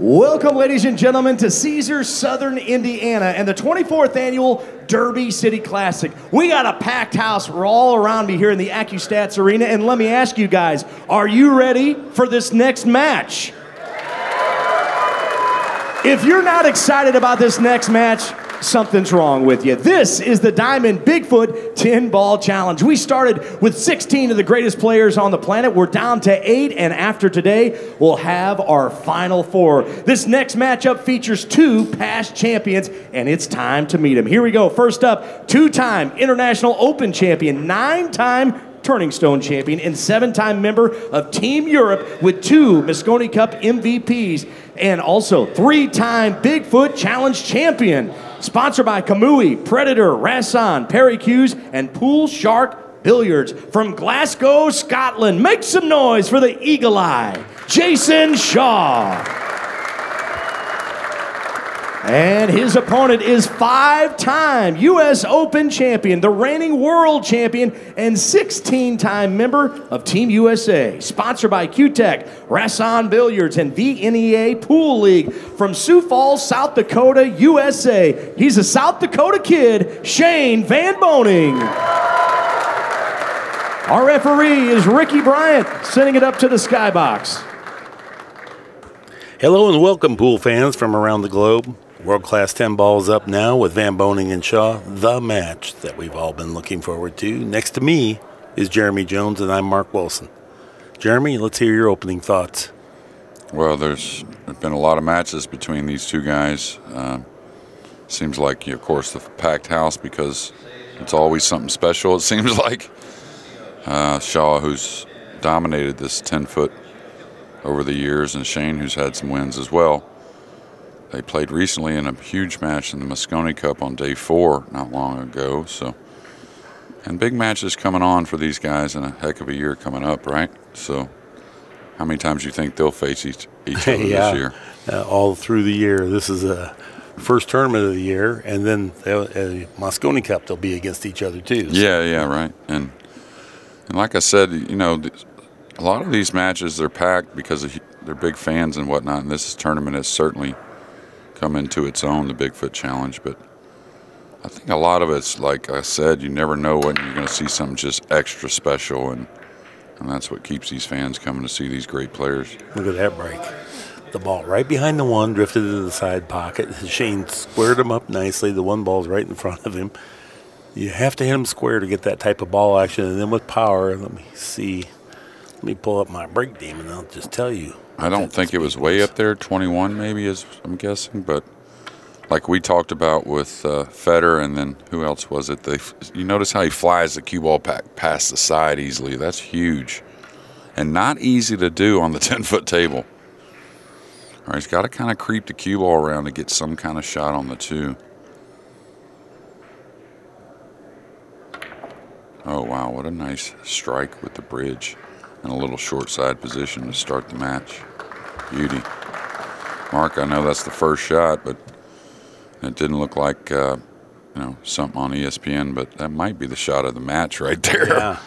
Welcome, ladies and gentlemen, to Caesars Southern Indiana and the 24th annual Derby City Classic. We got a packed house we're all around me here in the AccuStats Arena, and let me ask you guys are you ready for this next match? If you're not excited about this next match, something's wrong with you. This is the Diamond Bigfoot 10 Ball Challenge. We started with 16 of the greatest players on the planet. We're down to eight, and after today, we'll have our final four. This next matchup features two past champions, and it's time to meet them. Here we go. First up, two time International Open champion, nine time Turning Stone champion and seven time member of Team Europe with two Mosconi Cup MVPs and also three time Bigfoot Challenge champion. Sponsored by Kamui, Predator, Rasson, Perry Hughes, and Pool Shark Billiards from Glasgow, Scotland. Make some noise for the Eagle Eye, Jayson Shaw. And his opponent is five time U.S. Open champion, the reigning world champion, and 16 time member of Team USA. Sponsored by Cuetec, Rasson Billiards, and VNEA Pool League from Sioux Falls, South Dakota, USA. He's a South Dakota kid, Shane Van Boening. Our referee is Ricky Bryant, sending it up to the skybox. Hello and welcome, pool fans from around the globe. World Class 10 balls up now with Van Boening and Shaw, the match that we've all been looking forward to. Next to me is Jeremy Jones, and I'm Mark Wilson. Jeremy, let's hear your opening thoughts. Well, there's been a lot of matches between these two guys. Uh, seems like, of course, the packed house because it's always something special, it seems like. Uh, Shaw, who's dominated this 10 foot over the years, and Shane, who's had some wins as well. They played recently in a huge match in the Mosconi Cup on day four not long ago. So, and big matches coming on for these guys in a heck of a year coming up, right? So, how many times do you think they'll face each, each other yeah, this year? Uh, all through the year. This is a first tournament of the year, and then a Mosconi Cup they'll be against each other too. So. Yeah, yeah, right. And and like I said, you know, a lot of these matches they're packed because of, they're big fans and whatnot. And this tournament is certainly come into its own, the Bigfoot Challenge. But I think a lot of it's like I said, you never know when you're going to see something just extra special, and and that's what keeps these fans coming to see these great players. Look at that break. The ball right behind the one drifted to the side pocket. Shane squared him up nicely. The one ball's right in front of him. You have to hit him square to get that type of ball action, and then with power. Let me see. Let me pull up my break demon. I'll just tell you. I don't think it was way up there. 21 maybe is I'm guessing, but like we talked about with uh, Fedor, and then who else was it? They, you notice how he flies the cue ball pack past the side easily. That's huge, and not easy to do on the 10 foot table. All right, he's got to kind of creep the cue ball around to get some kind of shot on the two. Oh wow, what a nice strike with the bridge and a little short side position to start the match. Beauty. Mark, I know that's the first shot, but it didn't look like uh, you know something on ESPN, but that might be the shot of the match right there. Yeah.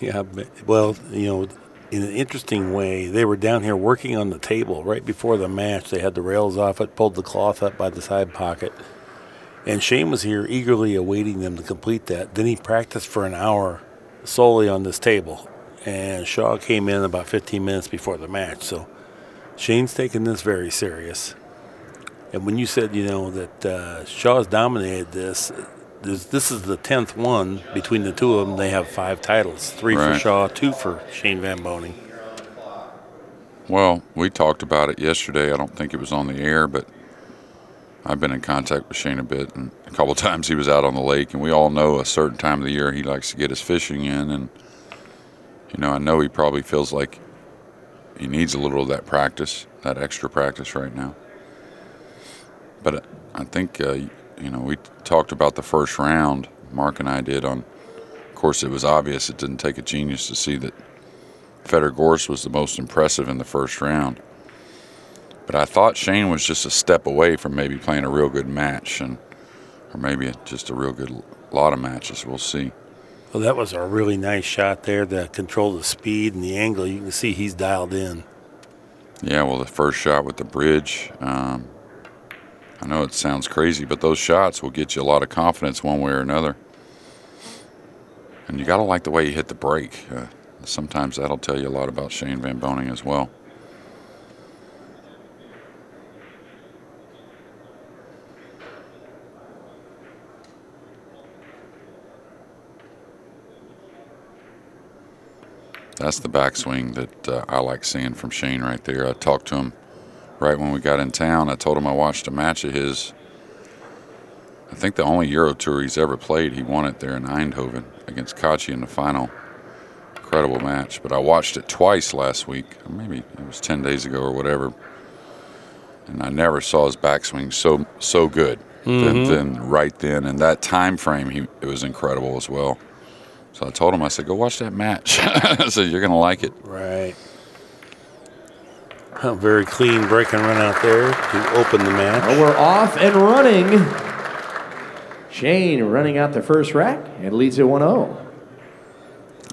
Yeah. Well, you know, in an interesting way, they were down here working on the table right before the match. They had the rails off it, pulled the cloth up by the side pocket, and Shane was here eagerly awaiting them to complete that. Then he practiced for an hour solely on this table and Shaw came in about 15 minutes before the match. So Shane's taking this very serious. And when you said, you know, that uh, Shaw's dominated this, this is the 10th one between the two of them. They have five titles three right. for Shaw, two for Shane Van Boening. Well, we talked about it yesterday. I don't think it was on the air, but I've been in contact with Shane a bit, and a couple times he was out on the lake, and we all know a certain time of the year he likes to get his fishing in, and you know, I know he probably feels like he needs a little of that practice, that extra practice right now. But I think, uh, you know, we talked about the first round, Mark and I did on, of course, it was obvious it didn't take a genius to see that Fedor Gorst was the most impressive in the first round. But I thought Shane was just a step away from maybe playing a real good match, and or maybe just a real good lot of matches. We'll see. Well, that was a really nice shot there to control the speed and the angle. You can see he's dialed in. Yeah, well, the first shot with the bridge, um, I know it sounds crazy, but those shots will get you a lot of confidence one way or another. And you got to like the way you hit the break. Uh, sometimes that'll tell you a lot about Shane Van Boening as well. That's the backswing that uh, I like seeing from Shane right there. I talked to him right when we got in town. I told him I watched a match of his. I think the only Euro Tour he's ever played, he won it there in Eindhoven against Kaci in the final. Incredible match. But I watched it twice last week. Maybe it was 10 days ago or whatever. And I never saw his backswing so so good mm-hmm. than, than right then. And that time frame, he, it was incredible as well. So I told him, I said, go watch that match. I said, you're going to like it. Right. A very clean break and run out there to open the match. Well, we're off and running. Shane running out the first rack and leads at 1 0.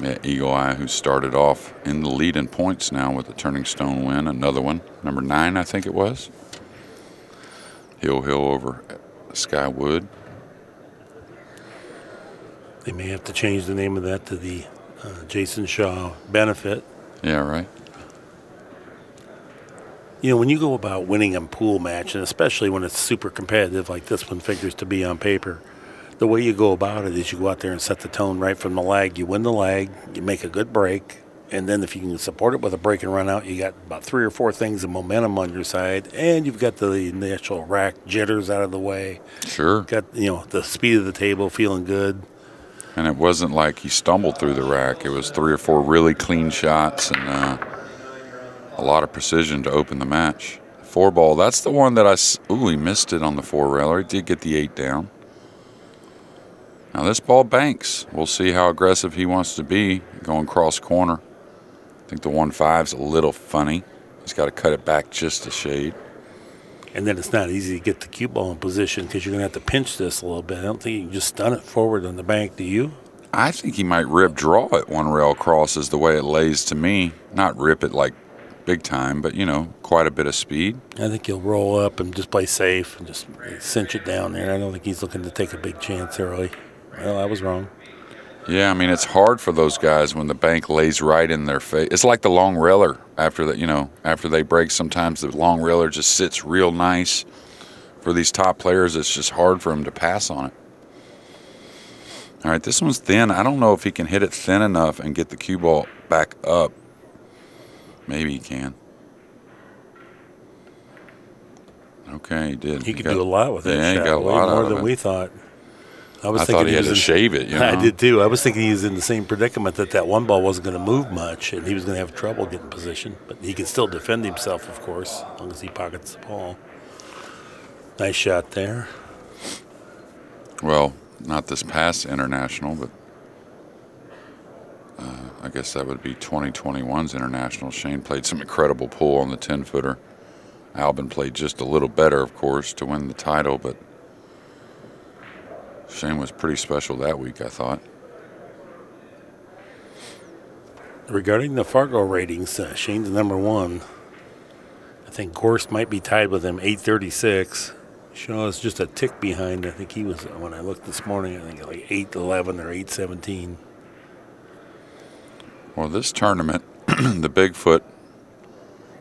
Yeah, Eagle Eye, who started off in the lead in points now with a turning stone win, another one, number nine, I think it was. Hill Hill over Skywood. They may have to change the name of that to the uh, Jayson Shaw benefit. Yeah, right. You know, when you go about winning a pool match, and especially when it's super competitive like this one figures to be on paper, the way you go about it is you go out there and set the tone right from the lag. You win the lag, you make a good break, and then if you can support it with a break and run out, you got about three or four things of momentum on your side, and you've got the initial rack jitters out of the way. Sure. Got you know the speed of the table, feeling good. And it wasn't like he stumbled through the rack. It was three or four really clean shots and uh, a lot of precision to open the match. Four ball, that's the one that I. Ooh, he missed it on the four railer. He did get the eight down. Now this ball banks. We'll see how aggressive he wants to be going cross corner. I think the one five's a little funny. He's got to cut it back just a shade. And then it's not easy to get the cue ball in position because you're going to have to pinch this a little bit. I don't think you can just stun it forward on the bank, do you? I think he might rip draw it one rail crosses the way it lays to me. Not rip it like big time, but you know, quite a bit of speed. I think he'll roll up and just play safe and just cinch it down there. I don't think he's looking to take a big chance early. Well, I was wrong. Yeah, I mean it's hard for those guys when the bank lays right in their face. It's like the long railer after that, you know, after they break. Sometimes the long railer just sits real nice. For these top players, it's just hard for them to pass on it. All right, this one's thin. I don't know if he can hit it thin enough and get the cue ball back up. Maybe he can. Okay, he did. He, he could got, do a lot with that. Yeah, he got a lot more than it. we thought. I was I thinking he, had to in, shave it. You know? I did too. I was thinking he was in the same predicament that that one ball wasn't going to move much, and he was going to have trouble getting position. But he can still defend himself, of course, as long as he pockets the ball. Nice shot there. Well, not this past international, but uh, I guess that would be 2021's international. Shane played some incredible pull on the 10 footer. Albin played just a little better, of course, to win the title, but Shane was pretty special that week, I thought. Regarding the Fargo ratings, uh, Shane's number one. I think Gorst might be tied with him, 836. Shaw is just a tick behind. I think he was, when I looked this morning, I think like 811 or 817. Well, this tournament, the Bigfoot,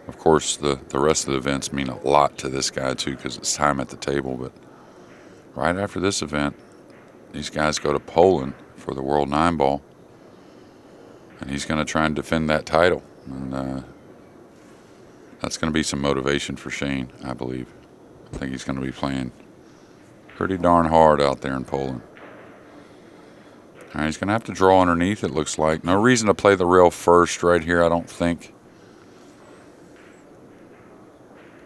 of course, the, the rest of the events mean a lot to this guy, too, because it's time at the table. But right after this event, these guys go to Poland for the World Nine Ball, and he's going to try and defend that title. And uh, that's going to be some motivation for Shane, I believe. I think he's going to be playing pretty darn hard out there in Poland. He's going to have to draw underneath, it looks like. No reason to play the rail first right here, I don't think.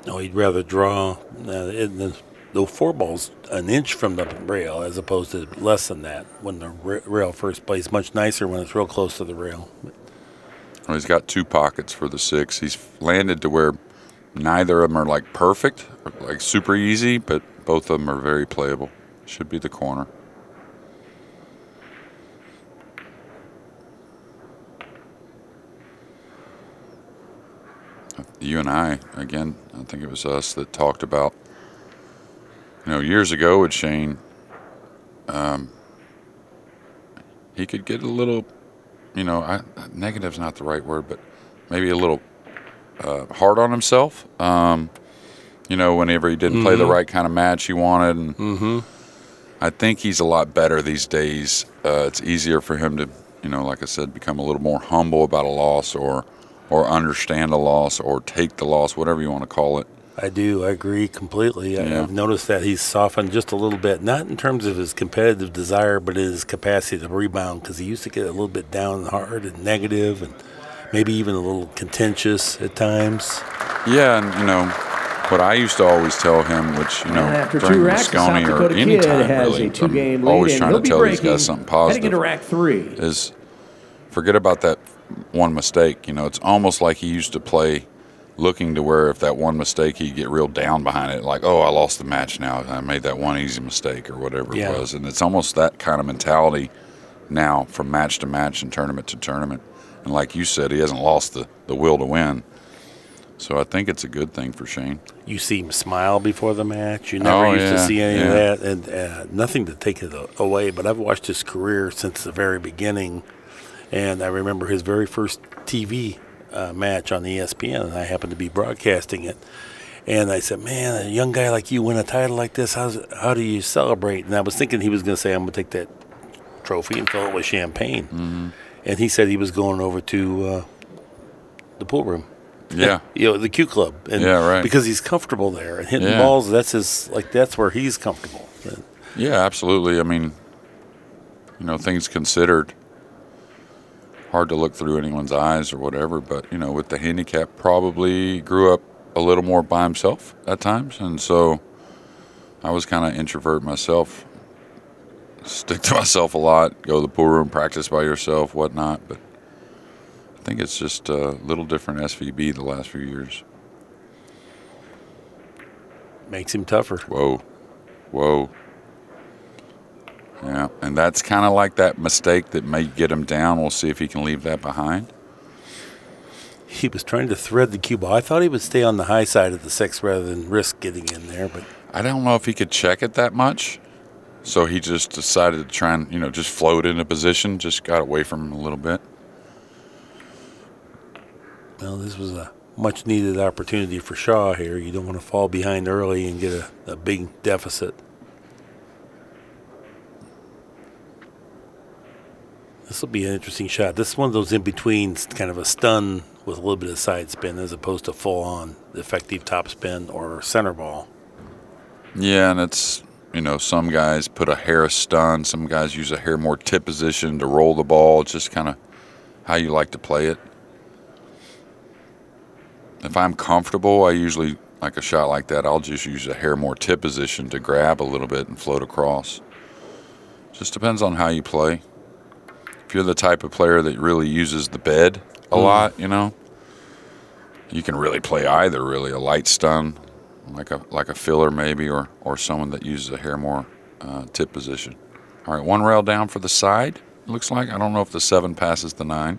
No, he'd rather draw. Uh, the four balls an inch from the rail as opposed to less than that when the rail first plays. Much nicer when it's real close to the rail. Well, he's got two pockets for the six. He's landed to where neither of them are like perfect, like super easy, but both of them are very playable. Should be the corner. you and I again. I think it was us that talked about. You know, years ago with Shane, um, he could get a little, you know, I, negative's not the right word, but maybe a little uh, hard on himself. Um, you know, whenever he didn't play the right kind of match he wanted, and Mm-hmm. I think he's a lot better these days. Uh, it's easier for him to, you know, like I said, become a little more humble about a loss, or or understand a loss, or take the loss, whatever you want to call it. I do. I agree completely. I- Yeah. I've noticed that he's softened just a little bit, not in terms of his competitive desire, but his capacity to rebound. Because he used to get a little bit down and hard and negative, and maybe even a little contentious at times. Yeah, and you know what I used to always tell him, which you know And after during two racks, South Moscone or Dakota any time has really, a two-game I'm lead, always and trying he'll to be tell these breaking guys something heading into positive. rack three. Is forget about that one mistake. You know, it's almost like he used to play looking to where if that one mistake he'd get real down behind it, like, oh, I lost the match now. I made that one easy mistake or whatever Yeah. it was. And it's almost that kind of mentality now from match to match and tournament to tournament. And like you said, he hasn't lost the, the will to win. So I think it's a good thing for Shane. You see him smile before the match. You never Oh, used to see any yeah. of that, and uh, nothing to take it away. But I've watched his career since the very beginning, and I remember his very first TV uh, match on ESPN, and I happened to be broadcasting it. And I said, "Man, a young guy like you win a title like this, how's how do you celebrate?" And I was thinking he was going to say, "I'm going to take that trophy and fill it with champagne," Mm-hmm. and he said he was going over to uh, the pool room Yeah. you know the Q Club, and Yeah, right. because he's comfortable there and hitting Yeah. balls. That's his like that's where he's comfortable. Yeah, absolutely. I mean, you know, things considered, hard to look through anyone's eyes or whatever, but, you know, with the handicap, probably grew up a little more by himself at times. And so I was kind of introvert myself, stick to myself a lot, go to the pool room, practice by yourself, whatnot. But I think it's just a little different SVB the last few years. Makes him tougher. Whoa, whoa. Yeah, and that's kind of like that mistake that may get him down. We'll see if he can leave that behind. He was trying to thread the cue ball. I thought he would stay on the high side of the six rather than risk getting in there, but I don't know if he could check it that much. So he just decided to try and, you know, just float into position, just got away from him a little bit. well, this was a much needed opportunity for Shaw here. You don't want to fall behind early and get a, a big deficit. This will be an interesting shot. This is one of those in betweens, kind of a stun with a little bit of side spin as opposed to full on effective top spin or center ball. Yeah, and it's, you know, some guys put a hair stun, some guys use a hair more tip position to roll the ball. It's just kind of how you like to play it. If I'm comfortable, I usually, like a shot like that, I'll just use a hair more tip position to grab a little bit and float across. Just depends on how you play. If you're the type of player that really uses the bed a lot, you know, you can really play either, really, a light stun like a like a filler maybe, or or someone that uses a hair more uh, tip position. All right, one rail down for the side. Looks like I don't know if the seven passes the nine.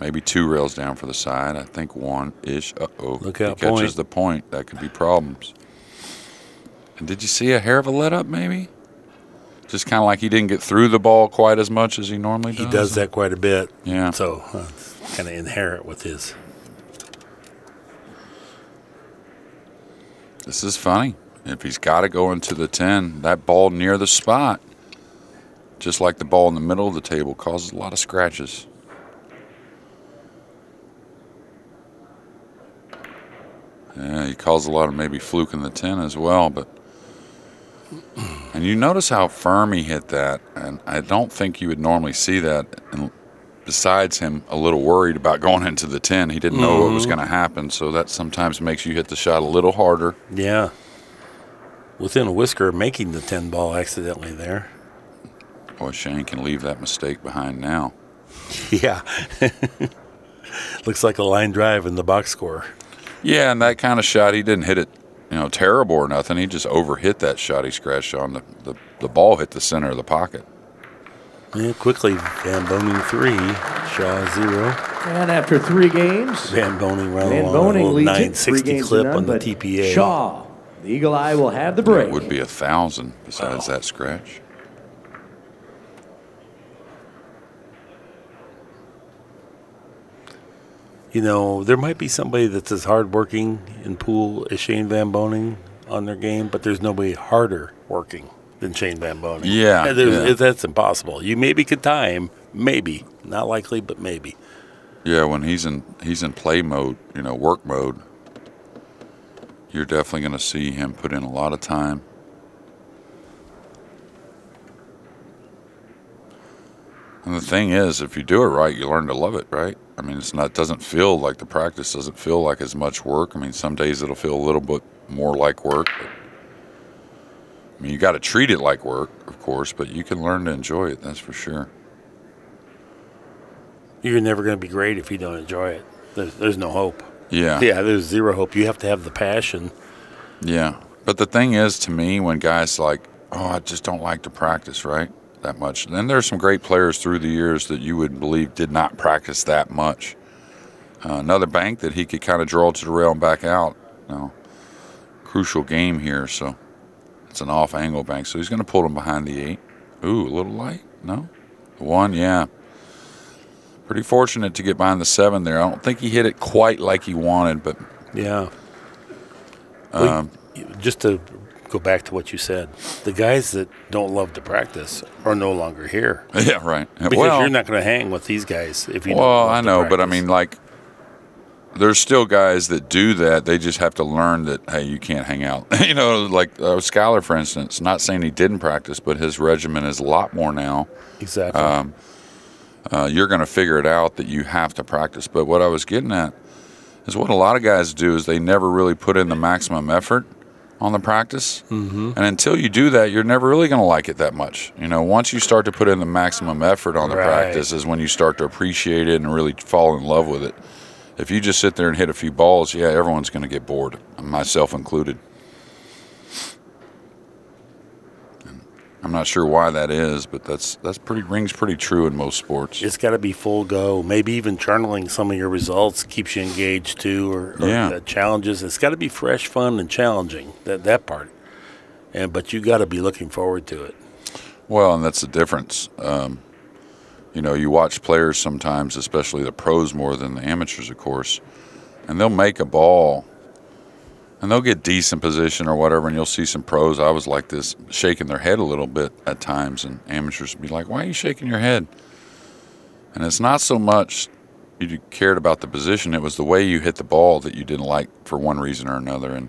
Maybe two rails down for the side. I think one ish. Uh oh. Look he out, catches point. the point. That could be problems. And did you see a hair of a let up? Maybe. Just kind of like he didn't get through the ball quite as much as he normally does. He does that quite a bit. Yeah. So uh, kind of inherent with his. This is funny. If he's got to go into the 10, that ball near the spot, just like the ball in the middle of the table, causes a lot of scratches. Yeah, he caused a lot of maybe fluke in the 10 as well, but. And you notice how firm he hit that, and I don't think you would normally see that. And besides him, a little worried about going into the 10, he didn't know what was mm-hmm. going to happen, so that sometimes makes you hit the shot a little harder. Yeah. Within a whisker of making the 10 ball accidentally there. Boy, Shane can leave that mistake behind now. Yeah. Looks like a line drive in the box score. Yeah, and that kind of shot, he didn't hit it, you know, terrible or nothing. He just overhit that shot he scratched on. The, the, the ball hit the center of the pocket. Yeah, quickly, Van Boening three, Shaw zero. And after three games, Van Boening running Van along Boning a little leads 960 games clip none, on the TPA. Shaw, the Eagle Eye will have the break. It would be a thousand besides that scratch. You know, there might be somebody that's as hardworking in pool as Shane Van Boening on their game, but there's nobody harder working than Shane Van Boening. Yeah, yeah. that's impossible. You maybe could tie him, maybe not likely, but maybe. Yeah, when he's in he's in play mode, you know, work mode, you're definitely going to see him put in a lot of time. And the thing is, if you do it right, you learn to love it, right? I mean, it's not it doesn't feel like the practice doesn't feel like as much work. I mean, some days it'll feel a little bit more like work. But, I mean, you got to treat it like work, of course, but you can learn to enjoy it. That's for sure. You're never going to be great if you don't enjoy it. There's, there's no hope. Yeah. Yeah, there's zero hope. You have to have the passion. Yeah. But the thing is, to me, when guys like, oh, I just don't like to practice, right? That much. Then there's some great players through the years that you would believe did not practice that much. Uh, another bank that he could kind of draw to the rail and back out. You know, crucial game here, so it's an off angle bank. So he's going to pull him behind the eight. Ooh, a little light. No? The one, yeah. Pretty fortunate to get behind the seven there. I don't think he hit it quite like he wanted, but Yeah. Um, Well, just to go back to what you said, the guys that don't love to practice are no longer here yeah, right. because well, you're not going to hang with these guys if you. don't Well, I know, but I mean, like, there's still guys that do that. They just have to learn that, hey, you can't hang out. you know, like uh, Skyler, for instance, not saying he didn't practice, but his regimen is a lot more now. exactly. um, Uh, you're going to figure it out that you have to practice. But what I was getting at is what a lot of guys do is they never really put in the maximum effort on the practice. Mm-hmm. And until you do that, you're never really going to like it that much. You know, once you start to put in the maximum effort on the Right. practice is when you start to appreciate it and really fall in love with it. If you just sit there and hit a few balls, yeah, everyone's going to get bored, myself included. I'm not sure why that is, but that's that's pretty rings pretty true in most sports. it's got to be full go. Maybe even journaling some of your results keeps you engaged too, or, or Yeah. uh, challenges. It's got to be fresh, fun, and challenging. That that part. And but you got to be looking forward to it. Well, and that's the difference. Um, you know, you watch players sometimes, especially the pros more than the amateurs, of course, and they'll make a ball and they'll get decent position or whatever, and you'll see some pros. I was like this, shaking their head a little bit at times, and amateurs would be like, Why are you shaking your head? And it's not so much you cared about the position, it was the way you hit the ball that you didn't like for one reason or another. And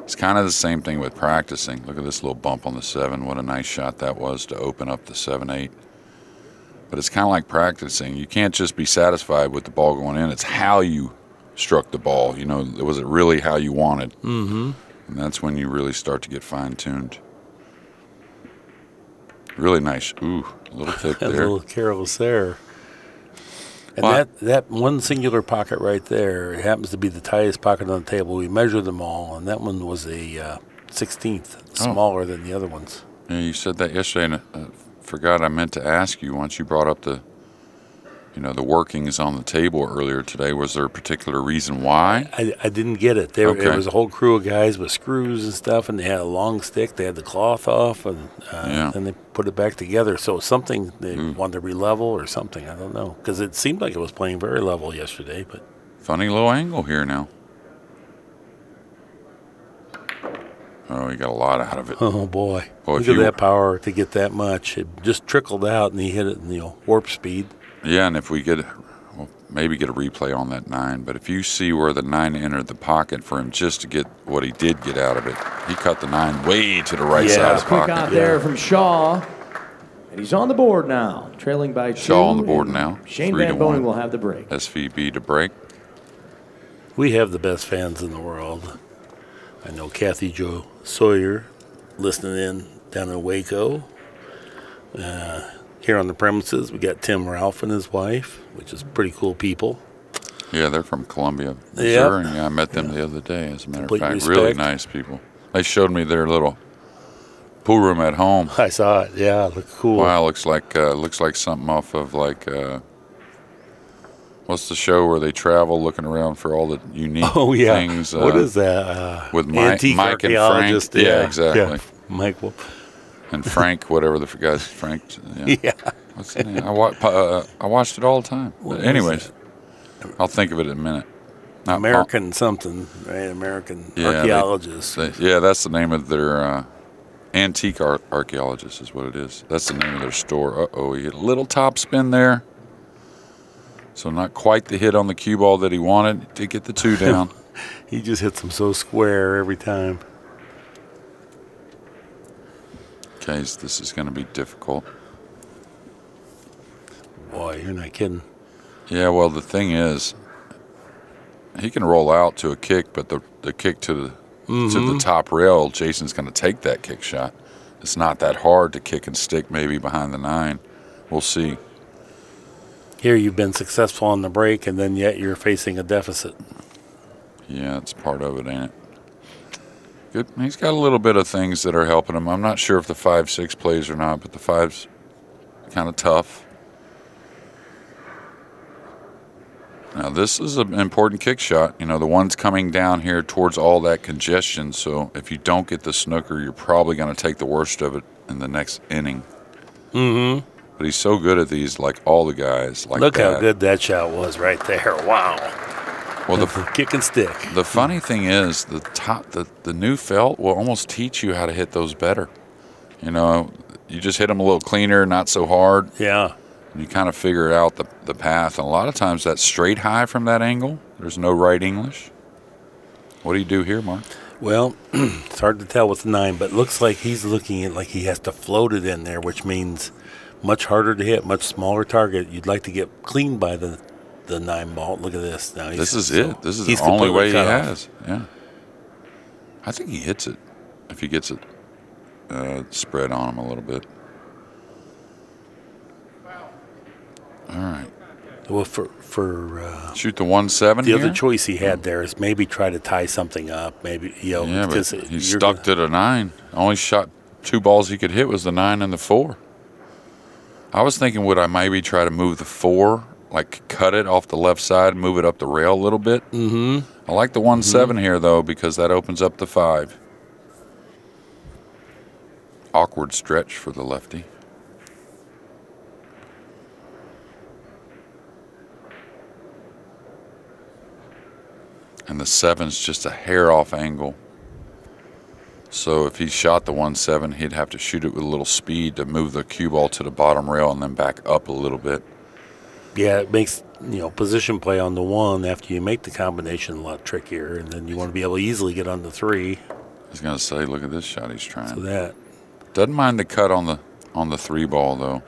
it's kind of the same thing with practicing. Look at this little bump on the seven. What a nice shot that was to open up the seven eight. But it's kind of like practicing. You can't just be satisfied with the ball going in. It's how you struck the ball. You know, was it really how you wanted? Mm-hmm. And that's when you really start to get fine tuned. Really nice. Ooh, a little thick there. A little careless there. And Well, that, that one singular pocket right there happens to be the tightest pocket on the table. We measured them all, and that one was a uh, 16th Oh. smaller than the other ones. Yeah, you said that yesterday, and I uh, forgot I meant to ask you once you brought up the, you know, the workings on the table earlier today. Was there a particular reason why? I, I didn't get it. There, Okay. it was a whole crew of guys with screws and stuff, and they had a long stick. They had the cloth off, and uh, Yeah. then they put it back together. So something they Mm. wanted to relevel or something. I don't know because it seemed like it was playing very level yesterday. But Funny little angle here now. Oh, he got a lot out of it. oh boy, Well, look at that power to get that much. It just trickled out, and he hit it in you know warp speed. Yeah, and if we get, well, maybe get a replay on that nine, but if you see where the nine entered the pocket for him just to get what he did get out of it, he cut the nine way to the right Yeah. side of the Quick pocket. out there from Shaw. And he's on the board now, trailing by two. Shaw on the board now, Shane three Van to Boning will have the break. SVB to break. We have the best fans in the world. I know Kathy Joe Sawyer listening in down in Waco. Uh, here on the premises, we got Tim Ralph and his wife, which is pretty cool people. Yeah, they're from Columbia, Yep. Missouri. and Yeah, I met them the other day. As a matter Complete of fact, really nice people. They showed me their little pool room at home. I saw it. Yeah, it looked cool. Wow, looks like uh, looks like something off of like uh, what's the show where they travel looking around for all the unique Oh yeah. things? what uh, is that? Uh, with Mike- Mike and Frank? archaeologist. Yeah, exactly. Yeah. Mike. Well, and Frank, whatever the guy's Frank? Yeah. yeah. What's the name? I, wa- uh, I watched it all the time. What But anyways, I'll think of it in a minute. Not Paul- American something, right? American Yeah, archaeologist. they- yeah, that's the name of their uh, antique art archaeologist is what it is. That's the name of their store. Uh oh, he hit a little top spin there. So not quite the hit on the cue ball that he wanted to get the two down. he just hits them so square every time. So this is going to be difficult. Boy, you're not kidding. Yeah, well, the thing is, he can roll out to a kick, but the the kick to the to the mm-hmm. top rail, Jayson's going to take that kick shot. It's not that hard to kick and stick maybe behind the nine. We'll see. Here you've been successful on the break, and then yet you're facing a deficit. Yeah, it's part of it, ain't it? Good. He's got a little bit of things that are helping him. I'm not sure if the five six plays or not, but the five's kind of tough. Now this is an important kick shot. You know, the one's coming down here towards all that congestion. So if you don't get the snooker, you're probably going to take the worst of it in the next inning. Mm-hmm. But he's so good at these, like all the guys. Like Look that. how good that shot was right there. Wow. Well, the Kick and stick. The funny thing is, the top, the, the new felt will almost teach you how to hit those better. You know, you just hit them a little cleaner, not so hard. Yeah. And you kind of figure out the, the path. And a lot of times that straight high from that angle, there's no right English. What do you do here, Mark? Well, it's hard to tell with the nine, but looks like he's looking at like he has to float it in there, which means much harder to hit, much smaller target. You'd like to get clean by the the nine ball. Look at this. Now he's This is so- it. This is the only way he off. has. Yeah. I think he hits it if he gets it uh, spread on him a little bit. All right. Well, for for uh, Shoot the 1 7 the here. other choice he had there is maybe try to tie something up. Maybe you know Yeah, but he stuck gonna- to the nine. Only shot two balls he could hit was the nine and the four. I was thinking, would I maybe try to move the four, like cut it off the left side, move it up the rail a little bit? Mm-hmm. I like the one seven here though because that opens up the five. Awkward stretch for the lefty. And the seven's just a hair off angle. So if he shot the one seven, he'd have to shoot it with a little speed to move the cue ball to the bottom rail and then back up a little bit. Yeah, it makes you know position play on the one after you make the combination a lot trickier, and then you want to be able to easily get on the three. I was gonna say, look at this shot he's trying. So that Doesn't mind the cut on the on the three ball though.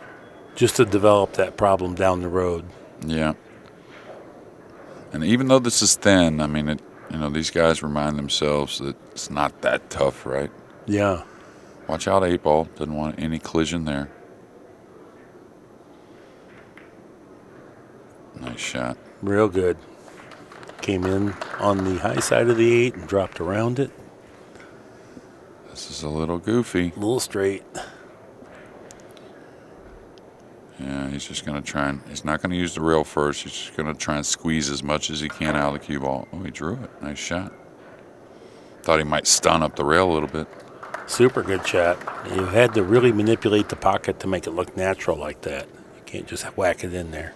just to develop that problem down the road. Yeah. And even though this is thin, I mean, it, you know, these guys remind themselves that it's not that tough, right? Yeah. Watch out, eight ball. Doesn't want any collision there. Nice shot. Real good. Came in on the high side of the eight and dropped around it. This is a little goofy. A little straight. Yeah, he's just going to try and he's not going to use the rail first. He's just going to try and squeeze as much as he can out of the cue ball. Oh, he drew it. Nice shot. Thought he might stun up the rail a little bit. Super good shot. You had to really manipulate the pocket to make it look natural like that. You can't just whack it in there.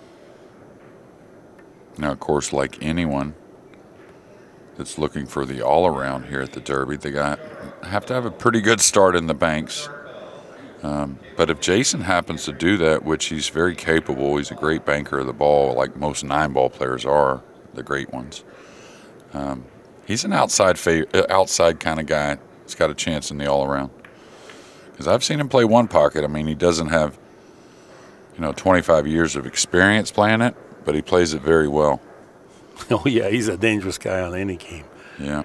Now, of course, like anyone that's looking for the all around here at the Derby, they got have to have a pretty good start in the banks. Um, but if Jayson happens to do that, which he's very capable, he's a great banker of the ball, like most nine ball players are, the great ones. Um, he's an outside uh, outside kind of guy. He's got a chance in the all around. Because I've seen him play one pocket. I mean, he doesn't have, you know, 25 years of experience playing it, but he plays it very well. Oh, yeah, he's a dangerous guy on any game. Yeah.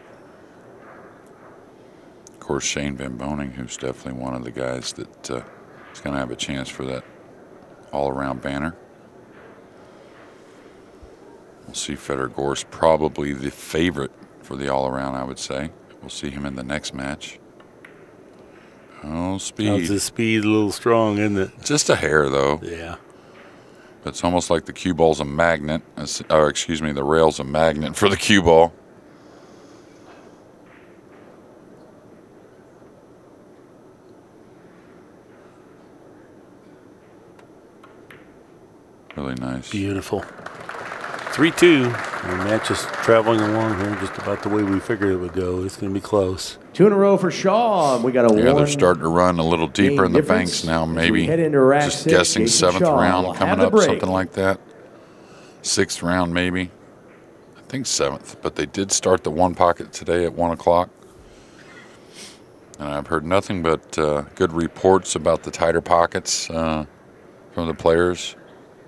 Of course, Shane Van Boening, who's definitely one of the guys that uh, is going to have a chance for that all-around banner. We'll see Fedor Gorst probably the favorite for the all-around. I would say we'll see him in the next match. Oh, How's speed! his speed a little strong, isn't it? Just a hair though. Yeah. It's almost like the cue ball's a magnet, or excuse me, the rail's a magnet for the cue ball. Really nice. Beautiful. 3 2. The match is traveling along here just about the way we figured it would go. It's going to be close. Two in a row for Shaw. We got a Yeah, one. they're starting to run a little deeper in the banks now. Maybe head into rack just six. guessing Jayson seventh Shaw round coming up, something like that. Sixth round, maybe. I think seventh, but they did start the one pocket today at one o'clock. And I've heard nothing but uh, good reports about the tighter pockets uh, from the players,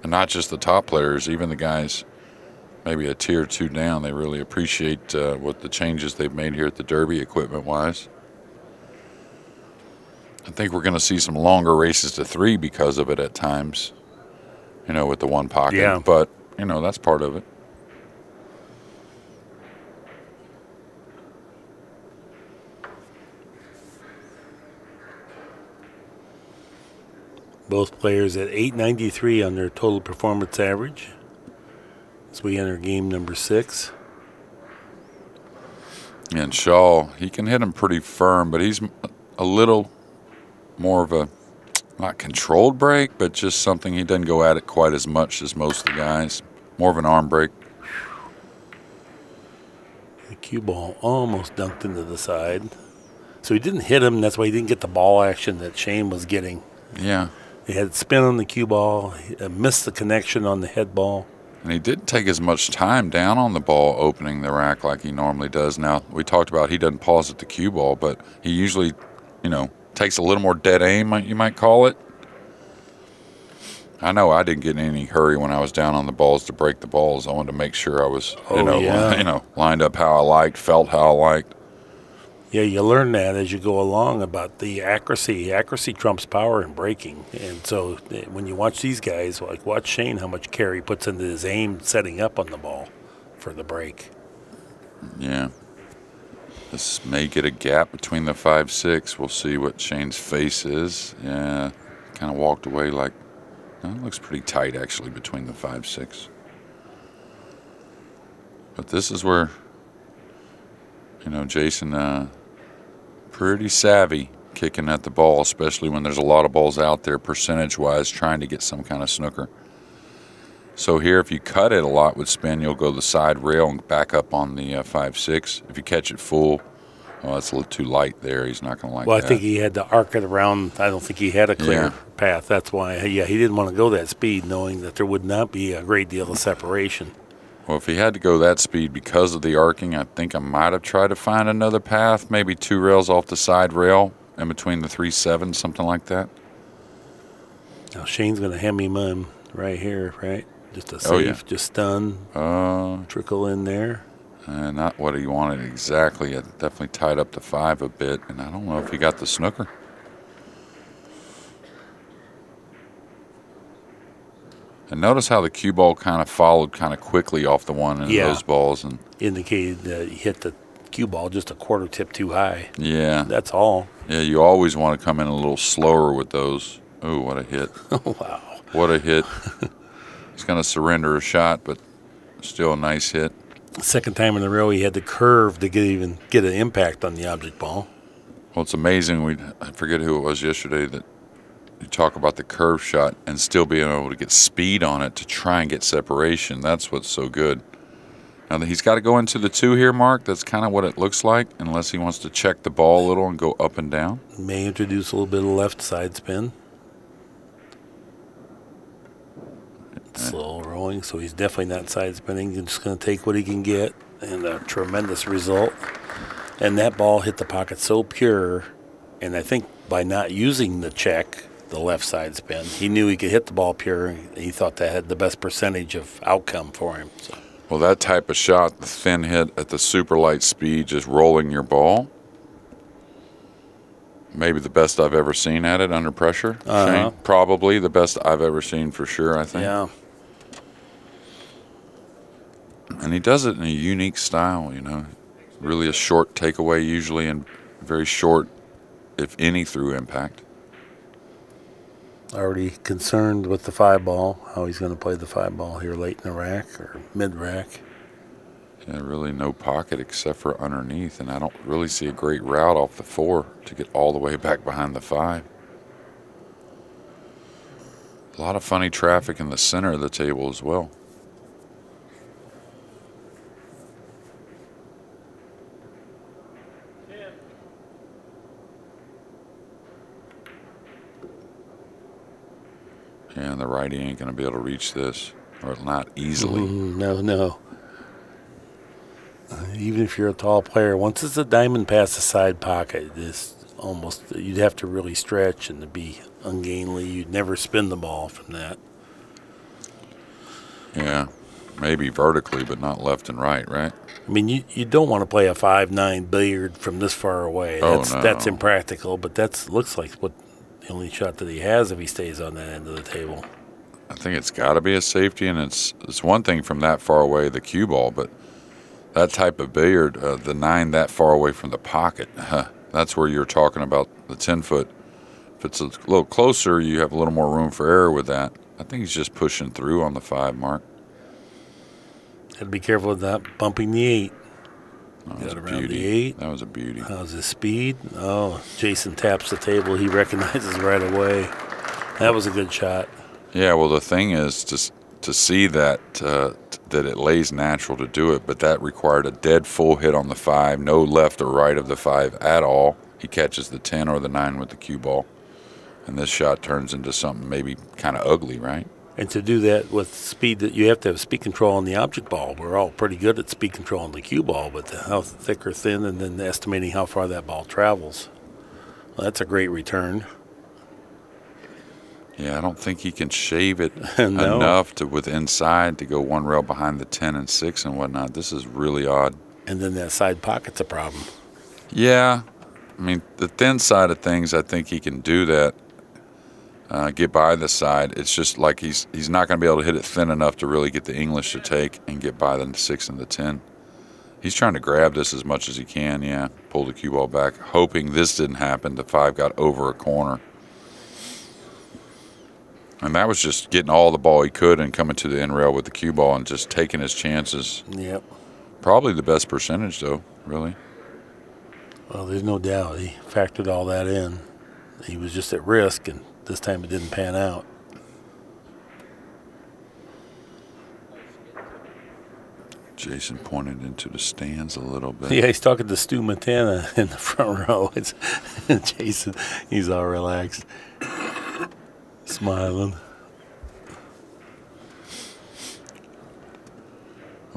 and not just the top players, even the guys maybe a tier two down. They really appreciate uh, what the changes they've made here at the Derby, equipment wise. I think we're going to see some longer races to three because of it at times. You know, with the one pocket. Yeah. But you know that's part of it. Both players at 893 on their total performance average. As we enter game number six. And Shaw, he can hit him pretty firm, but he's a little more of a not controlled break, but just something he doesn't go at it quite as much as most of the guys. More of an arm break. The cue ball almost dunked into the side. So he didn't hit him. That's why he didn't get the ball action that Shane was getting. Yeah. He had spin on the cue ball, uh, missed the connection on the head ball. And he didn't take as much time down on the ball opening the rack like he normally does. Now, we talked about he doesn't pause at the cue ball, but he usually, you know, takes a little more dead aim, you might call it. I know I didn't get in any hurry when I was down on the balls to break the balls. I wanted to make sure I was, you Oh, know, yeah. you know, lined up how I liked, felt how I liked. Yeah, you learn that as you go along about the accuracy. Accuracy trumps power in breaking. And so eh, when you watch these guys, like watch Shane, how much care he puts into his aim setting up on the ball for the break. Yeah. This may get a gap between the five six. We'll see what Shane's face is. Yeah, kind of walked away like. That looks pretty tight actually between the five six. But this is where, you know, Jayson, uh, pretty savvy kicking at the ball, especially when there's a lot of balls out there percentage wise trying to get some kind of snooker. So here, if you cut it a lot with spin, you'll go the side rail and back up on the uh, five six. If you catch it full, well, that's a little too light there. He's not going to like that. Well, that. I think he had to arc it around. I don't think he had a clear Yeah. path. That's why, yeah, he didn't want to go that speed, knowing that there would not be a great deal of separation. Well, if he had to go that speed because of the arcing, I think I might have tried to find another path, maybe two rails off the side rail in between the three seven, something like that. Now Shane's going to hem me in right here, right? Just a safe, Oh, yeah. just stun, Uh, trickle in there. uh, not what he wanted exactly. It definitely tied up the five a bit, and I don't know if he got the snooker. And notice how the cue ball kind of followed kind of quickly off the one in Yeah. those balls, and Indicated that he hit the cue ball just a quarter tip too high. yeah, That's all. yeah, you always want to come in a little slower with those. Oh, what a hit! Oh, wow. What a hit! He's going to surrender a shot, but still a nice hit. Second time in a row, he had the curve to get even get an impact on the object ball. Well, it's amazing. We I forget who it was yesterday that you talk about the curve shot and still being able to get speed on it to try and get separation. That's what's so good. Now that he's got to go into the two here, Mark. That's kind of what it looks like, unless he wants to check the ball a little and go up and down. May introduce a little bit of left side spin. Slow rolling, so he's definitely not side spinning. He's just going to take what he can get, and a tremendous result. And that ball hit the pocket so pure, and I think by not using the check, the left side spin, he knew he could hit the ball pure. He thought that had the best percentage of outcome for him. So Well, that type of shot, the thin hit at the super light speed, just rolling your ball. Maybe the best I've ever seen at it under pressure. Uh-huh. Shane? Probably the best I've ever seen for sure. I think. yeah, and he does it in a unique style. You know, really a short takeaway usually, and very short, if any, through impact. Already concerned with the five ball, how he's going to play the five ball here late in the rack or mid rack. Yeah, really no pocket except for underneath, and I don't really see a great route off the four to get all the way back behind the five. A lot of funny traffic in the center of the table as well. And the righty ain't going to be able to reach this, or not easily. Mm, no, no. Uh, even if you're a tall player, once it's a diamond past the side pocket, it's almost you'd have to really stretch and to be ungainly. You'd never spin the ball from that. Yeah, maybe vertically, but not left and right, right? I mean, you, you don't want to play a five nine billiard from this far away. Oh, That's no. that's impractical. But that's looks like what the only shot that he has if he stays on that end of the table. I think it's got to be a safety, and it's it's one thing from that far away, the cue ball, but that type of billiard, uh, the nine that far away from the pocket, huh, that's where you're talking about the ten foot. If it's a little closer, you have a little more room for error with that. I think he's just pushing through on the five mark. To be careful with that bumping the eight. That was a beauty. That was a beauty. How's his speed? Oh, Jayson taps the table. He recognizes right away. That was a good shot. Yeah, well, the thing is to to see that uh, that it lays natural to do it, but that required a dead full hit on the five, no left or right of the five at all. He catches the ten or the nine with the cue ball, and this shot turns into something maybe kind of ugly, right? And to do that with speed, that you have to have speed control on the object ball. We're all pretty good at speed control on the cue ball, but how thick or thin, and then estimating how far that ball travels. Well, that's a great return. Yeah, I don't think he can shave it No. enough to with inside to go one rail behind the ten and six and whatnot. This is really odd. And then that side pocket's a problem. Yeah, I mean the thin side of things, I think he can do that. Uh, get by the side. It's just like he's he's not going to be able to hit it thin enough to really get the English to take and get by the six and the ten. He's trying to grab this as much as he can. Yeah, pull the cue ball back, hoping this didn't happen. The five got over a corner, and that was just getting all the ball he could and coming to the end rail with the cue ball and just taking his chances. Yep. Probably the best percentage though, really. Well, there's no doubt he factored all that in. He was just at risk, and this time it didn't pan out. Jayson pointed into the stands a little bit. Yeah, he's talking to Stu Montana in the front row. It's Jayson. He's all relaxed, smiling.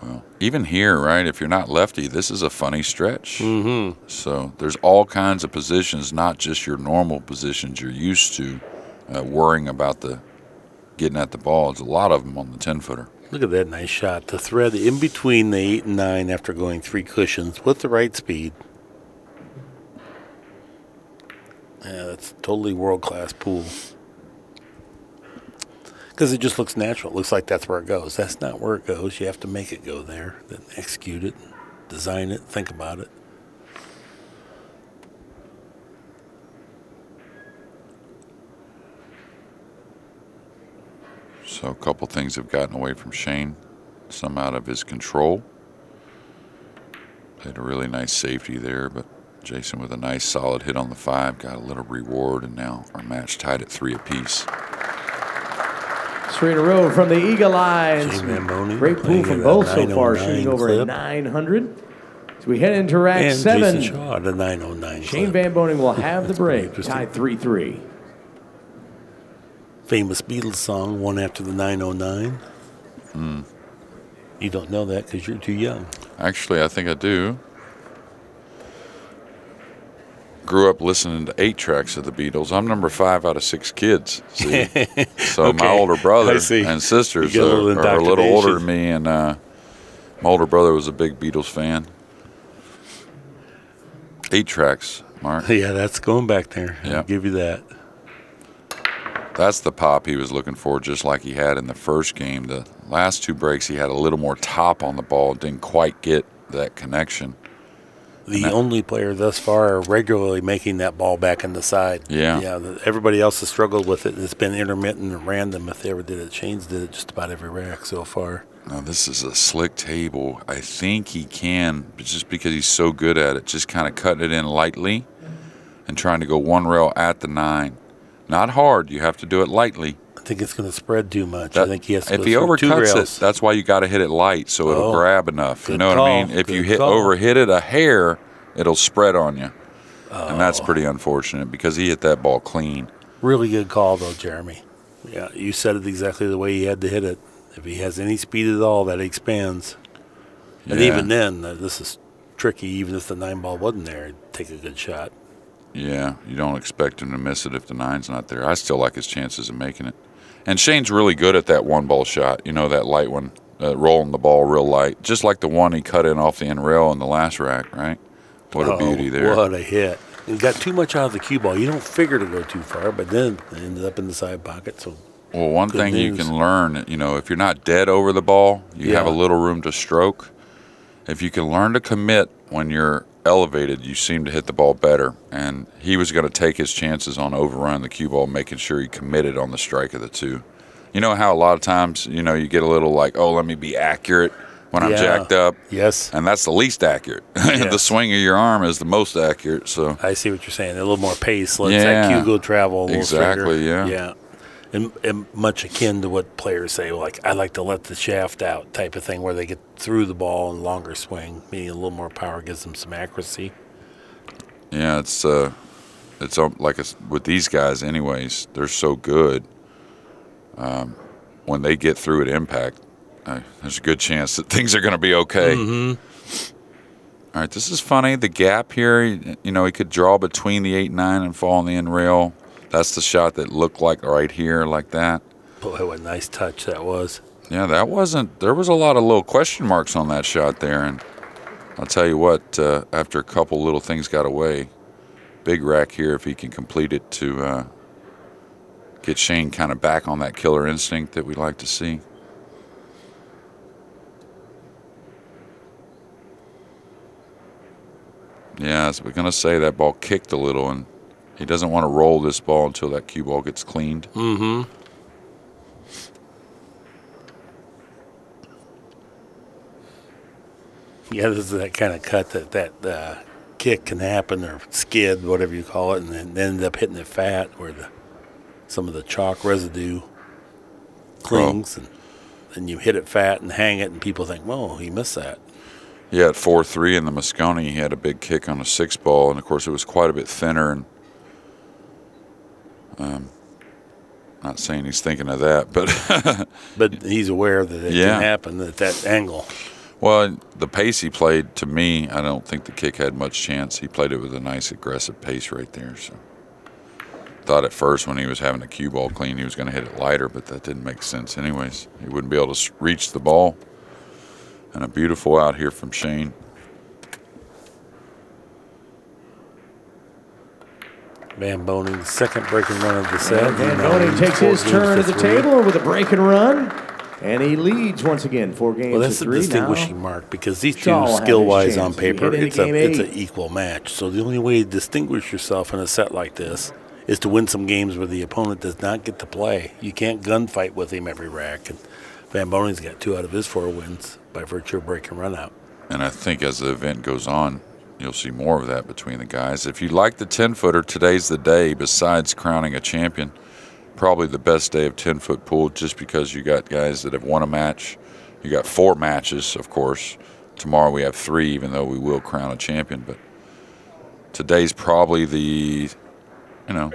Well, even here, right? If you're not lefty, this is a funny stretch. Mm-hmm. So there's all kinds of positions, not just your normal positions you're used to, uh, worrying about the getting at the ball. There's a lot of them on the ten footer. Look at that nice shot. The thread in between the eight and nine after going three cushions with the right speed. Yeah, that's totally world class pool. Because it just looks natural. It looks like that's where it goes. That's not where it goes. You have to make it go there, then execute it, design it, think about it. So a couple things have gotten away from Shane, some out of his control. Played a really nice safety there, but Jayson with a nice solid hit on the five got a little reward, and now our match tied at three apiece. Three in a row from the Eagle Eyes. Shane Van Boening Great pool from both so far, oh shooting over a clip. 900. So we head into rack And seven. Jayson Shaw at a 909. Shane clip. Van Boening will have the break, interesting. tied 3 3. Famous Beatles song, one after the 909. Hmm. You don't know that because you're too young. Actually, I think I do. Grew up listening to eight tracks of the Beatles. I'm number five out of six kids. See, so my older brother and sisters You a are, are a little older than me, and uh, my older brother was a big Beatles fan. Eight tracks, Mark. Yeah, that's going back there. Yeah. I'll give you that. That's the pop he was looking for, just like he had in the first game. The last two breaks, he had a little more top on the ball, didn't quite get that connection. the only player thus far regularly making that ball back in the side. Yeah. Yeah. Everybody else has struggled with it. It's been intermittent and random if they ever did it. Shane's did it just about every rack so far. Now this is a slick table. I think he can, just because he's so good at it, just kind of cutting it in lightly and trying to go one rail at the nine. Not hard. You have to do it lightly. I think it's going to spread too much. That- I think he has to if he overcuts it, that's why you got to hit it light so it'll Oh, grab enough. You know what I mean? call, If you good hit call. overhit it a hair, it'll spread on you, and that's pretty unfortunate because he hit that ball clean. Really good call, though, Jeremy. Yeah, you said it exactly the way he had to hit it. If he has any speed at all, that expands. And Yeah. even then, uh, this is tricky. Even if the nine ball wasn't there, he'd take a good shot. Yeah, you don't expect him to miss it if the nine's not there. I still like his chances of making it. And Shane's really good at that one ball shot. You know that light one, uh, rolling the ball real light, just like the one he cut in off the end rail in the last rack. Right? What a Oh, beauty there. What a hit. He got too much out of the cue ball. You don't figure to go too far, but then it ended up in the side pocket. So Well, one Good thing you can learn, you know, if you're not dead over the ball, you have a little room to stroke. If you can learn to commit when you're elevated, you seem to hit the ball better. And he was going to take his chances on overrunning the cue ball, making sure he committed on the strike of the two. You know how a lot of times, you know, you get a little like, oh, let me be accurate when I'm Yeah. jacked up. yes, And that's the least accurate. the swing of your arm is the most accurate. So I see what you're saying. A little more pace. Let's Yeah. that cue go travel a little Exactly, straighter. yeah. Yeah. And, and much akin to what players say, like I like to let the shaft out type of thing, where they get through the ball and longer swing, meaning a little more power gives them some accuracy. Yeah, it's uh, it's um, like with these guys, anyways. They're so good. Um, when they get through at impact, uh, there's a good chance that things are going to be okay. All right, this is funny. The gap here, you know, he could draw between the eight and nine and fall on the end rail. That's the shot that looked like right here, like that. Boy, what a nice touch that was. Yeah, that wasn't. There was a lot of little question marks on that shot there, and I'll tell you what. Uh, after a couple little things got away, big rack here if he can complete it to uh, get Shane kind of back on that killer instinct that we like to see. Yeah, I was gonna say that ball kicked a little, and he doesn't want to roll this ball until that cue ball gets cleaned. Mm-hmm. Yeah, this is that kind of cut that that uh, kick can happen or skid, whatever you call it, and then end up hitting it fat where the some of the chalk residue clings, and then you hit it fat and hang it, and people think, "Whoa, he missed that." Yeah, at four three in the Mosconi, he had a big kick on a six ball, and of course it was quite a bit thinner. And um, not saying he's thinking of that, but But he's aware that it Yeah. can happen at that angle. well, the pace he played to me, I don't think the kick had much chance. He played it with a nice aggressive pace right there. So thought at first when he was having a cue ball clean, he was going to hit it lighter, but that didn't make sense anyways. He wouldn't be able to reach the ball. And a beautiful out here from Shane. Van Boening, second breaking run of the set. And Van Boening takes his turn to at the three. table with a break and run, and he leads once again, four games Well, that's to the three distinguishing now. mark because these Shaw two, skill wise on paper, hit into it's a game it's an equal match. So the only way to distinguish yourself in a set like this is to win some games where the opponent does not get to play. You can't gunfight with him every rack. And Van Boening's got two out of his four wins by virtue of break and run out. And I think as the event goes on, you'll see more of that between the guys. If you like the 10 footer, today's the day, besides crowning a champion. Probably the best day of 10 foot pool just because you got guys that have won a match. You got four matches, of course. Tomorrow we have three, even though we will crown a champion. But today's probably the, you know,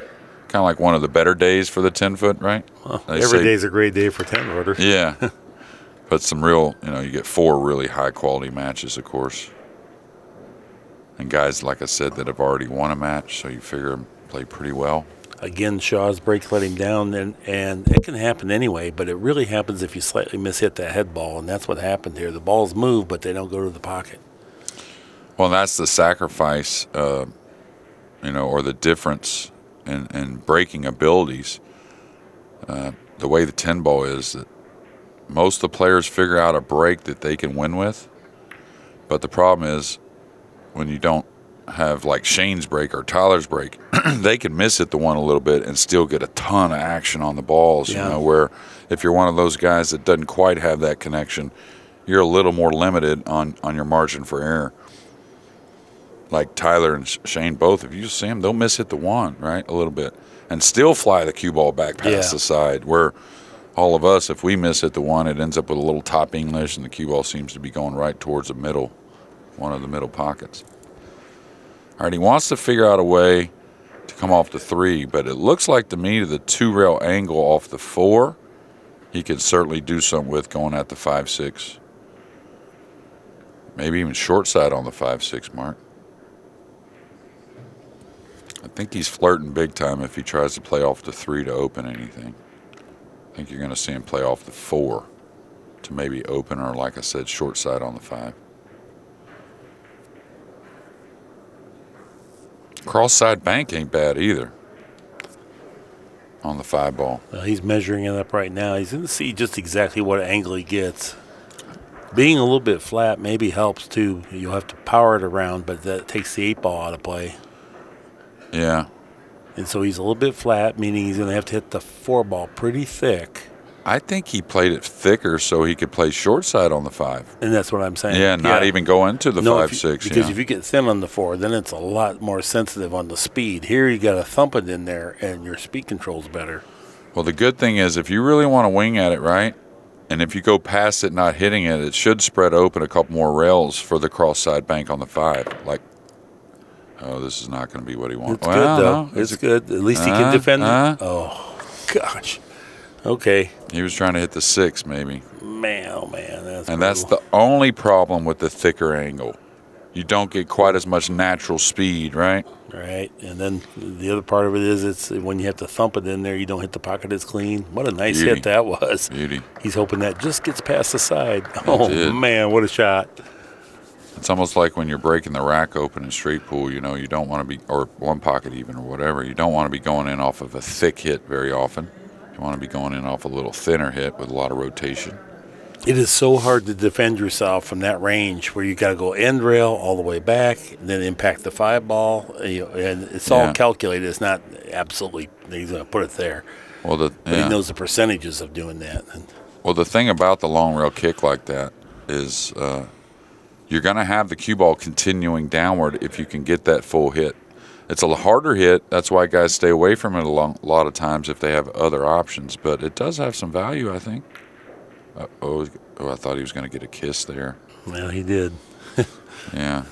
kind of like one of the better days for the 10 foot, right? They every say- day's a great day for 10 footers. yeah. but some real, you know, you get four really high quality matches, of course. And guys, like I said, that have already won a match, so you figure play pretty well. Again, Shaw's break let him down, and, and it can happen anyway, but it really happens if you slightly mishit that head ball, and that's what happened here. The balls move, but they don't go to the pocket. Well, that's the sacrifice, uh, you know, or the difference in, in breaking abilities. Uh, the way the 10 ball is that most of the players figure out a break that they can win with, but the problem is when you don't have like Shane's break or Tyler's break, they can miss it the one a little bit and still get a ton of action on the balls. Yeah. You know, where if you're one of those guys that doesn't quite have that connection, you're a little more limited on on your margin for error. Like Tyler and Shane both, if you see them, they'll miss hit the one right a little bit and still fly the cue ball back past Yeah. the side. Where all of us, if we miss hit the one, it ends up with a little top English, and the cue ball seems to be going right towards the middle, one of the middle pockets. All right, he wants to figure out a way to come off the three, but it looks like to me to the two rail angle off the four, he could certainly do something with going at the five six. Maybe even short side on the five six mark. I think he's flirting big time if he tries to play off the three to open anything. I think you're going to see him play off the four to maybe open or, like I said, short side on the five. Cross side bank ain't bad either on the five ball. Well, he's measuring it up right now. He's going to see just exactly what angle he gets. Being a little bit flat maybe helps too. You'll have to power it around, but that takes the eight ball out of play. Yeah, And so he's a little bit flat, meaning he's going to have to hit the four ball pretty thick. I think he played it thicker so he could play short side on the five. And that's what I'm saying. Yeah, not even go into the No, five you- six. Because yeah. if you get thin on the four, then it's a lot more sensitive on the speed. Here you got to thump it in there, and your speed control's better. Well, the good thing is if you really want to wing at it, right? And if you go past it not hitting it, it should spread open a couple more rails for the cross side bank on the five. Like, oh, this is not going to be what he wants. It's good though. It's, good. At least he Uh, can defend uh. it. Oh, gosh. Okay, He was trying to hit the six, maybe. man, oh man, that's And that's the only problem with the thicker angle. You don't get quite as much natural speed, right? right. And then the other part of it is it's when you have to thump it in there, you don't hit the pocket as clean. What a nice Beauty. hit that was. Beauty. He's hoping that just gets past the side. Oh did. man, what a shot! It's almost like when you're breaking the rack open in straight pool, you know, you don't want to be, or one pocket even, or whatever, you don't want to be going in off of a thick hit very often. You want to be going in off a little thinner hit with a lot of rotation. It is so hard to defend yourself from that range where you got to go end rail all the way back, and then impact the five ball. And it's all Yeah. calculated. It's not absolutely he's going to put it there, Well, the yeah. he knows the percentages of doing that. Well, the thing about the long rail kick like that is uh, you're going to have the cue ball continuing downward if you can get that full hit. It's a harder hit. That's why guys stay away from it a, long, lot of times if they have other options. But it does have some value, I think. Uh, oh, oh, I thought he was going to get a kiss there. well, he did Yeah.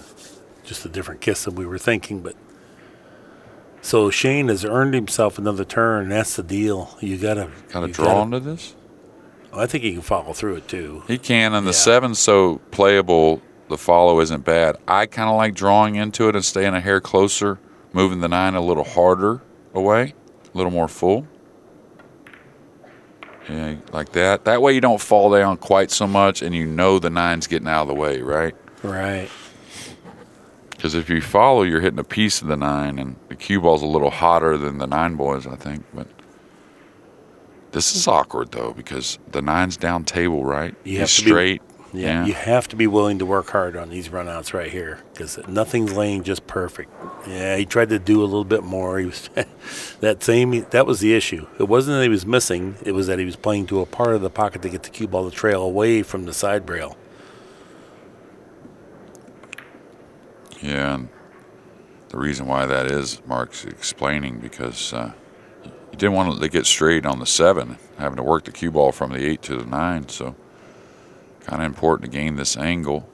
just a different kiss than we were thinking, but. So Shane has earned himself another turn. That's the deal. You gotta Got to you draw gotta- into this? I think he can follow through it too. He can, and the Yeah. seven's so playable. The follow isn't bad. I kind of like drawing into it and staying a hair closer, moving the nine a little harder away, a little more full. Yeah, like that. That way you don't fall down quite so much, and you know the nine's getting out of the way, right? Right. Because if you follow, you're hitting a piece of the nine, and the cue ball's a little hotter than the nine boys, I think. But this is awkward though, because the nine's down table, right? You He's have to be- straight. Yeah, Yeah. you have to be willing to work hard on these runouts right here because nothing's laying just perfect. Yeah, he tried to do a little bit more. He was that same. That was the issue. It wasn't that he was missing. It was that he was playing to a part of the pocket to get the cue ball to trail away from the side rail. Yeah, and the reason why that is, Mark's explaining because uh, you didn't want to get straight on the seven, having to work the cue ball from the eight to the nine. So, kind of important to gain this angle.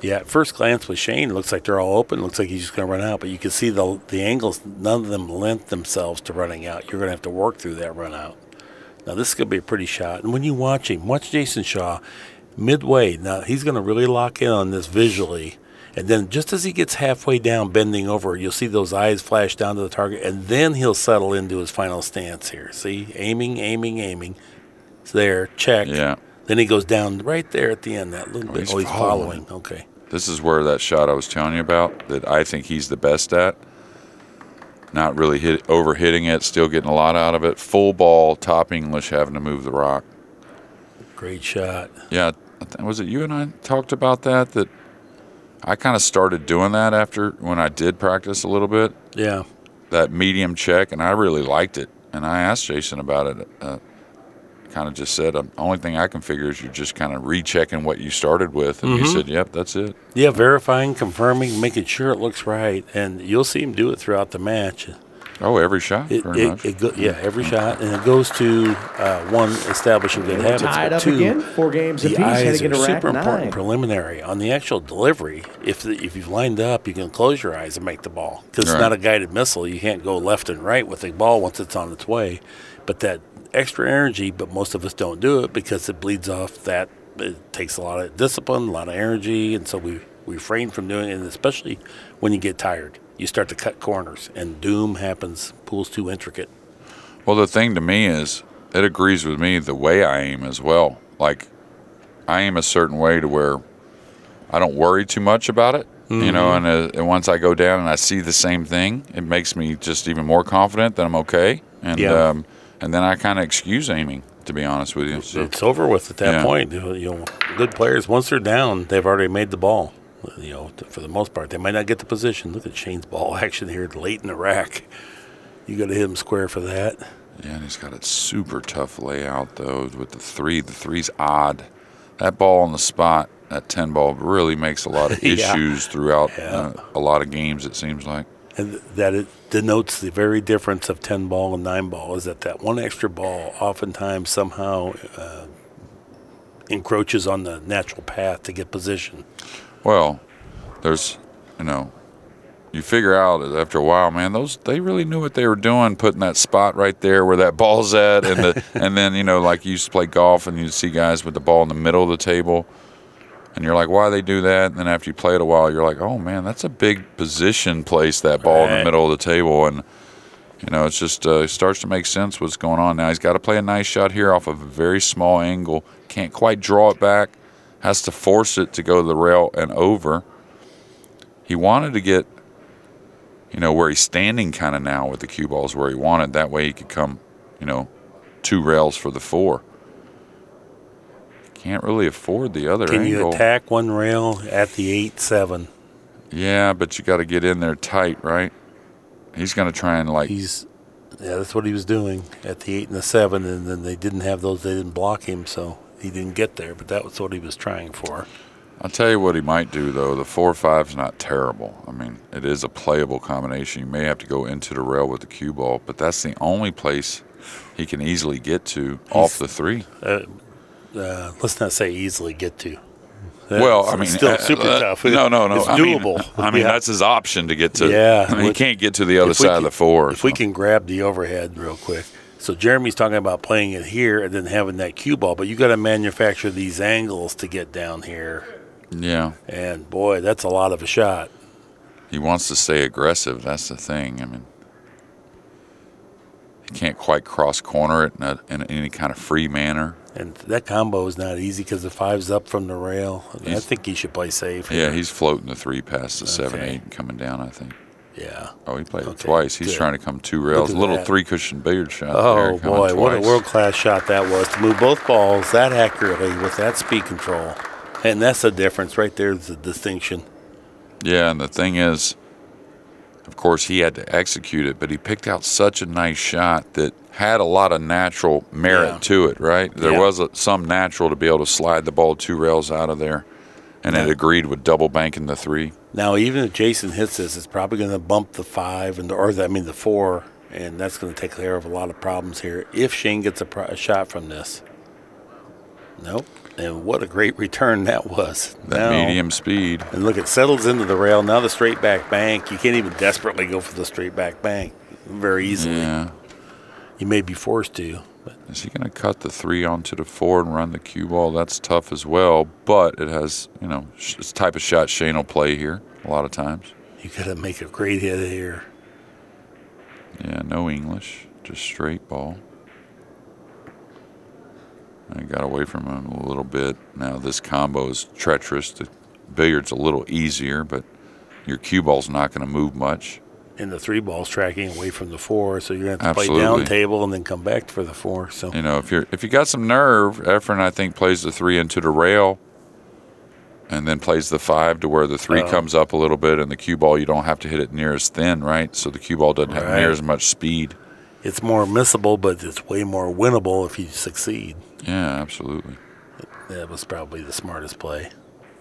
Yeah, at first glance with Shane, looks like they're all open. Looks like he's just going to run out, but you can see the the angles. None of them lent themselves to running out. You're going to have to work through that run out. Now this is going to be a pretty shot. And when you watch him, watch Jayson Shaw, midway. Now he's going to really lock in on this visually, and then just as he gets halfway down, bending over, you'll see those eyes flash down to the target, and then he'll settle into his final stance here. See, aiming, aiming, aiming. It's there, check. Yeah, Then he goes down right there at the end. That little bit. he's oh, he's following. following. Okay. this is where that shot I was telling you about that I think he's the best at. Not really hit over hitting it, still getting a lot out of it. Full ball, top English, having to move the rock. Great shot. Yeah, was it you and I talked about that? That I kind of started doing that after when I did practice a little bit, Yeah. that medium check, and I really liked it. And I asked Jayson about it. Uh, kind of just said, um, only thing I can figure is you're just kind of rechecking what you started with. And he said, yep, that's it. Yeah, verifying, confirming, making sure it looks right, and you'll see him do it throughout the match. Oh, every shot, It, pretty it, much. it go, yeah, every shot, and it goes to uh, one establishing good habits. Tied up two, again, four games the apiece, eyes heading are super important nine. preliminary on the actual delivery. If the, if you've lined up, you can close your eyes and make the ball because Right. it's not a guided missile. You can't go left and right with the ball once it's on its way. But that extra energy, but most of us don't do it because it bleeds off. That it takes a lot of discipline, a lot of energy, and so we we refrain from doing it. And especially when you get tired, you start to cut corners, and doom happens. Pool's too intricate. Well, the thing to me is, it agrees with me the way I aim as well. Like, I aim a certain way to where I don't worry too much about it. You know, and, uh, and once I go down and I see the same thing, it makes me just even more confident that I'm okay. And Yeah. um, and then I kind of excuse aiming, to be honest with you. So, It's over with at that Yeah. point. You know, good players once they're down, they've already made the ball. You know, for the most part, they might not get the position. Look at Shane's ball action here late in the rack. You got to hit him square for that. yeah, and he's got a super tough layout though with the three. The three's odd. That ball on the spot, that ten ball, really makes a lot of Yeah. issues throughout Yeah. uh, a lot of games. It seems like. And that it denotes the very difference of 10 ball and 9 ball is that that one extra ball oftentimes somehow uh, encroaches on the natural path to get position. Well, there's, you know, you figure out after a while, man, those they really knew what they were doing, putting that spot right there where that ball's at, and the and then you know, like you used to play golf and you'd see guys with the ball in the middle of the table, and you're like, why they do that? And then after you play it a while, you're like, oh man, that's a big position place that ball in the middle of the table, and you know, it's just uh, it starts to make sense what's going on now. He's got to play a nice shot here off of a very small angle, can't quite draw it back, has to force it to go to the rail and over he wanted to get, you know, where he's standing kind of now with the cue balls where he wanted. That way he could come, you know, two rails for the four. Can't really afford the other Can you attack one rail at the 8 7? Yeah, but you got to get in there tight, right? He's going to try and like, He's yeah, that's what he was doing at the eight and the seven, and then they didn't have those. They didn't block him, so he didn't get there. But that was what he was trying for. I'll tell you what he might do though. The four five's not terrible. I mean, it is a playable combination. You may have to go into the rail with the cue ball, but that's the only place he can easily get to off the three. Uh, uh, let's not say easily get to. Well, I mean, still uh, super uh, tough. No, no, no. It's I mean- doable. I mean, Yeah. that's his option to get to. Yeah, I mean, he can't get to the other side of the four. If we can grab the overhead real quick. So Jeremy's talking about playing it here and then having that cue ball, but you got to manufacture these angles to get down here. yeah, And boy, that's a lot of a shot. he wants to stay aggressive. That's the thing. I mean, he can't quite cross corner it in, a, in any kind of free manner. And that combo is not easy because the five's up from the rail. I think he should play safe. Yeah, he's floating the three past the seven, eight, and coming down. I think. yeah. Oh, he played it twice. He's good. trying to come two rails. A little that. three cushion billiard shot. Oh boy, what a world class shot that was to move both balls that accurately with that speed control. And that's the difference right there's the distinction. Yeah, and the thing is, of course, he had to execute it, but he picked out such a nice shot that had a lot of natural merit Yeah. to it, right? There Yeah. was a, some natural to be able to slide the ball two rails out of there, and it agreed with double banking the three. Now, even if Jayson hits this, it's probably going to bump the five and or the, I mean the four, and that's going to take care of a lot of problems here. If Shane gets a, pro- a shot from this, nope. And what a great return that was. That Now- medium speed. And look, it settles into the rail. Now the straight back bank. You can't even desperately go for the straight back bank very easily. Yeah. You may be forced to, but Is he going to cut the three onto the four and run the cue ball? That's tough as well, but it has, you know, it's the type of shot Shane will play here a lot of times. you got to make a great hit here. Yeah, no English, just straight ball. I got away from him a little bit. Now this combo is treacherous. The billiard's a little easier, but your cue ball's not going to move much. And the three balls tracking away from the four, so you're going to have to play down table and then come back for the four. So You know, if you're if you got some nerve, Efren I think plays the three into the rail, and then plays the five to where the 3 Oh. comes up a little bit, and the cue ball you don't have to hit it near as thin, right? So the cue ball doesn't have near as much speed. It's more missable, but it's way more winnable if you succeed. Yeah, absolutely. That was probably the smartest play.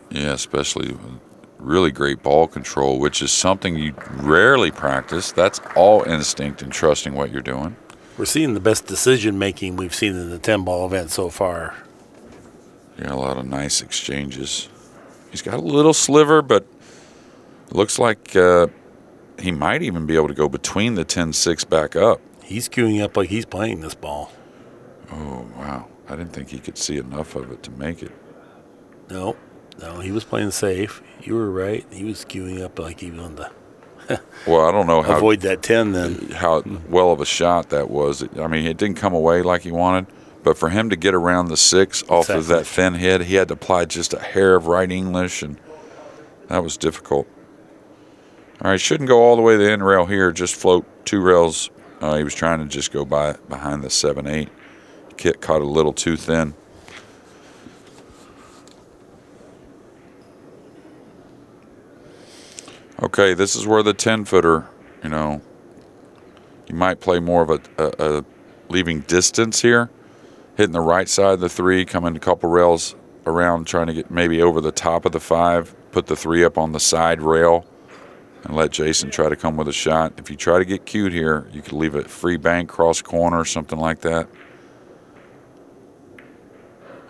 Yeah, especially really great ball control, which is something you rarely practice. That's all instinct and trusting what you're doing. We're seeing the best decision making we've seen in the 10 ball event so far. Yeah, a lot of nice exchanges. He's got a little sliver, but looks like uh, he might even be able to go between the 10 6 back up. He's queuing up like he's playing this ball. Oh, wow. I didn't think he could see enough of it to make it. No, no, he was playing safe. You were right. He was queuing up like he wanted to Well, I don't know how avoid that 10 then. how well of a shot that was. I mean, it didn't come away like he wanted, but for him to get around the six off of that thin hit, he had to apply just a hair of right English, and that was difficult. All right, shouldn't go all the way to the end rail here. Just float two rails. Uh, he was trying to just go by behind the seven eight. Kit caught a little too thin. Okay, this is where the 10 footer, you know, you might play more of a, a, a leaving distance here, hitting the right side of the three, coming a couple rails around, trying to get maybe over the top of the five, put the three up on the side rail, and let Jayson try to come with a shot. If you try to get cute here, you could leave a free bank cross corner, something like that.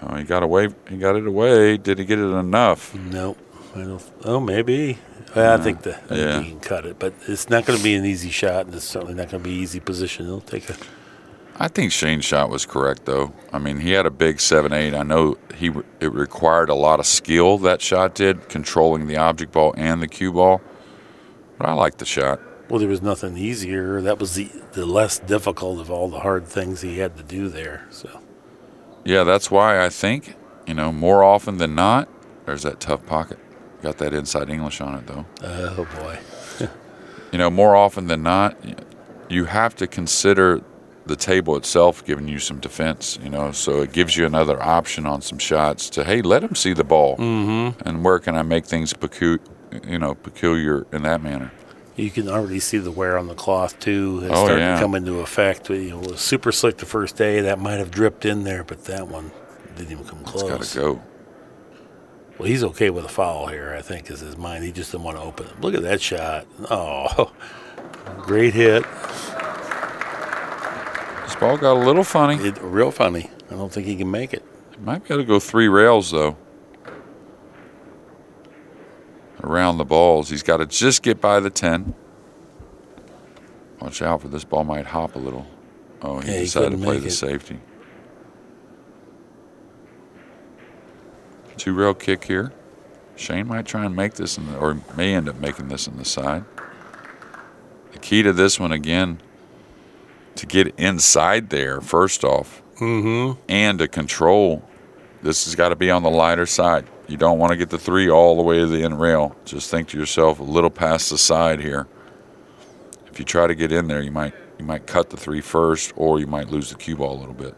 Oh, he got away. He got it away. Did he get it enough? Nope. I don't, oh, maybe. Well, I think the I think he can cut it, but it's not going to be an easy shot, and it's certainly not going to be an easy position. It'll take a I think Shane's shot was correct, though. I mean, he had a big seven eight. I know he it required a lot of skill. That shot did controlling the object ball and the cue ball, but I like the shot. well. There was nothing easier. That was the the less difficult of all the hard things he had to do there. So Yeah, that's why I think you know more often than not, there's that tough pocket. Got that inside English on it though. oh boy, You know, more often than not, you have to consider the table itself giving you some defense. You know, so it gives you another option on some shots to hey, let him see the ball, mm-hmm. and where can I make things pecu- you know, peculiar in that manner. you can already see the wear on the cloth too. It's Oh, starting yeah. to come into effect. You know, it was super slick the first day. That might have dripped in there, but that one didn't even come It's close. got to go. Well, he's okay with a foul here, I think, is his mind. He just didn't want to open it. Look at that shot. Oh, great hit. This ball got a little funny. It, real funny. I don't think he can make it. Might be able to go three rails though. Around the balls, he's got to just get by the ten. Watch out for this ball might hop a little. Oh, he Yeah, he decided to play the it. safety. Two rail kick here. Shane might try and make this, in the, or may end up making this in the side. The key to this one again, to get inside there first off, Mm-hmm. and to control. This has got to be on the lighter side. You don't want to get the three all the way to the end rail. Just think to yourself a little past the side here. If you try to get in there, you might you might cut the three first, or you might lose the cue ball a little bit.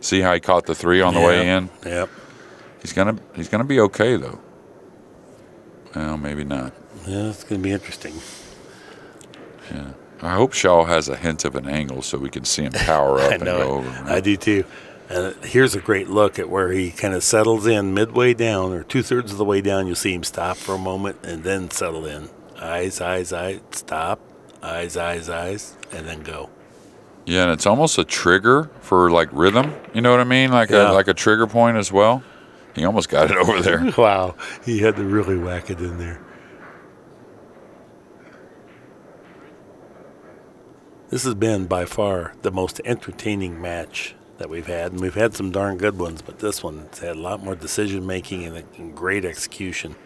See how he caught the three on the way in? Yep. He's gonna he's gonna be okay though. Well, maybe not. Yeah, it's going to be interesting. Yeah. I hope Shaw has a hint of an angle so we can see him power up and go over. right? I do too. And here's a great look at where he kind of settles in midway down, or two thirds of the way down. You'll see him stop for a moment and then settle in. Eyes, eyes, eyes, stop. Eyes, eyes, eyes, and then go. Yeah, and it's almost a trigger for like rhythm. You know what I mean? Like Yeah. a like a trigger point as well. He almost got it over there. Wow, he had to really whack it in there. This has been by far the most entertaining match that we've had, and we've had some darn good ones, but this one's had a lot more decision making and, and great execution.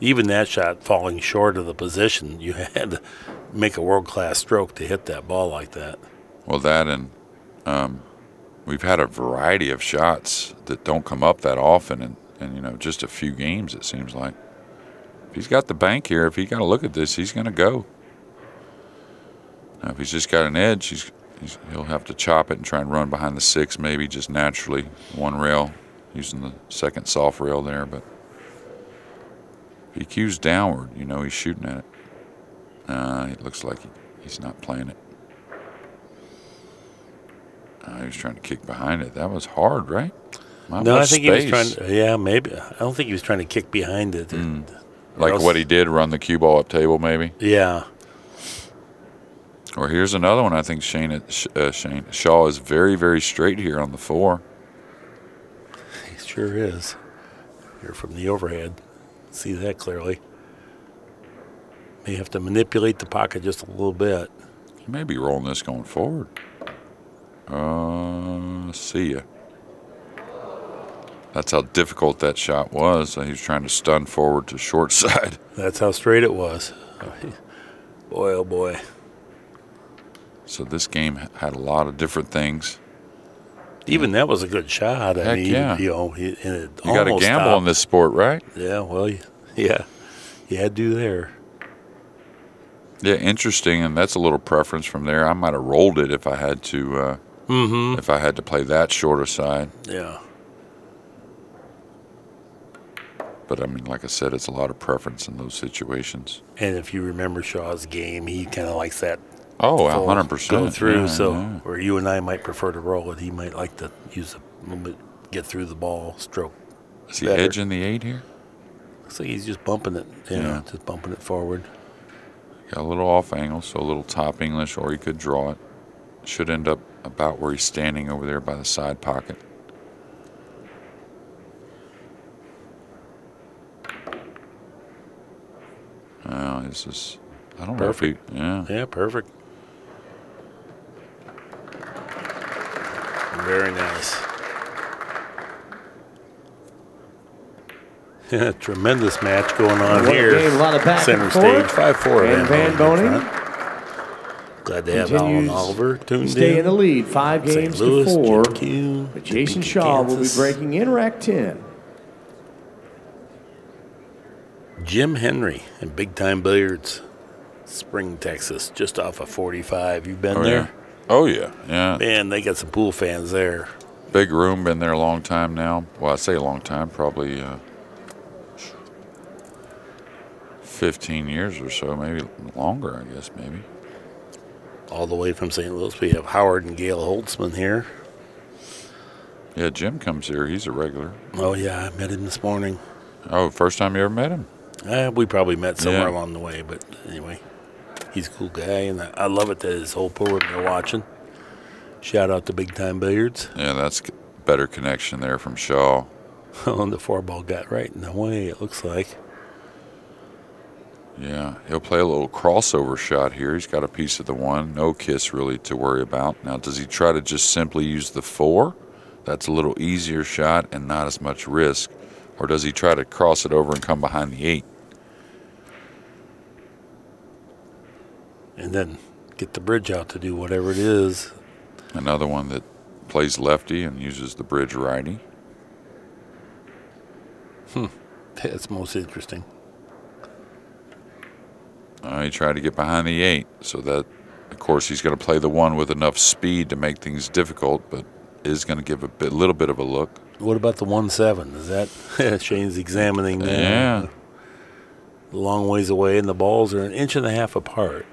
Even that shot falling short of the position, you had to make a world class stroke to hit that ball like that. Well, that and um, we've had a variety of shots that don't come up that often, and and you know just a few games it seems like. If he's got the bank here, if he got to look at this, he's going to go. Now, if he's just got an edge, he's, he's he'll have to chop it and try and run behind the six, maybe just naturally one rail, using the second soft rail there. But He cues downward. You know he's shooting at it. Uh, it looks like he, he's not playing it. Uh, he was trying to kick behind it. That was hard, right? Not no, I think he was trying. To, yeah, maybe. I don't think he was trying to kick behind it. Mm. Like else- what he did, run the cue ball up table, maybe. Yeah. Or here's another one. I think Shane, uh, Shane Shaw is very, very straight here on the four. He sure is. Here from the overhead. See that clearly. May have to manipulate the pocket just a little bit. He may be rolling this going forward. Uh, see ya. That's how difficult that shot was. He was trying to stun forward to short side. That's how straight it was. Boy, oh boy. So this game had a lot of different things. Even that was a good shot. I Heck mean, yeah. you know, he, and it You got to gamble stopped. on this sport, right? Yeah, well, yeah, you had to do there. Yeah, interesting, and that's a little preference from there. I might have rolled it if I had to. Uh, Mm-hmm. if I had to play that shorter side, Yeah. but I mean, like I said, it's a lot of preference in those situations. And if you remember Shaw's game, he kind of likes that Oh, full hundred percent go through. Yeah, so yeah. where you and I might prefer to roll it, he might like to use a little bit, get through the ball stroke. is he better. edging the eight here? Looks like he's just bumping it. You Yeah. just bumping it forward. Got a little off angle, so a little top English, or he could draw it. Should end up about where he's standing over there by the side pocket. Oh, this is. I don't Perfect. know if he. Yeah. Yeah, perfect. Very nice. Yeah, tremendous match going on What a here. game, a lot of back Center and forth. stage, five four. And Van Boening Glad to have Alan Oliver tuned stay in. in the lead, five games Louis, to four. Jim But Jayson Topeka, Shaw will be breaking in rack 10. Jim Henry and Big Time Billiards, Spring, Texas, just off of 45. You've been Oh, there? yeah. Oh, yeah. Yeah. Man, they got some pool fans there. Big room, been there a long time now. Well, I say a long time, probably uh, 15 years or so, maybe longer, I guess, maybe. All the way from St. Louis, we have Howard and Gail Holtzman here. Yeah, Jim comes here. He's a regular. Oh, yeah, I met him this morning. Oh, first time you ever met him? Uh, we probably met somewhere Yeah. along the way, but anyway, he's a cool guy, and I, I love it that his whole board they're watching. Shout out to Big Time Billiards. Yeah, that's better connection there from Shaw. Oh, and the four ball got right in the way, it looks like. Yeah, he'll play a little crossover shot here. He's got a piece of the one. No kiss really to worry about. Now, does he try to just simply use the four? That's a little easier shot and not as much risk. Or does he try to cross it over and come behind the eight? And then get the bridge out to do whatever it is. Another one that plays lefty and uses the bridge righty. Hmm, that's most interesting. Uh, he tried to get behind the eight, so that, of course, he's going to play the one with enough speed to make things difficult, but is going to give a bit, little bit of a look. What about the one seven? Is that Shane's examining? that. Yeah. a long ways away, and the balls are an inch and a half apart.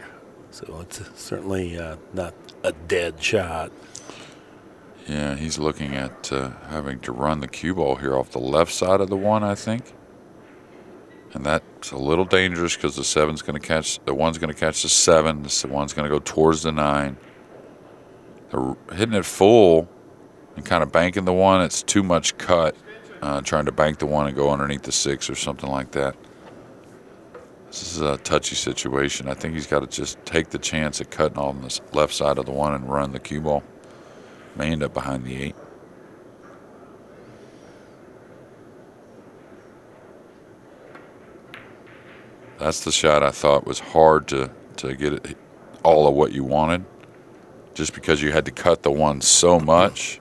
So it's certainly uh, not a dead shot. Yeah, he's looking at uh, having to run the cue ball here off the left side of the one, I think. And that's a little dangerous because the seven's going to catch the one's going to catch the seven. The one's going to go towards the nine. They're hitting it full and kind of banking the one. It's too much cut. Uh, trying to bank the one and go underneath the six or something like that. This is a touchy situation. I think he's got to just take the chance at cutting on the left side of the one and run the cue ball. May end up behind the eight. That's the shot I thought was hard to, to get it all of what you wanted. Just because you had to cut the one so much.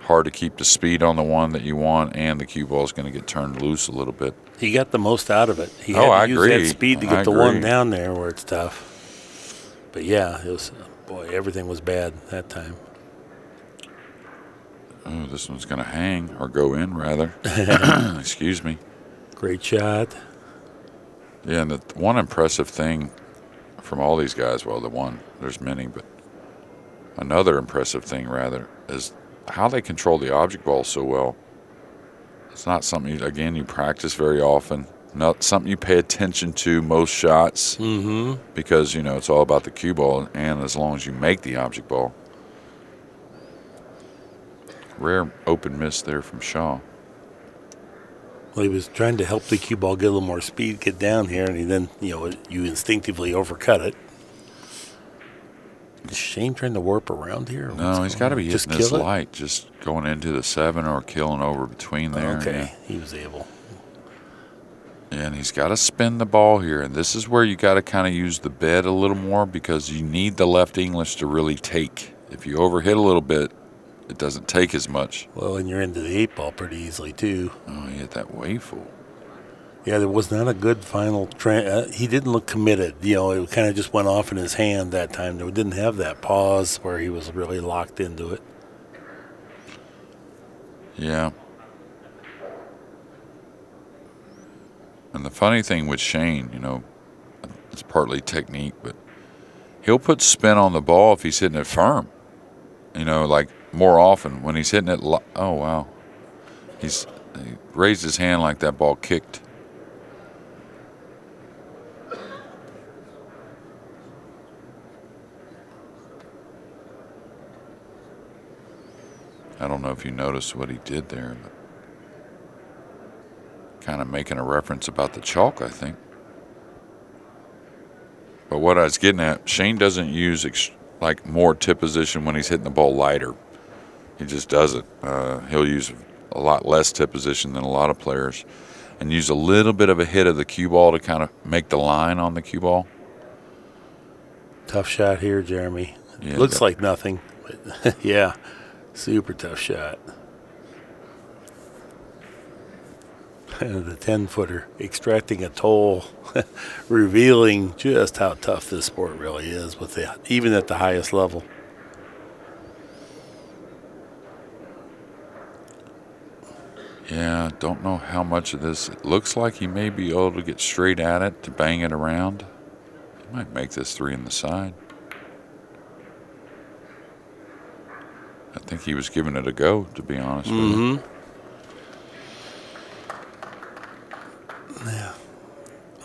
Hard to keep the speed on the one that you want, and the cue ball is going to get turned loose a little bit. He got the most out of it. He Oh, had to I use agree. that speed to I get the one down there where it's tough. But yeah, it was boy, everything was bad that time. Oh, this one's going to hang or go in, rather. Excuse me. Great shot. Yeah, and the one impressive thing from all these guys, well, the one, there's many, but another impressive thing, rather, is how they control the object ball so well. It's not something, you, again, you practice very often, not something you pay attention to most shots Mm-hmm. because, you know, it's all about the cue ball and as long as you make the object ball. Rare open miss there from Shaw. Well, he was trying to help the cue ball get a little more speed, get down here, and he then, you know, you instinctively overcut it. Is Shane trying to warp around here? No, he's got to be just hitting this kill it. light, just going into the seven or killing over between there. okay, yeah. he was able. And he's got to spin the ball here. And this is where you got to kind of use the bed a little more because you need the left English to really take. If you overhit a little bit, it doesn't take as much. Well, and you're into the eight ball pretty easily too. Oh, he hit that way full. Yeah, there was not a good final. Tra- uh, he didn't look committed. You know, it kind of just went off in his hand that time. There didn't have that pause where he was really locked into it. Yeah. And the funny thing with Shane, you know, it's partly technique, but he'll put spin on the ball if he's hitting it firm. You know, like more often when he's hitting it. Lo- oh wow, he's he raised his hand like that ball kicked. I don't know if you noticed what he did there, but kind of making a reference about the chalk, I think. But what I was getting at, Shane doesn't use ex- like more tip position when he's hitting the ball lighter. He just does it. Uh, he'll use a lot less tip position than a lot of players, and use a little bit of a hit of the cue ball to kind of make the line on the cue ball. Tough shot here, Jeremy. Yeah, Looks that- like nothing, but yeah, super tough shot. the 10 footer extracting a toll, revealing just how tough this sport really is, with the, even at the highest level. Yeah, don't know how much of this. It looks like he may be able to get straight at it to bang it around. He might make this three in the side. I think he was giving it a go, to be honest with you. Mm-hmm.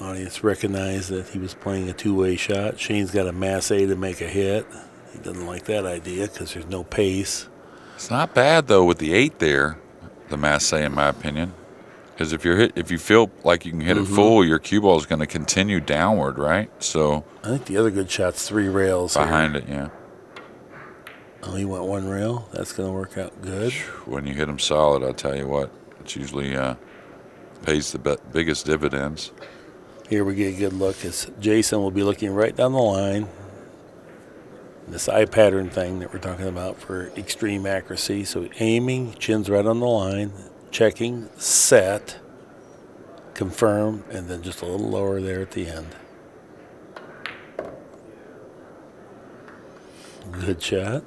Audience recognized that he was playing a two way shot. Shane's got a masse to make a hit. He doesn't like that idea because there's no pace. It's not bad though with the eight there, the Masse, in my opinion. Because if you're hit, if you feel like you can hit it full, your cue ball is going to continue downward, right? So I think the other good shot's three rails. here. behind it, yeah. Oh, he went one rail. That's going to work out good. When you hit them solid, I'll tell you what, it's usually uh, pays the be- biggest dividends. Here we get a good look as Jayson will be looking right down the line. This eye pattern thing that we're talking about for extreme accuracy. So aiming, chin's right on the line, checking, set, confirm, and then just a little lower there at the end. Good shot.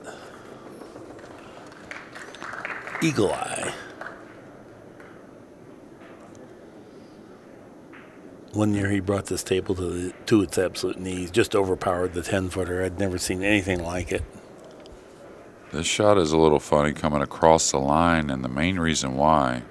Eagle eye. One year he brought this table to the, to its absolute knees, just overpowered the ten footer. I'd never seen anything like it. This shot is a little funny coming across the line, and the main reason why,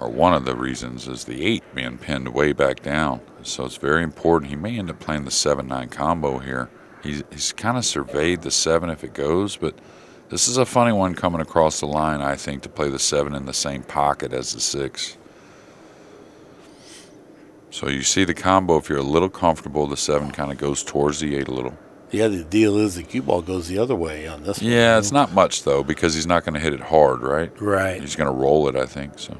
or one of the reasons, is the eight being pinned way back down. So it's very important. He may end up playing the seven-nine combo here. He's he's kind of surveyed the seven if it goes, but this is a funny one coming across the line. I think to play the seven in the same pocket as the six. So you see the combo. If you're a little comfortable, the seven kind of goes towards the eight a little. Yeah, the deal is the cue ball goes the other way on this one. Yeah, it's not much though because he's not going to hit it hard, right? Right. He's going to roll it, I think. So.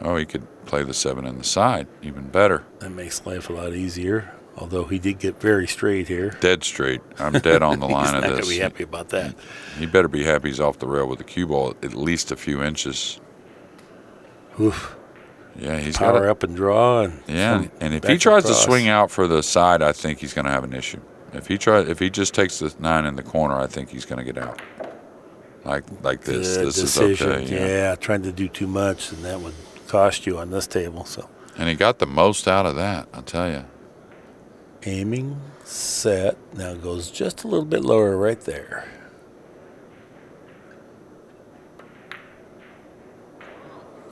Oh, he could play the seven in the side, even better. That makes life a lot easier. Although he did get very straight here. Dead straight. I'm dead on the He's line not of this. be happy about that. He better be happy he's off the rail with the cue ball at least a few inches. Oof. Yeah, he's got Power to. up and draw. And Yeah, and if he tries across. to swing out for the side, I think he's going to have an issue. If he tries, if he just takes the nine in the corner, I think he's going to get out. Like like this. This decision. is okay. yeah. trying to do too much, and that would cost you on this table. So And he got the most out of that, I'll tell you. aiming, set. Now goes just a little bit lower right there.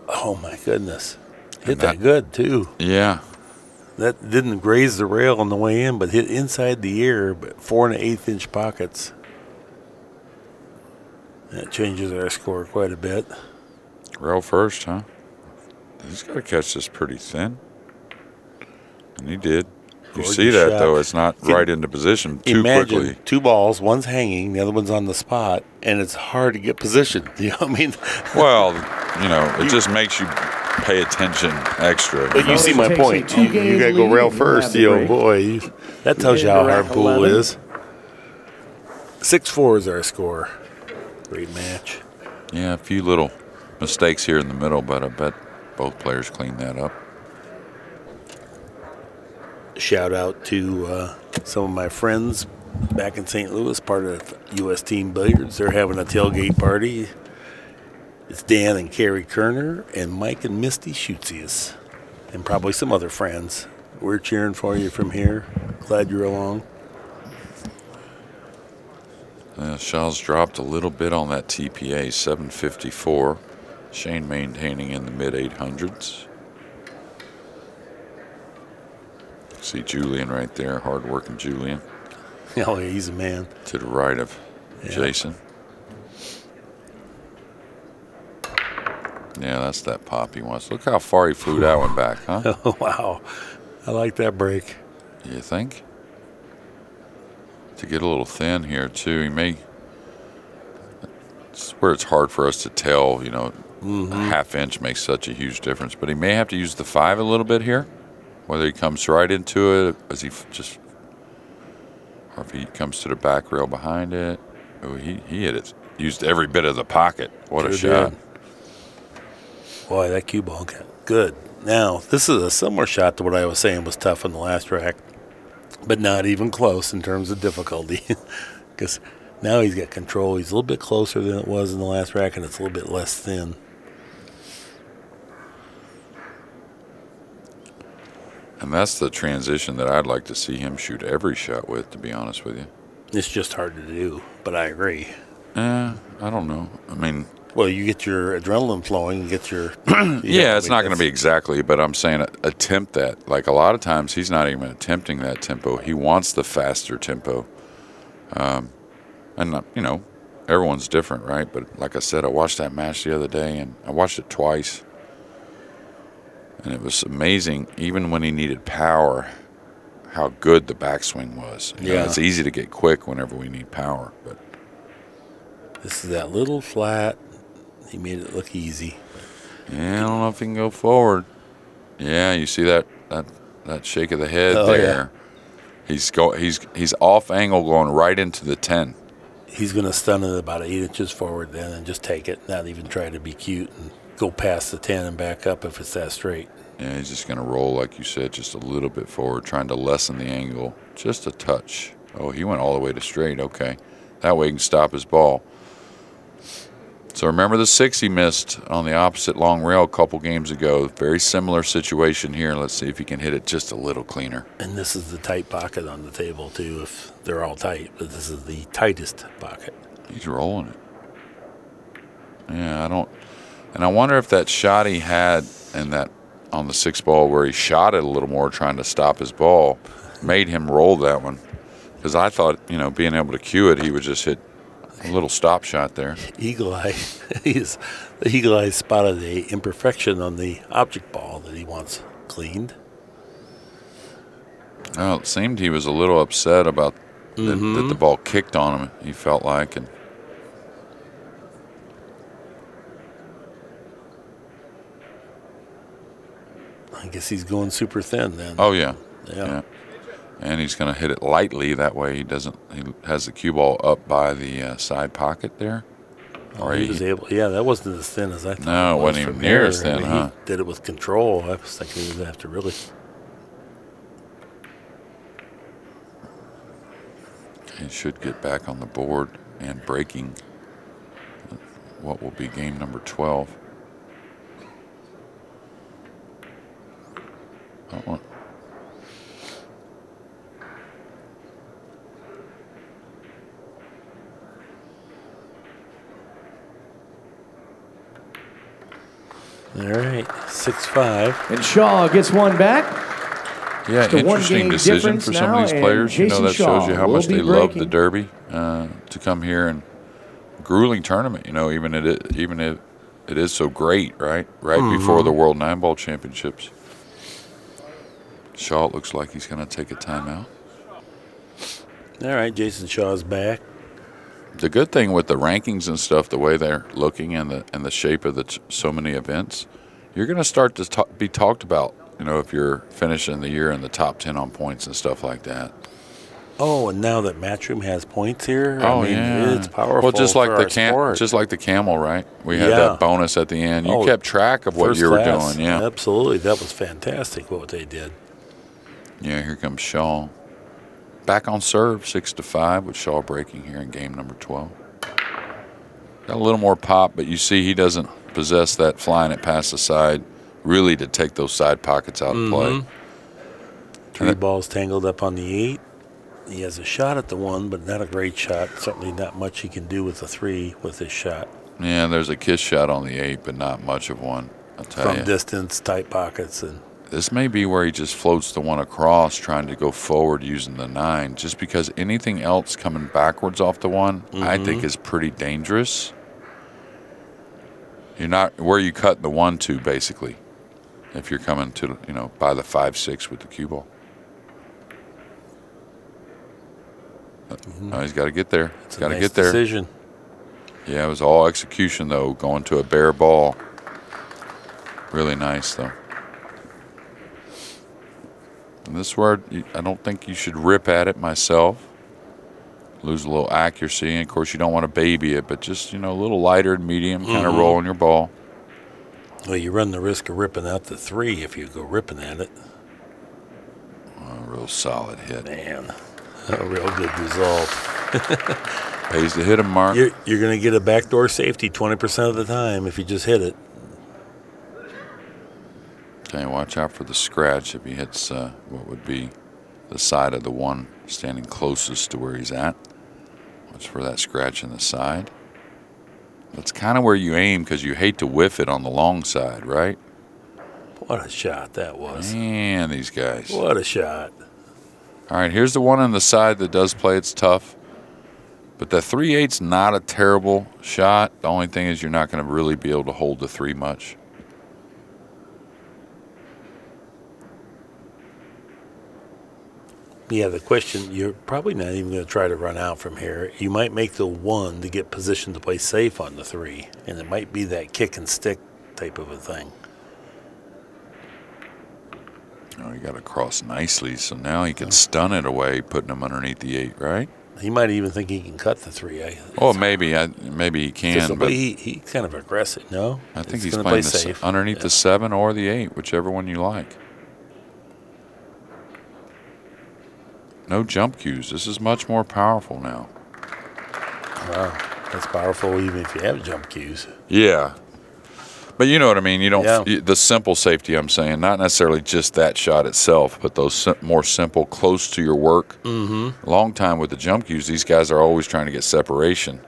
Oh my goodness. Hit that, that- good too. Yeah. That didn't graze the rail on the way in, but hit inside the ear, but four and an eighth inch pockets. That changes our score quite a bit. Rail first, huh? He's got to catch this pretty thin. And he did. You Gorgeous see that, shot. though. It's not Can- right into position too Imagine quickly. two balls, one's hanging, the other one's on the spot, and it's hard to get positioned. You know what I mean? Well, you know, it just makes you pay attention extra. But you know? see my point. You, you got to go rail first. have You know, boy, that tells you how hard pool 11. is. Six four is our score. Great match. Yeah, a few little mistakes here in the middle, but I bet both players cleaned that up. Shout out to uh, some of my friends back in St. Louis, part of U.S. Team Billiards. They're having a tailgate party. It's Dan and Carrie Kerner and Mike and Misty Schutzius, and probably some other friends. We're cheering for you from here. Glad you're along. Uh, Shaw's dropped a little bit on that TPA, 754. Shane maintaining in the mid 800s. See Julian right there, hard-working Julian Oh, yeah, he's a man. to the right of Yeah. Jayson. Yeah, that's that pop he wants. Look how far he flew that one back, huh? Oh, wow. I like that break. You think? To get a little thin here too, he may. It's where it's hard for us to tell. You know, a half inch makes such a huge difference. But he may have to use the five a little bit here, whether he comes right into it, as he just, or if he comes to the back rail behind it. Oh, he he hit it. Used every bit of the pocket. What a shot! did. Boy, that cue ball got good. Now, this is a similar shot to what I was saying was tough on the last rack, but not even close in terms of difficulty. Because now he's got control. He's a little bit closer than it was in the last rack, and it's a little bit less thin. And that's the transition that I'd like to see him shoot every shot with. To be honest with you. It's just hard to do, but I agree. Eh, I don't know. I mean, Well, you get your adrenaline flowing, you get your. yeah, it's not going to be exactly, but I'm saying attempt that. Like a lot of times, he's not even attempting that tempo. He wants the faster tempo. Um, and uh, you know, everyone's different, right? But like I said, I watched that match the other day, and I watched it twice, and it was amazing. Even when he needed power, how good the backswing was. You know, Yeah. it's easy to get quick whenever we need power, but This is that little flat. He made it look easy. Yeah, I don't know if he can go forward. Yeah, you see that that that shake of the head Oh, yeah. there. He's go he's he's off angle going right into the ten. He's going to stun it about eight inches forward then and just take it, not even try to be cute and go past the 10 and back up if it's that straight. Yeah, he's just gonna roll like you said, just a little bit forward, trying to lessen the angle just a touch. Oh, he went all the way to straight. Okay, that way he can stop his ball. So remember the six he missed on the opposite long rail a couple games ago. Very similar situation here. Let's see if he can hit it just a little cleaner. And this is the tight pocket on the table, too, if they're all tight, but this is the tightest pocket. He's rolling it. Yeah, I don't. And I wonder if that shot he had in that on the six ball where he shot it a little more, trying to stop his ball, made him roll that one. Because I thought, you know, being able to cue it, he would just hit a little stop shot there. Eagle Eye, he's, the Eagle Eye spotted a imperfection on the object ball that he wants cleaned. Well, it seemed he was a little upset about that, that mm-hmm. the ball kicked on him. He felt like, and I guess he's going super thin then. oh yeah, yeah. and he's going to hit it lightly. That way, he doesn't. He has the cue ball up by the uh, side pocket there. Or he was able. Yeah, that wasn't as thin as I thought. No, it was wasn't even near as thin, I mean, huh? He did it with control. I was thinking he was going to have to really. He should get back on the board and breaking what will be game number 12. I don't All right, six five. And Shaw gets one back. Yeah, Just interesting decision for some of these players. You know, Jayson that shows you how much be they love the. Derby uh, to come here and grueling tournament. You know, even it even if it is so great, right? Right Mm-hmm. before the World Nine Ball Championships. Shaw looks like he's going to take a timeout. All right, Jayson Shaw's back. The good thing with the rankings and stuff, the way they're looking and the and the shape of the so many events, you're going to start to be talked about. You know, if you're finishing the year in the top ten on points and stuff like that. Oh, and now that Matchroom has points here, Oh I mean, yeah, it's powerful. Well, just like the cam, just like the camel, right? We had Yeah. that bonus at the end. You Oh, kept track of what you were doing. Yeah, absolutely. That was fantastic what they did. Yeah. Here comes Shaw, back on serve, six to five, with Shaw breaking here in game number twelve. Got a little more pop, but you see he doesn't possess that flying it past the side, really to take those side pockets out of play. Mm-hmm. Three balls tangled up on the eight. He has a shot at the one, but not a great shot. Certainly not much he can do with the three with his shot. Yeah, there's a kiss shot on the eight, but not much of one. I'll tell From you. distance, tight pockets, and This may be where he just floats the one across, trying to go forward using the nine, just because anything else coming backwards off the one, I mm-hmm. think is pretty dangerous. You're not where you cut the one to, basically, if you're coming to, you know, by the five six with the cue ball. Mm-hmm. No, he's got to get there. it's He's got to nice get there. decision. Yeah, it was all execution though, going to a bare ball. Really nice though. And this word, I don't think you should rip at it myself. Lose a little accuracy, and of course you don't want to baby it, but just you know a little lighter and medium, kind of mm-hmm. roll rolling your ball. Well, you run the risk of ripping out the three if you go ripping at it. A real solid hit. Man, a real good result. Pays to hit him, Mark. You're, you're going to get a backdoor safety 20% of the time if you just hit it. Okay, watch out for the scratch if he hits uh, what would be the side of the one standing closest to where he's at. Watch for that scratch in the side. That's kind of where you aim because you hate to whiff it on the long side, right? What a shot that was. Man, these guys. What a shot. All right, here's the one on the side that does play. It's tough. But the 3 8's not a terrible shot. The only thing is you're not going to really be able to hold the three much. Yeah, the question you're probably not even going to try to run out from here. You might make the one to get positioned to play safe on the three, and it might be that kick and stick type of a thing. Oh, he got across nicely, so now he can stun it away, putting him underneath the eight, right? He might even think he can cut the three. I, Oh, maybe I, maybe he can, but he, he's kind of aggressive. No, I think he's playing play the, safe. underneath Yeah. the seven or the eight, whichever one you like. No jump cues. This is much more powerful now. Wow, that's powerful even if you have jump cues. Yeah. But you know what I mean. You don't Yeah. the simple safety. I'm saying not necessarily just that shot itself, but those sim- more simple, close to your work. Mm-hmm. Long time with the jump cues, these guys are always trying to get separation,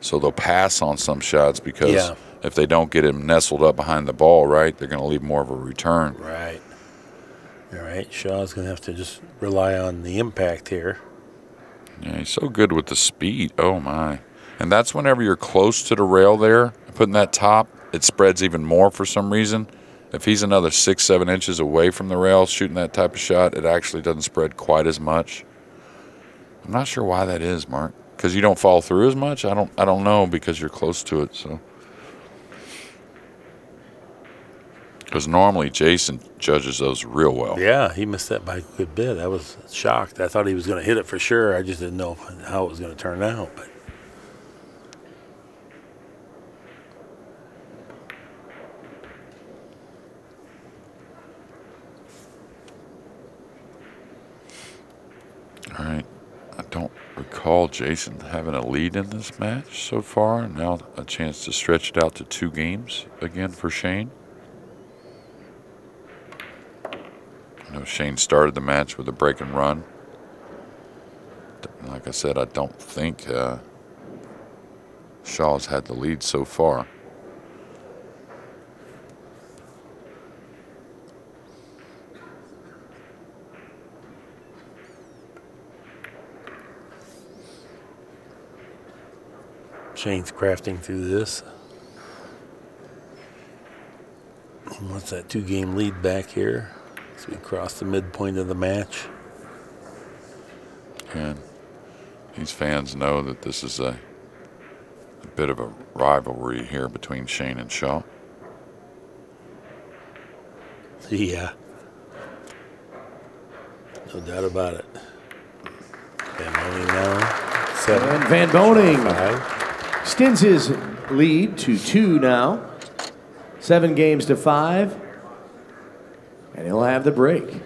so they'll pass on some shots because Yeah. if they don't get him nestled up behind the ball, right, they're going to leave more of a return. Right. All right. Shaw's going to have to just rely on the impact here. Yeah, he's so good with the speed. Oh my! And that's whenever you're close to the rail there, putting that top, it spreads even more for some reason. If he's another six, seven inches away from the rail shooting that type of shot, it actually doesn't spread quite as much. I'm not sure why that is, Mark. Because you don't fall through as much. I don't. I don't know because you're close to it. So. Because normally Jayson judges those real well. Yeah, he missed that by a good bit. I was shocked. I thought he was going to hit it for sure. I just didn't know how it was going to turn out. But All right. I don't recall Jayson having a lead in this match so far. Now a chance to stretch it out to two games again for Shane. Shane started the match with a break and run. Like I said, I don't think uh, Shaw's had the lead so far. Shane's crafting through this. He wants that two game lead back here as we cross the midpoint of the match. And these fans know that this is a, a bit of a rivalry here between Shane and Shaw. Yeah. No doubt about it. Van Boening now. Seven. And Van Boening Five. extends his lead to two now. Seven games to five. And he'll have the break.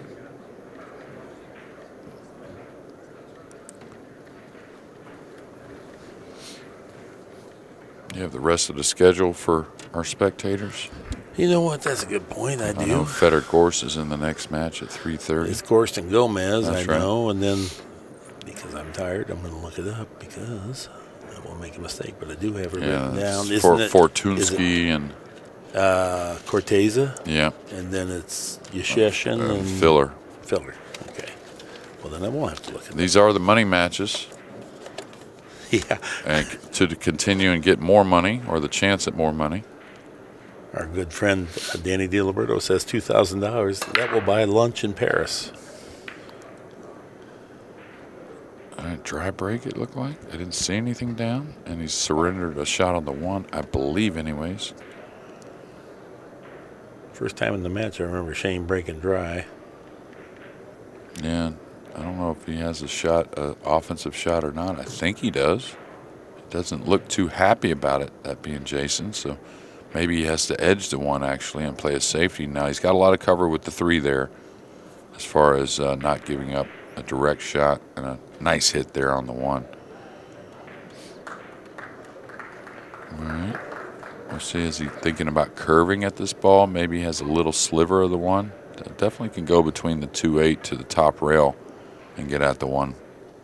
You have the rest of the schedule for our spectators. You know what? That's a good point. I I know do. Fedor Gorst is in the next match at 3:30. It's Gorst and Gomez, That's I right. know. And then, because I'm tired, I'm going to look it up because I won't make a mistake, but I do have it Yeah, written down. it's Isn't For, it- is it, Fortunsky and uh, Corteza, yeah, and then it's Yesheshin uh, and filler. Filler. Okay. Well, then I won't have to look at These are the money matches, Yeah. and to continue and get more money or the chance at more money. Our good friend uh, Danny DiLiberto says $2,000. That will buy lunch in Paris. Right, dry break. It looked like I didn't see anything down, and he surrendered a shot on the one, I believe, anyways. First time in the match, I remember Shane breaking dry. Yeah, I don't know if he has a shot, a offensive shot or not. I think he does. He doesn't look too happy about it, that being Jayson. So maybe he has to edge the one actually and play a safety. Now he's got a lot of cover with the three there, as far as uh, not giving up a direct shot and a nice hit there on the one. All right. We'll see. Is he thinking about curving at this ball? Maybe he has a little sliver of the one. Definitely can go between the two eight to the top rail and get at the one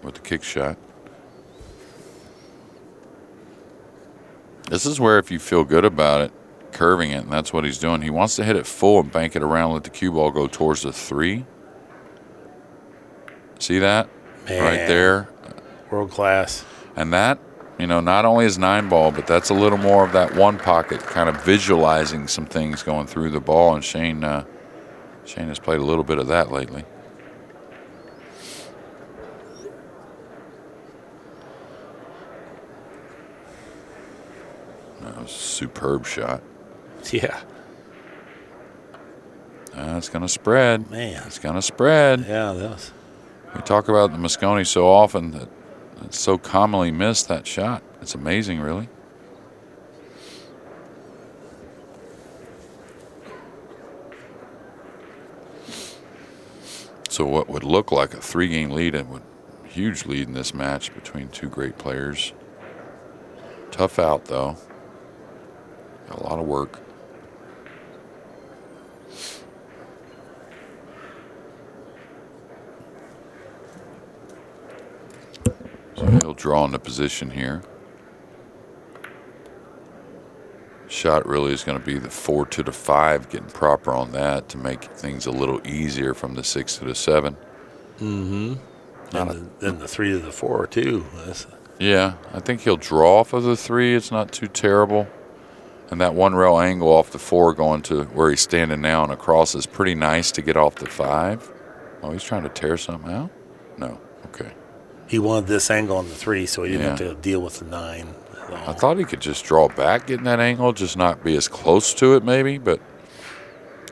with the kick shot. This is where if you feel good about it, curving it, and that's what he's doing. He wants to hit it full and bank it around, let the cue ball go towards the three. See that? Right there. World class. And that, you know, not only is nine ball, but that's a little more of that one pocket, kind of visualizing some things going through the ball. And Shane, uh, Shane has played a little bit of that lately. That was a superb shot. Yeah. That's going to spread. Man. It's going to spread. Yeah, that was. We talk about the Mosconi so often that so commonly missed that shot. It's amazing, really. So what would look like a three-game lead and would huge lead in this match between two great players. Tough out though. Got a lot of work. So he'll draw into position here. Shot really is going to be the four to the five, getting proper on that to make things a little easier from the six to the seven. Mm-hmm. And the, then the three to the four, too. That's, Yeah, I think he'll draw off of the three. It's not too terrible. And that one rail angle off the four going to where he's standing now and across is pretty nice to get off the five. Oh, he's trying to tear something out? No. He wanted this angle on the three, so he didn't Yeah. have to deal with the nine. I thought he could just draw back getting that angle, just not be as close to it maybe, but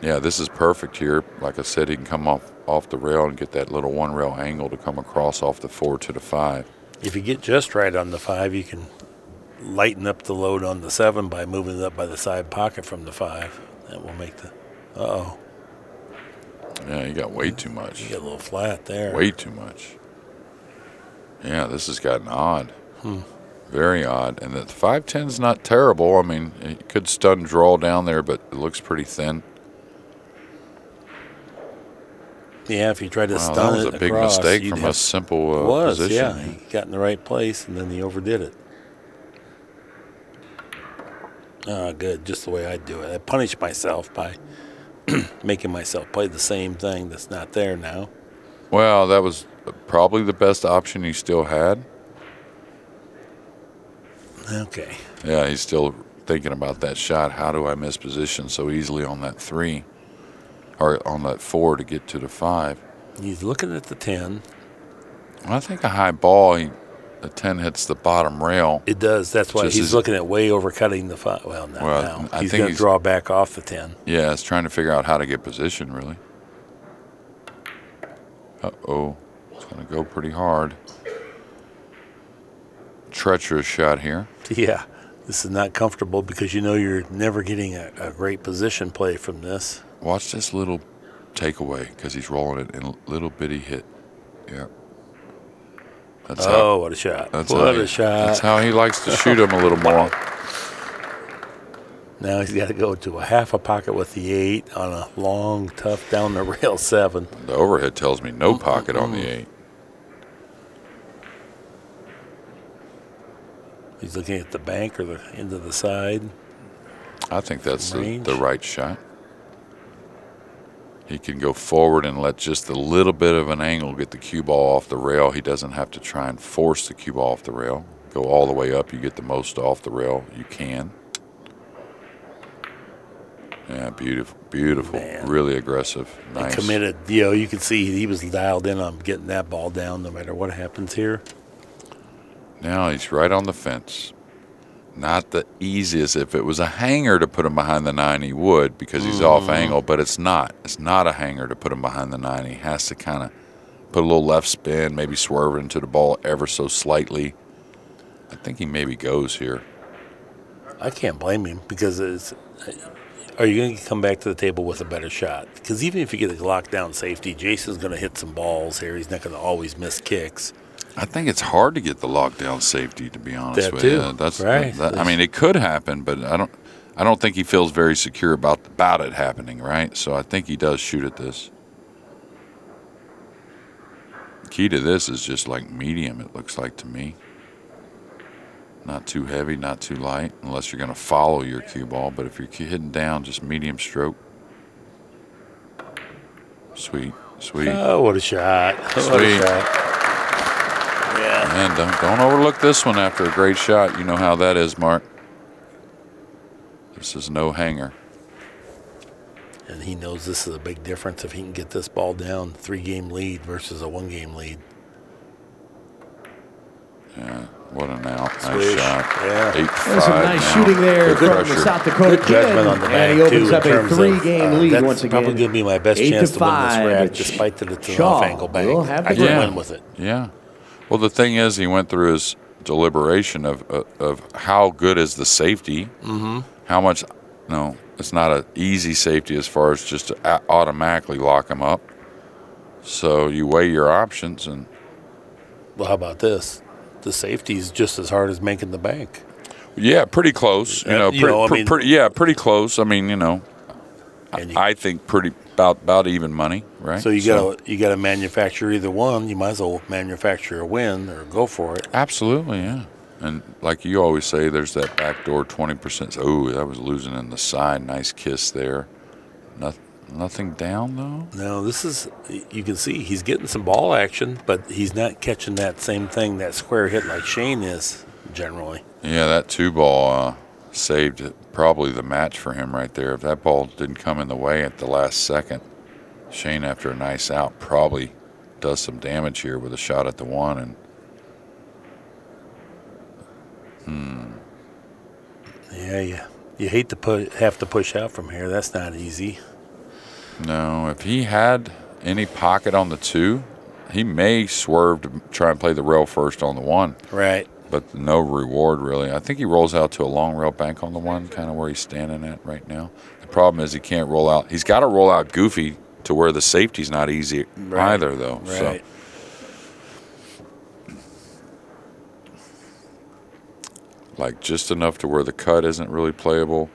yeah, this is perfect here. Like I said, he can come off off the rail and get that little one rail angle to come across off the four to the five. If you get just right on the five, you can lighten up the load on the seven by moving it up by the side pocket from the five. That will make the. Uh oh. Yeah, he got way too much. You get a little flat there. Way too much. Yeah, this has gotten odd. Very odd. And the 510's not terrible. I mean, it could stun draw down there, but it looks pretty thin. Yeah, if he tried to Wow, stun that was it a big across, mistake from have- a simple uh, It was, position. yeah. He got in the right place, and then he overdid it. Ah, good. Just the way I do it. I punish myself by making myself play the same thing that's not there now. Well, that was probably the best option he still had. Okay. Yeah, he's still thinking about that shot. How do I miss position so easily on that three, or on that four to get to the five? He's looking at the 10. I think a high ball, he, the ten hits the bottom rail. It does. That's why he's as- looking at way overcutting the five. Well, not Well, now. I he's going to draw back off the 10. Yeah, he's trying to figure out how to get position really. Uh oh, going to go pretty hard. Treacherous shot here. Yeah. This is not comfortable because you know you're never getting a, a great position play from this. Watch this little takeaway because he's rolling it in a little bitty hit. Yeah. That's oh, what a shot. That's what how a he, shot. That's how he likes to shoot him a little more. Now he's got to go to a half a pocket with the eight on a long, tough down the rail seven. The overhead tells me no pocket on the eight. He's looking at the bank or the end of the side. I think that's the, the right shot. He can go forward and let just a little bit of an angle get the cue ball off the rail. He doesn't have to try and force the cue ball off the rail. Go all the way up. You get the most off the rail you can. Yeah, beautiful, beautiful, Man. really aggressive, nice. Committed. You know, you can see he was dialed in on getting that ball down no matter what happens here. Now he's right on the fence. Not the easiest. If it was a hanger to put him behind the nine, he would because he's Mm-hmm. off angle, but it's not. It's not a hanger to put him behind the nine. He has to kind of put a little left spin, maybe swerve into the ball ever so slightly. I think he maybe goes here. I can't blame him because it's. Are you going to come back to the table with a better shot? Because even if you get a lockdown safety, Jayson's going to hit some balls here. He's not going to always miss kicks. I think it's hard to get the lockdown safety, to be honest That with you. That's right. that- I mean, it could happen, but I don't. I don't think he feels very secure about about it happening, right? So I think he does shoot at this. Key to this is just like medium. It looks like to me. Not too heavy, not too light, unless you're going to follow your cue ball. But if you're hitting down, just medium stroke. Sweet, sweet. Oh, what a shot. What a shot. Yeah. Man, don't, don't overlook this one after a great shot. You know how that is, Mark. This is no hanger. And he knows this is a big difference if he can get this ball down three game lead versus a one game lead. Yeah, what an out. Nice Swish. shot. Yeah. Eight There's some nice now. shooting there Good from the. South Dakota Good kid, judgment on the and he opens too, up a three-game uh, lead that's once again. probably going to be my best Eight chance to to, win this five, rack, despite that it's an Shaw off-angle bank. will have I can ball. win with it. Yeah. Well, the thing is, he went through his deliberation of of, of how good is the safety. Mm-hmm. How much? No, it's not an easy safety as far as just to a- automatically lock him up. So you weigh your options, and Well, how about this? The safety's just as hard as making the bank. yeah, pretty close. You Uh, know, you pre- know, I mean- pretty, yeah, pretty close. I mean, you know, you, I think pretty about about even money, right? so you got to you got to manufacture either one. You might as well manufacture a win or go for it. Absolutely, yeah. And like you always say, there's that backdoor 20%. Oh, that was losing in the side. Nice kiss there. Nothing, nothing down, though? No, this is you can see he's getting some ball action, but he's not catching that same thing that square hit like Shane is generally. Yeah, that two ball uh, saved probably the match for him right there. If that ball didn't come in the way at the last second, Shane, after a nice out, probably does some damage here with a shot at the one. And hmm. Yeah, you you hate to put have to push out from here. That's not easy. no, if he had any pocket on the two, he may swerve to try and play the rail first on the one. Right. But no reward really. I think he rolls out to a long rail bank on the one, kind of where he's standing at right now. The problem is he can't roll out. He's got to roll out goofy to where the safety's not easy Right. either, though. Right. So like just enough to where the cut isn't really playable,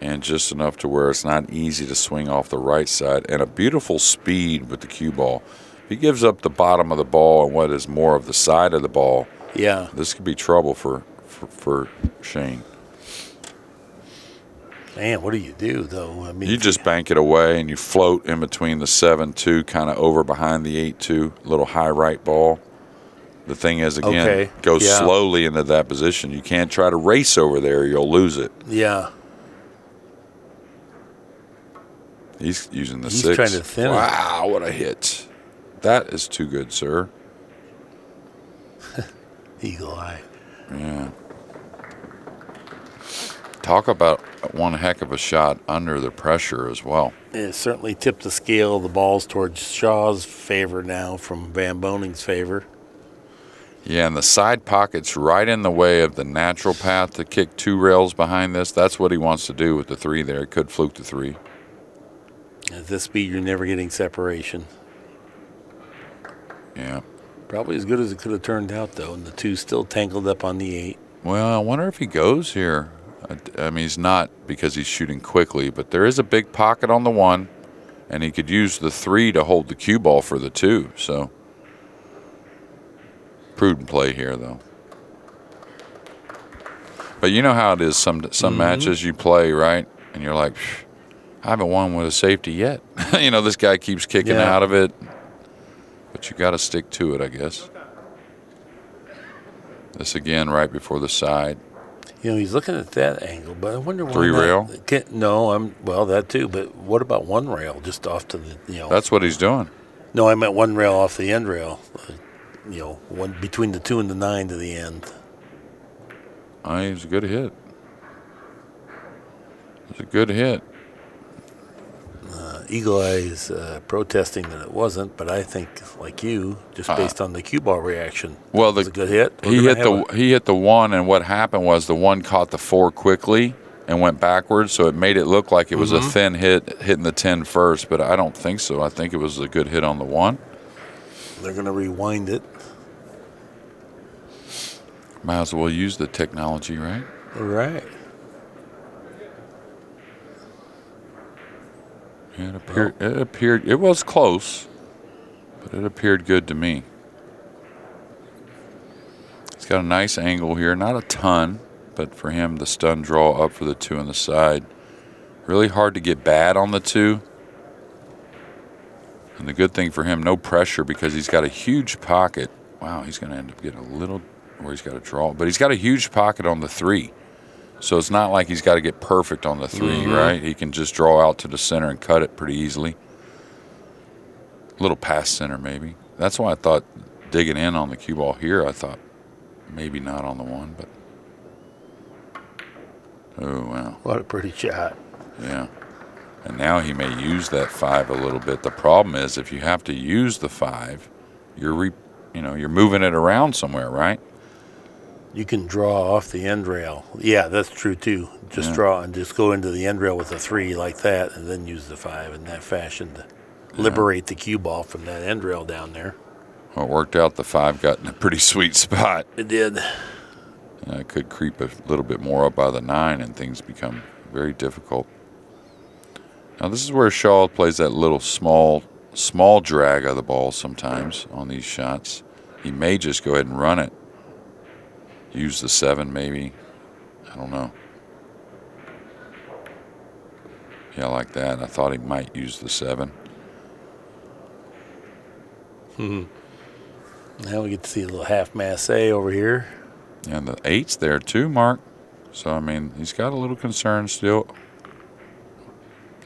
and just enough to where it's not easy to swing off the right side, and a beautiful speed with the cue ball. If he gives up the bottom of the ball and what is more of the side of the ball, Yeah. this could be trouble for, for, for Shane. Man, what do you do though? I mean, You just bank it away and you float in between the 7 2, kind of over behind the 8 2, little high right ball. The thing is, again, Okay, go yeah. slowly into that position. You can't try to race over there, you'll lose it. yeah. He's using the He's six. trying to thin it. wow, what a hit. That is too good, sir. Eagle eye. Yeah. Talk about one heck of a shot under the pressure as well. It certainly tipped the scale of the balls towards Shaw's favor now from Van Boening's favor. Yeah, and the side pocket's right in the way of the natural path to kick two rails behind this. That's what he wants to do with the three there. He could fluke the three. At this speed, you're never getting separation. Yeah. Probably as good as it could have turned out, though, and the two still tangled up on the eight. Well, I wonder if he goes here. I, I mean, he's not because he's shooting quickly, but there is a big pocket on the one, and he could use the three to hold the cue ball for the two. So, prudent play here, though. But you know how it is. Some some mm-hmm. matches you play right, and you're like, I haven't won with a safety yet. you know, this guy keeps kicking Yeah. out of it, but you got to stick to it, I guess. This again, right before the side. You know, he's looking at that angle, but I wonder why Three not- rail? Can, no, I'm well that too. But what about one rail just off to the you know? That's what he's doing. no, I meant one rail off the end rail. Uh, you know, one between the two and the nine to the end. Oh, it was a good hit. It was a good hit. Uh, Eagle Eye's uh, protesting that it wasn't, but I think, like you, just Uh, based on the cue ball reaction, Well, it was a good hit. We're he hit the a- he hit the one, and what happened was the one caught the four quickly and went backwards, so it made it look like it was Mm-hmm. a thin hit hitting the 10 first, but I don't think so. I think it was a good hit on the one. they're going to rewind it. Might as well use the technology, right? Right. It appeared. It appeared. It was close, but it appeared good to me. He's got a nice angle here, not a ton, but for him, the stun draw up for the two on the side. Really hard to get bad on the two. And the good thing for him, no pressure because he's got a huge pocket. Wow, he's going to end up getting a little where he's got a draw, but he's got a huge pocket on the three. So it's not like he's got to get perfect on the 3 mm-hmm. right? He can just draw out to the center and cut it pretty easily. A little past center, maybe. That's why I thought digging in on the cue ball here, I thought maybe not on the one, but. Oh, wow. What a pretty shot. Yeah. And now he may use that five a little bit. The problem is if you have to use the five, you're re, you know, you're moving it around somewhere, right? You can draw off the end rail. Yeah, that's true too. Just Yeah. draw and just go into the end rail with a three like that, and then use the five in that fashion to liberate the cue ball from that end rail down there. Well, it worked out the five got in a pretty sweet spot. It did. Uh, it could creep a little bit more up by the nine, and things become very difficult. Now this is where Shaw plays that little small, small drag of the ball sometimes on these shots. He may just go ahead and run it. Use the seven, maybe. I don't know. Yeah, like that. I thought he might use the seven. Hmm. Now we get to see a little half masse over here. And the eight's there too, Mark. So I mean, he's got a little concern still.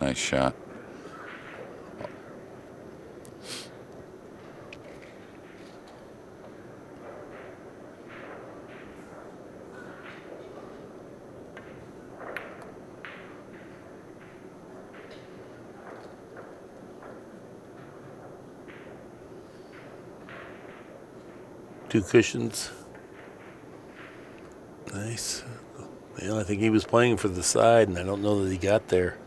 Nice shot. Two cushions. Nice. Yeah, I think he was playing for the side, and I don't know that he got there.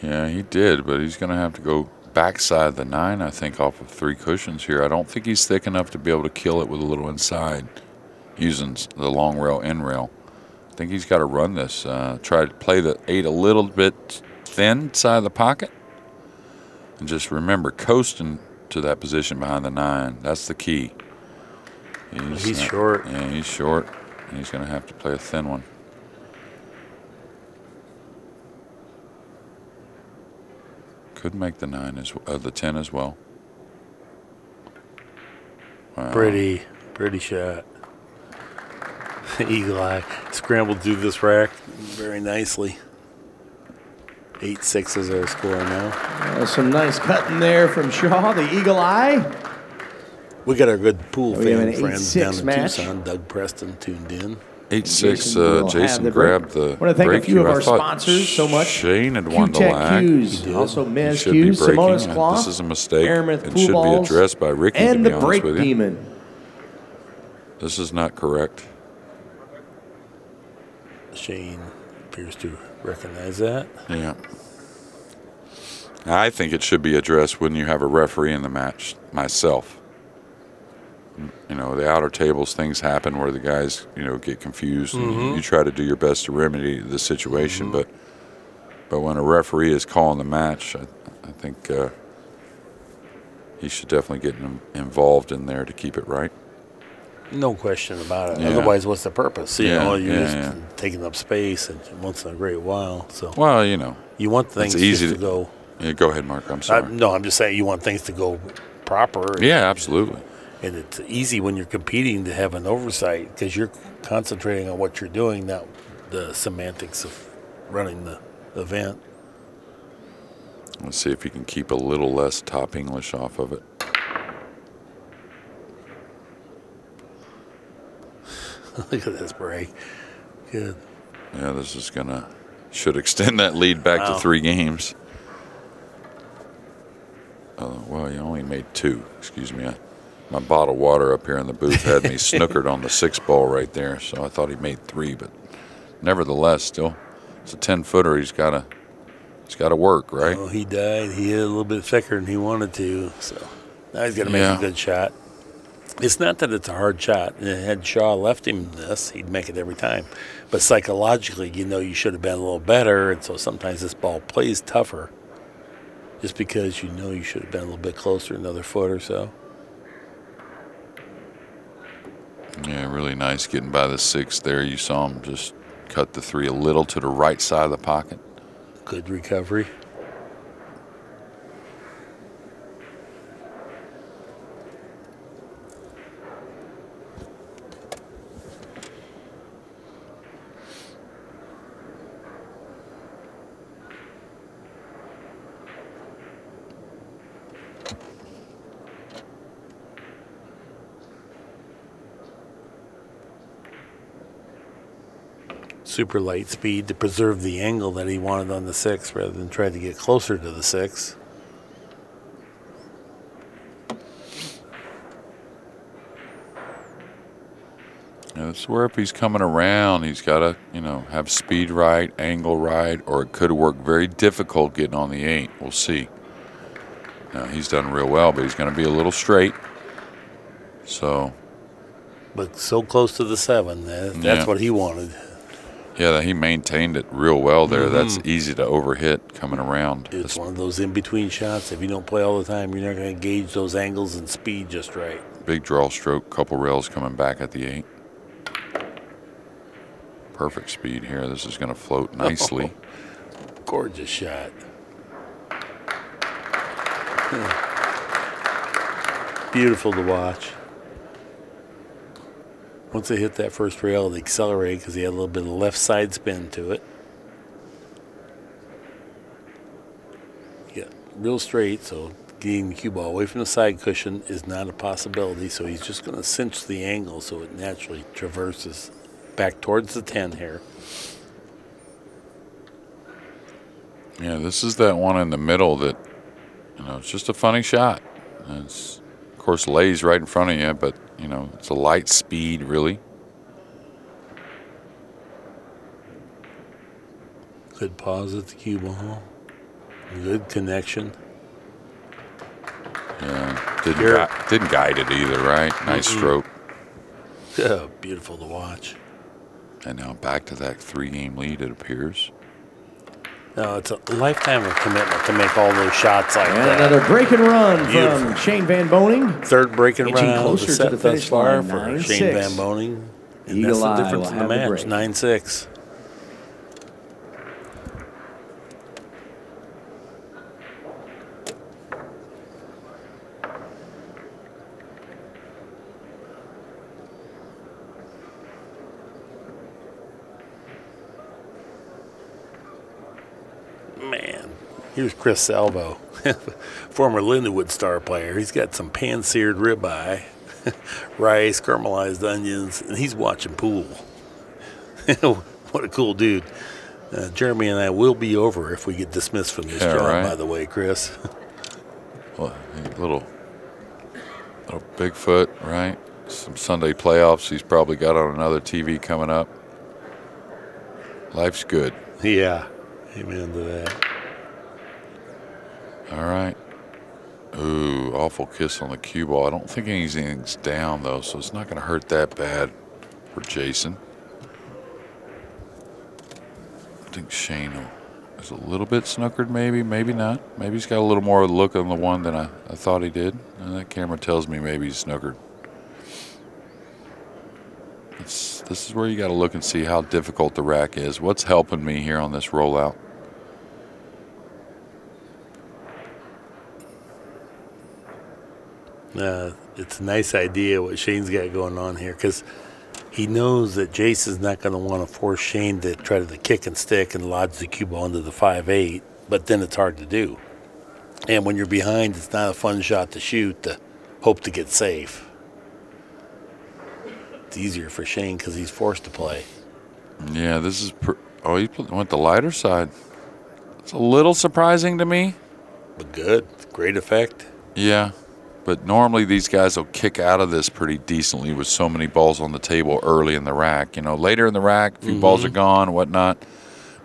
Yeah, he did, but he's going to have to go backside the nine, I think, off of three cushions here. I don't think he's thick enough to be able to kill it with a little inside using the long rail, in rail. I think he's got to run this. Uh, try to play the eight a little bit thin side of the pocket, and just remember coasting to that position behind the nine. That's the key. He's short. Yeah, he's short, he's going to have to play a thin one. Could make the nine as uh, the ten as well. Wow. Pretty, pretty shot. Eagle eye scrambled through this rack very nicely. Eight sixes are is our score now. Uh, some nice cutting there from Shaw, the eagle eye. We got our good pool We fan an friends 8-6 down in. Tucson. Doug Preston tuned in. Eight six. Jason Uh, will Jason the break. grabbed the. Wanna thank a break few cue. of I our thought sponsors so much. Shane had won the Cuetec lag. Q's, also He Mezz should be Q's, breaking. Simonis Uh, Cloth. This is a mistake. Aramith It Pool should be addressed by Ricky. and to be the honest Break with you. Demon. This is not correct. Shane appears to recognize that. Yeah. I think it should be addressed when you have a referee in the match. Myself. You know, the outer tables things happen where the guys, you know, get confused, and you, you try to do your best to remedy the situation. Mm-hmm. But, but when a referee is calling the match, I, I think uh, he should definitely get in, involved in there to keep it right. No question about it. Yeah. Otherwise, what's the purpose? You Yeah, know, you're yeah, just yeah. taking up space and once in a great while. So Well, you know, you want things easy to to- go. yeah, go ahead, Mark. I'm I, sorry. no, I'm just saying you want things to go proper. yeah, absolutely. And it's easy when you're competing to have an oversight because you're concentrating on what you're doing, not the semantics of running the event. Let's see if you can keep a little less top English off of it. Look at this break. Good. Yeah, this is gonna should extend that lead back Wow. to three games. Oh, well, you only made two. Excuse me. I, my bottle of water up here in the booth had me snookered on the six ball right there, so I thought he made three, but nevertheless, still, it's a ten footer. He's got to, he's got to work, right? Well, he died. He hit a little bit thicker than he wanted to, so now he's got to make Yeah. a good shot. It's not that it's a hard shot. And Had Shaw left him this, he'd make it every time. But psychologically, you know, you should have been a little better, and so sometimes this ball plays tougher, just because you know you should have been a little bit closer, another foot or so. Yeah, really nice getting by the six there. You saw him just cut the three a little to the right side of the pocket. Good recovery. Super light speed to preserve the angle that he wanted on the six rather than try to get closer to the six. Yeah, that's where if he's coming around, he's got to, you know, have speed right, angle right, or it could work very difficult getting on the eight. We'll see. Now, he's done real well, but he's going to be a little straight. So, But so close to the seven, that, that's Yeah. what he wanted. Yeah, he maintained it real well there. Mm-hmm. That's easy to overhit coming around. It's one of those in between shots. If you don't play all the time, you're not going to gauge those angles and speed just right. Big draw stroke, couple rails coming back at the eight. Perfect speed here. This is going to float nicely. Gorgeous shot. Beautiful to watch. Once they hit that first rail, they accelerated because he had a little bit of left side spin to it. Yeah, real straight, so getting the cue ball away from the side cushion is not a possibility. So he's just going to cinch the angle so it naturally traverses back towards the 10 here. Yeah, this is that one in the middle that, you know, it's just a funny shot. It's, of course, lays right in front of you, but, you know, it's a light speed, really. Good pause at the cue ball. Good connection. Yeah, didn't, Here- gui- didn't guide it either, right? Nice stroke. Yeah, beautiful to watch. And now back to that three-game lead, it appears. No, it's a lifetime of commitment to make all those shots like And that. another break and run Beautiful. from Shane Van Boening. Third break and run closer to the finish line, for 9-6. Shane Van Boening. And Eagle that's the difference in the match. the match, break. 9-6. Man, here's Chris Salvo, former Lindenwood star player. He's got some pan-seared ribeye, rice, caramelized onions, and he's watching pool. what a cool dude. Uh, Jeremy and I will be over if we get dismissed from this Yeah, job, right. by the way, Chris. Well, little, little Bigfoot, right? Some Sunday playoffs. He's probably got on another TV coming up. Life's good. yeah, amen to that. All right. Ooh, awful kiss on the cue ball. I don't think anything's down though, so it's not going to hurt that bad for Jason. I think Shane is a little bit snookered, maybe, maybe not. Maybe he's got a little more look on the one than I, I thought he did. And that camera tells me maybe he's snookered. It's, this is where you got to look and see how difficult the rack is. What's helping me here on this rollout? Uh, it's a nice idea what Shane's got going on here because he knows that Jason's not going to want to force Shane to try to kick and stick and lodge the cue ball into the five eight, but then it's hard to do. And when you're behind, it's not a fun shot to shoot to hope to get safe. It's easier for Shane because he's forced to play. Yeah, this is. Per- oh, he went the lighter side. It's a little surprising to me. But good, great effect. Yeah, but normally these guys will kick out of this pretty decently with so many balls on the table early in the rack. You know, later in the rack, a few balls are gone, whatnot.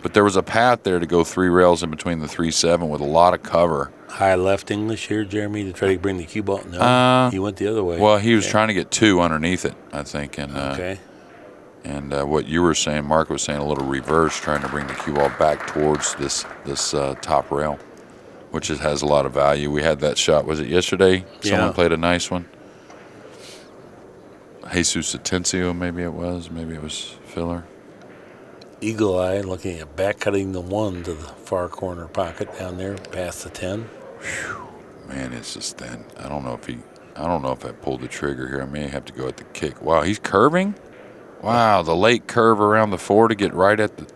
But there was a path there to go three rails in between the three seven with a lot of cover. High left English here, Jeremy, to try to bring the cue ball. No, Uh, he went the other way. Well, he was Okay. trying to get two underneath it, I think, and uh, Okay. and uh, what you were saying, Mark was saying a little reverse, trying to bring the cue ball back towards this this uh, top rail, which is, has a lot of value. We had that shot. Was it yesterday? Someone Yeah. played a nice one. Jesus Atencio, maybe it was. Maybe it was Filler. Eagle Eye looking at back cutting the one to the far corner pocket down there past the 10. Man, it's just thin. I don't know if he. I don't know if I pulled the trigger here. I may have to go at the kick. Wow, he's curving. Wow, the late curve around the four to get right at the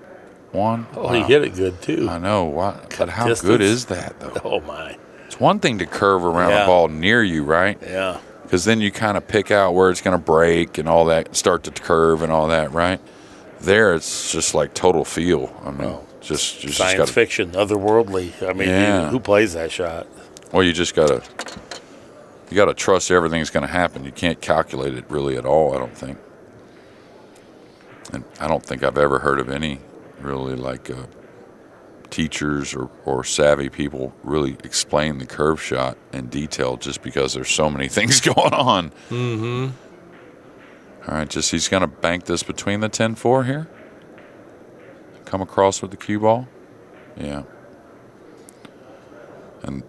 one. Oh, wow. he hit it good too. I know. Why, but how distance. good is that though? Oh, my. It's one thing to curve around Yeah. a ball near you, right? Yeah. Because then you kind of pick out where it's going to break and all that, start to curve and all that, right? There, it's just like total feel. I mean, just just Science got to. fiction, otherworldly. I mean, Yeah. who, who plays that shot? Well, you just got to. You got to trust everything's going to happen. You can't calculate it really at all. I don't think. And I don't think I've ever heard of any really like uh, teachers or, or savvy people really explain the curve shot in detail just because there's so many things going on. Mm-hmm. All right, just he's going to bank this between the 10-4 here. Come across with the cue ball. Yeah. And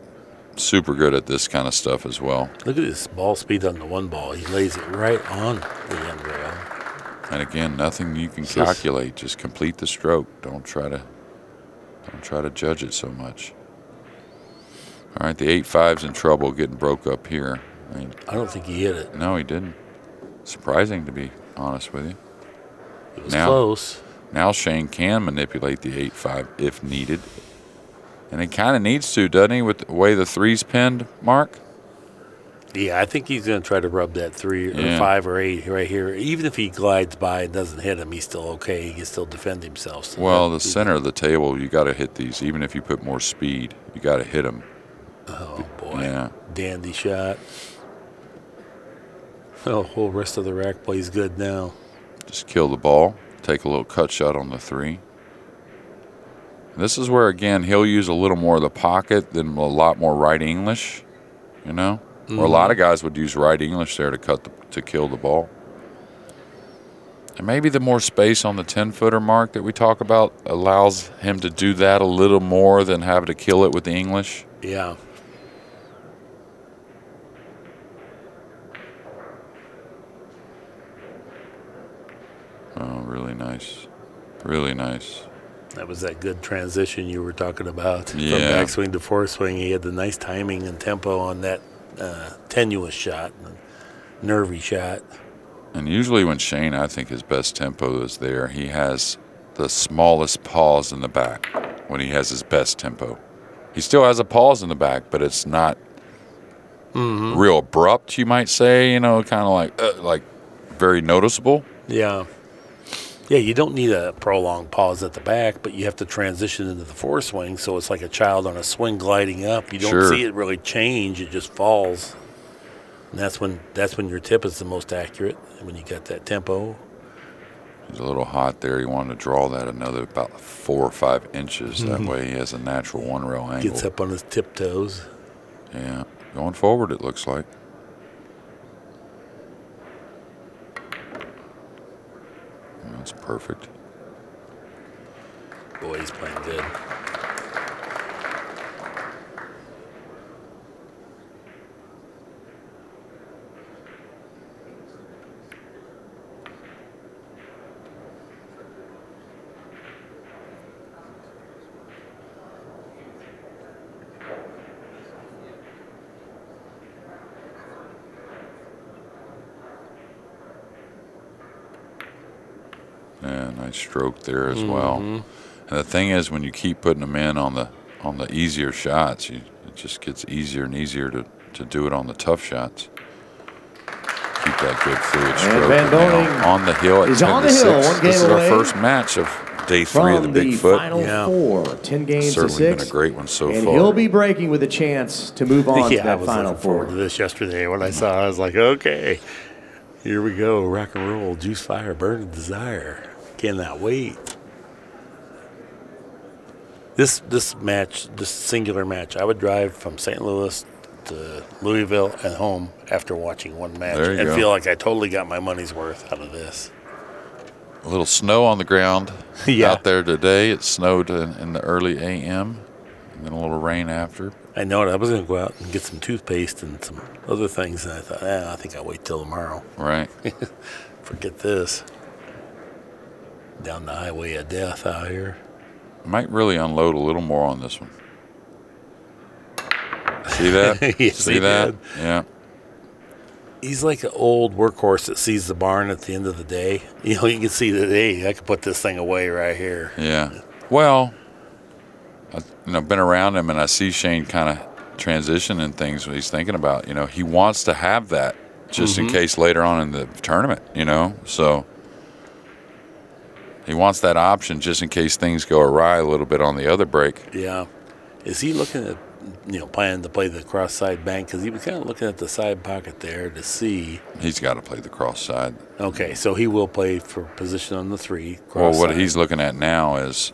super good at this kind of stuff as well. Look at this ball speed on the one ball. He lays it right on the end rail. And again, nothing you can calculate. Just complete the stroke. Don't try to don't try to judge it so much. All right, the eight five's in trouble, getting broke up here. I mean, I don't think he hit it. no, he didn't. Surprising to be honest with you. It was Now- close. Now Shane can manipulate the eight five if needed, and he kind of needs to, doesn't he? With the way the three's pinned, Mark. Yeah, I think he's going to try to rub that three or Yeah. five or eight right here. Even if he glides by and doesn't hit him, he's still okay. He can still defend himself. So Well, the center of the table, you got to hit these. Even if you put more speed, you got to hit them. Oh boy, Yeah. dandy shot. Oh, whole rest of the rack plays good now. Just kill the ball. Take a little cut shot on the three. This is where again he'll use a little more of the pocket than a lot more right English. You know, where a lot mm-hmm. of guys would use right English there to cut the, to kill the ball. And maybe the more space on the 10 footer mark that we talk about allows him to do that a little more than having to kill it with the English. Yeah. Oh, really nice. Really nice. That was that good transition you were talking about. Yeah. From backswing to foreswing, he had the nice timing and tempo on that uh, tenuous shot, nervy shot. And usually when Shane, I think his best tempo is there, he has the smallest pause in the back when he has his best tempo. He still has a pause in the back, but it's not real abrupt, you might say, you know, kind of like uh, like very noticeable. Yeah. Yeah, you don't need a prolonged pause at the back, but you have to transition into the foreswing, so it's like a child on a swing gliding up. You don't Sure. see it really change; it just falls. And that's when that's when your tip is the most accurate. When you got that tempo. He's a little hot there. He wanted to draw that another about four or five inches. That mm-hmm. way he has a natural one rail angle. Gets up on his tiptoes. Yeah. Going forward, it looks like. That's perfect. Boy, he's playing good. Yeah, nice stroke there as well. Mm-hmm. And the thing is, when you keep putting them in on the on the easier shots, you, it just gets easier and easier to, to do it on the tough shots. Keep that good fluid stroke. Van And now on the hill at 10 on to the hill, 6. one This game is our first match of day three of the From Big the Foot. final Yeah. four, 10 games to Certainly six. been a great one so and far. he'll be breaking with a chance to move on yeah, to I that was final looking forward four. to this yesterday. When I saw, it, I was like, okay, here we go, rock and roll, juice fire, burn and desire. Cannot wait. This this match, this singular match, I would drive from St. Louis to Louisville and home after watching one match and go. feel like I totally got my money's worth out of this. A little snow on the ground Yeah. out there today. It snowed in, in the early a.m. and then a little rain after. I know it. I was going to go out and get some toothpaste and some other things, and I thought, eh, I think I'll wait till tomorrow. Right. Forget this. Down the highway of death out here. Might really unload a little more on this one. See that? Yes, See that? did. Yeah. He's like an old workhorse that sees the barn at the end of the day. You know, you can see that, hey, I could put this thing away right here. Yeah. Well, I've you know, been around him and I see Shane kind of transition and things what he's thinking about. You know, he wants to have that just Mm-hmm. in case later on in the tournament, you know? So he wants that option just in case things go awry a little bit on the other break. Yeah. Is he looking at, you know, planning to play the cross side bank? Because he was kind of looking at the side pocket there to see. He's got to play the cross side. Okay, so he will play for position on the three. Well, what side. he's looking at now is,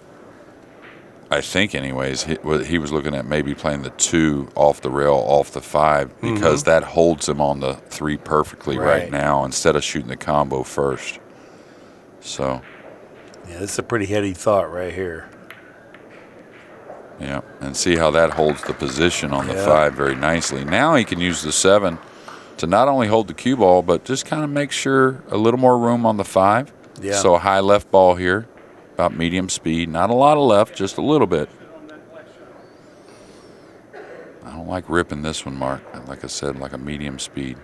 I think, anyways, he, he was looking at maybe playing the two off the rail, off the five, mm-hmm. because that holds him on the three perfectly right. Right. now instead of shooting the combo first. So, Yeah, this is a pretty heady thought right here. yeah, and see how that holds the position on the Yeah. five very nicely. Now he can use the seven to not only hold the cue ball, but just kind of make sure a little more room on the five. Yeah. So a high left ball here, about medium speed. Not a lot of left, just a little bit. I don't like ripping this one, Mark. Like I said, like a medium speed.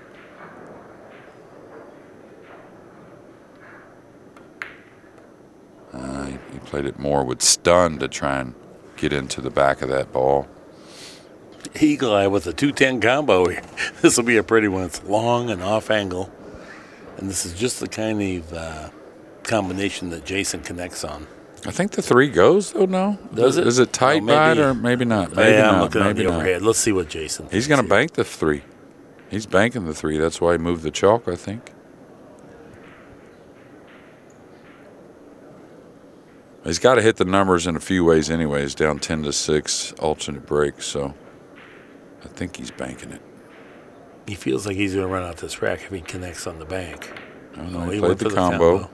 Uh, he, he played it more with stun to try and get into the back of that ball. Eagle Eye with a 210 combo. This will be a pretty one. It's long and off angle. And this is just the kind of uh, combination that Jason connects on. I think the three goes though. No, Does it? Is it tight Oh, maybe. by it or maybe not? Maybe yeah, I'm not. looking maybe the overhead. Let's see what Jason He's going to bank the three. He's banking the three. That's why he moved the chalk, I think. He's got to hit the numbers in a few ways, anyways. Down ten to six, alternate break. So I think he's banking it. He feels like he's going to run out this rack if he connects on the bank. I don't know, he he played the the combo. combo.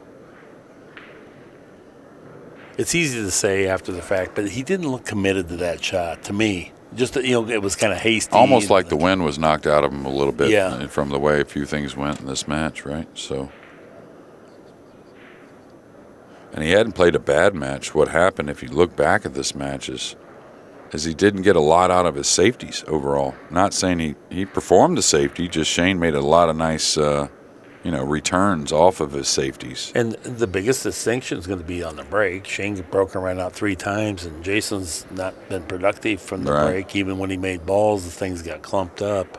It's easy to say after the fact, but he didn't look committed to that shot. To me, just you know, it was kind of hasty. Almost like the wind was knocked out of him a little bit Yeah. from the way a few things went in this match, right? So, and he hadn't played a bad match. What happened, if you look back at this match, is is he didn't get a lot out of his safeties overall. Not saying he he performed the safety, just Shane made a lot of nice, uh, you know, returns off of his safeties. And the biggest distinction is going to be on the break. Shane broke and ran out three times, and Jason's not been productive from the Right. break. Even when he made balls, the things got clumped up.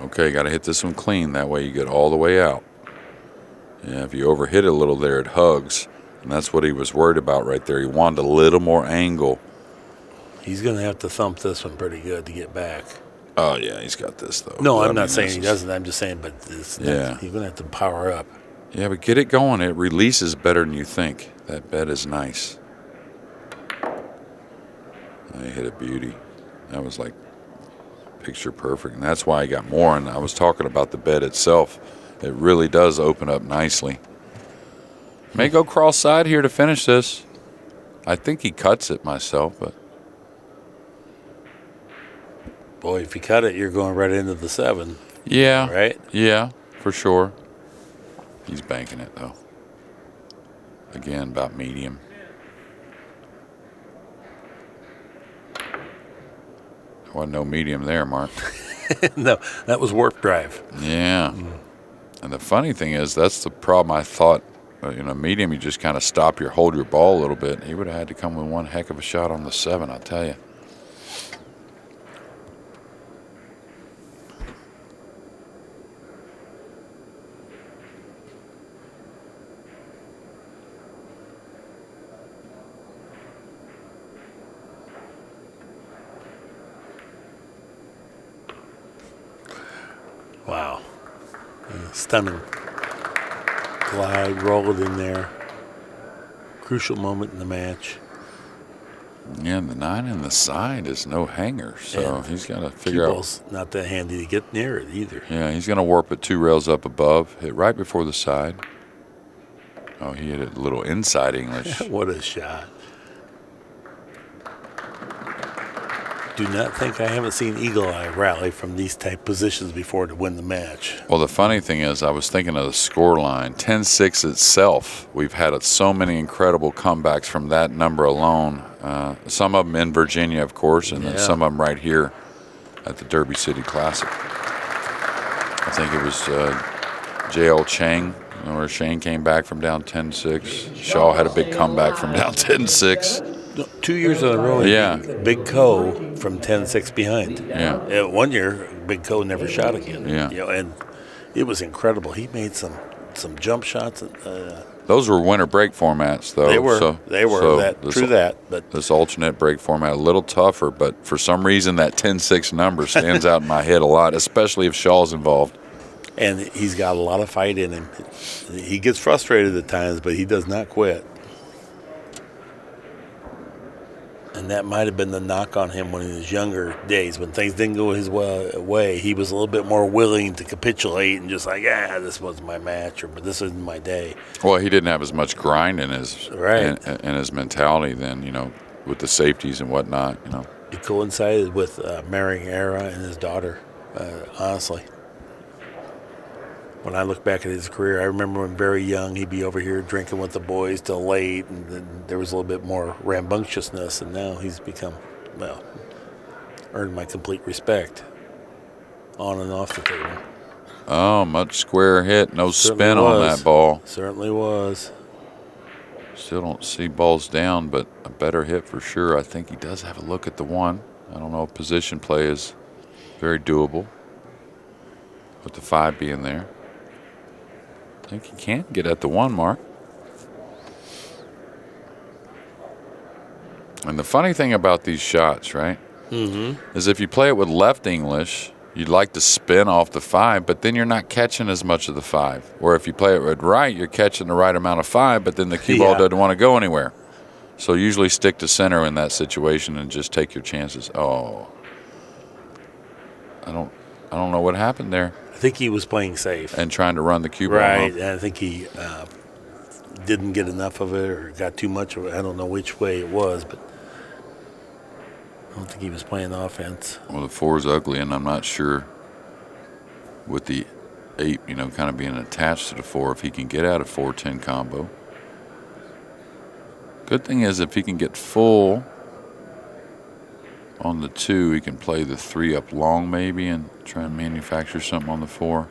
Okay, got to hit this one clean. That way you get all the way out. Yeah, if you overhit it a little there, it hugs. And that's what he was worried about right there. He wanted a little more angle. He's going to have to thump this one pretty good to get back. Oh, yeah, he's got this, though. No, I I'm mean, not saying he doesn't. I'm just saying, but it's Yeah. he's going to have to power up. Yeah, but get it going. It releases better than you think. That bed is nice. I hit a beauty. That was like picture perfect. And that's why I got more. And I was talking about the bed itself. It really does open up nicely. May go cross side here to finish this. I think he cuts it myself, but Boy, if you cut it, you're going right into the seven, yeah, right? yeah, for sure. He's banking it though. Again, about medium. There Wasn't no medium there, Mark. no, that was warp drive. Yeah. Mm. And the funny thing is, that's the problem. I thought, uh, you know, medium, you just kind of stop your hold your ball a little bit. He would have had to come with one heck of a shot on the seven, I'll tell you. Wow. Yeah, stunning. Glide, roll it in there. Crucial moment in the match. Yeah, and the nine in the side is no hanger, so Yeah. he's got to figure out. ball's not that handy to get near it either. Yeah, he's going to warp it two rails up above, hit right before the side. Oh, he hit it a little inside English. what a shot. Do not think I haven't seen Eagle Eye rally from these type positions before to win the match. Well, the funny thing is, I was thinking of the score line 10 6 itself. We've had so many incredible comebacks from that number alone. Uh, some of them in Virginia, of course, and then some of them right here at the Derby City Classic. I think it was uh, J.L. Chang, where Shane came back from down 10 6. Shaw had a big comeback from down 10 6. No, Two years in a row, Yeah. Big Ko from 10-6 behind. Yeah. Uh, one year, Big Ko never shot again. Yeah. You know, and it was incredible. He made some some jump shots. Uh, Those were winter break formats, though. they were so, they were so that this- true that, but this alternate break format a little tougher, but for some reason that 10-6 number stands out in my head a lot, especially if Shaw's involved. and he's got a lot of fight in him. He gets frustrated at times, but he does not quit. And that might have been the knock on him when he was younger days, when things didn't go his way. He was a little bit more willing to capitulate and just like, ah, this wasn't my match, or but this isn't my day. Well, he didn't have as much grind in his Right. in, in his mentality then, you know, with the safeties and whatnot, you know. It coincided with uh, marrying Era and his daughter, uh, honestly. When I look back at his career, I remember when very young he'd be over here drinking with the boys till late, and then there was a little bit more rambunctiousness, and now he's become, well, earned my complete respect on and off the table. Oh, much square hit, no Certainly spin on that ball. Certainly was. Still don't see balls down, but a better hit for sure. I think he does have a look at the one. I don't know if position play is very doable with the five being there. I think he can get at the one mark. And the funny thing about these shots, right, Mm-hmm. is if you play it with left English, you'd like to spin off the five, but then you're not catching as much of the five. Or if you play it with right, you're catching the right amount of five, but then the cue ball doesn't want to go anywhere. So usually stick to center in that situation and just take your chances. Oh, I don't, I don't know what happened there. I think he was playing safe. And trying to run the cue ball. Right, and I think he uh, didn't get enough of it or got too much of it. I don't know which way it was, but I don't think he was playing offense. Well, the four is ugly, and I'm not sure with the eight, you know, kind of being attached to the four, if he can get out of 410 combo. Good thing is if he can get full on the two, he can play the three up long maybe and try and manufacture something on the four.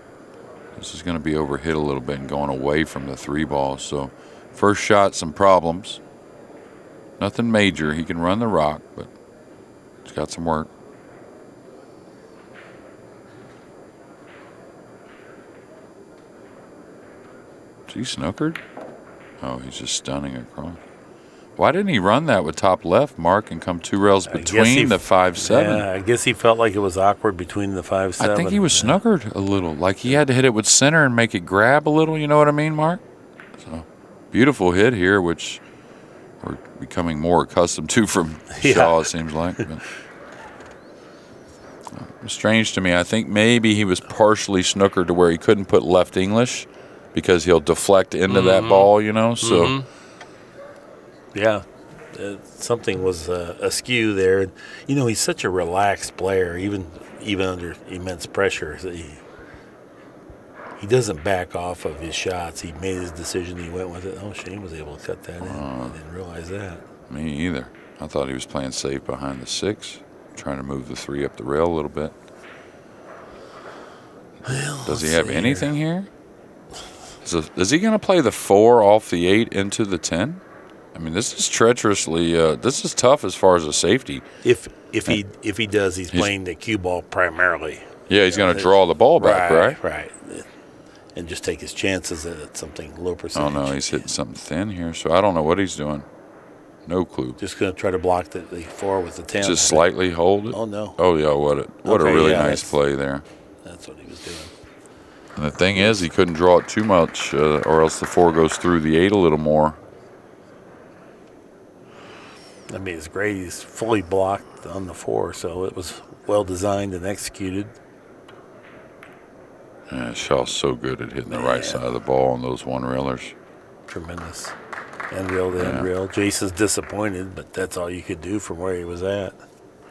This is going to be overhit a little bit and going away from the three ball. So first shot, some problems. Nothing major. He can run the rock, but he's got some work. Is he snookered? Oh, he's just stunning across. Why didn't he run that with top left, Mark, and come two rails between he- the five seven? Yeah, I guess he felt like it was awkward between the five seven. I think he was snookered a little. Like he had to hit it with center and make it grab a little. You know what I mean, Mark? So beautiful hit here, which we're becoming more accustomed to from Yeah. Shaw. It seems like. But, uh, strange to me. I think maybe he was partially snookered to where he couldn't put left English because he'll deflect into that ball. You know, so. Yeah, uh, something was uh, askew there. And, You know, he's such a relaxed player, even even under immense pressure. So He, he doesn't back off of his shots. He made his decision. He went with it. Oh, Shane was able to cut that in. I didn't realize that. Me either. I thought he was playing safe behind the six, trying to move the three up the rail a little bit. Does he have see here. anything here? So, is he going to play the four off the eight into the ten? I mean, this is treacherously. Uh, this is tough as far as a safety. If if he if he does, he's He's- playing the cue ball primarily. Yeah, he's going to draw the ball back, right? right, and just take his chances at something low percentage. Oh no, he's hitting something thin here, so I don't know what he's doing. No clue. just going to try to block the, the four with the ten. Just slightly hold it. Oh no, Oh yeah, what a what Okay, a really yeah, nice play there. that's what he was doing. And the thing is, he couldn't draw it too much, uh, or else the four goes through the eight a little more. I mean, it's great. He's fully blocked on the four, so it was well designed and executed. Yeah, Shaw's so good at hitting the right side of the ball on those one railers. Tremendous. End rail to end Yeah. rail. Jason's disappointed, but that's all you could do from where he was at.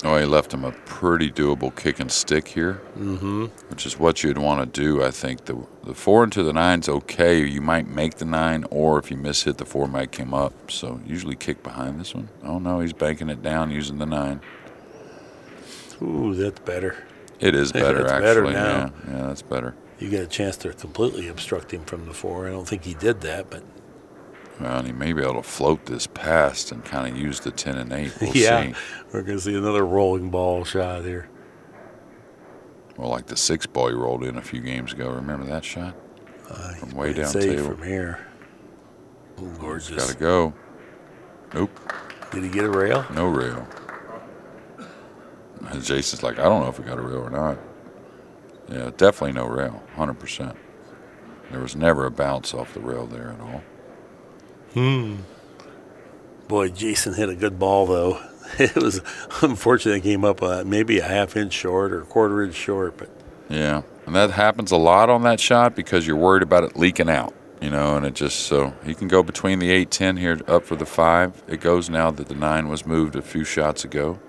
Oh, he left him a pretty doable kick and stick here, mm-hmm. which is what you'd want to do. I think the the four into the nine's okay. You might make the nine, or if you miss hit, the four might come up. So usually kick behind this one. Oh no, he's banking it down using the nine. Ooh, that's better. It is better that's actually. better yeah, yeah, that's better. You get a chance to completely obstruct him from the four. I don't think he did that, but Well, and he may be able to float this past and kind of use the ten and eight. We'll yeah, see. we're going to see another rolling ball shot here. Well, like the six ball he rolled in a few games ago. Remember that shot? Uh, From way down table. from here. Ooh, gorgeous. Got to go. Nope, Did he get a rail? no rail. And Jason's like, I don't know if we got a rail or not. Yeah, definitely no rail, hundred percent. There was never a bounce off the rail there at all. Boy, Jason hit a good ball though. It was unfortunate it came up uh, maybe a half inch short or a quarter inch short, but Yeah, and that happens a lot on that shot because you're worried about it leaking out, you know, and it just so he can go between the eight ten here up for the five. It goes now that the nine was moved a few shots ago.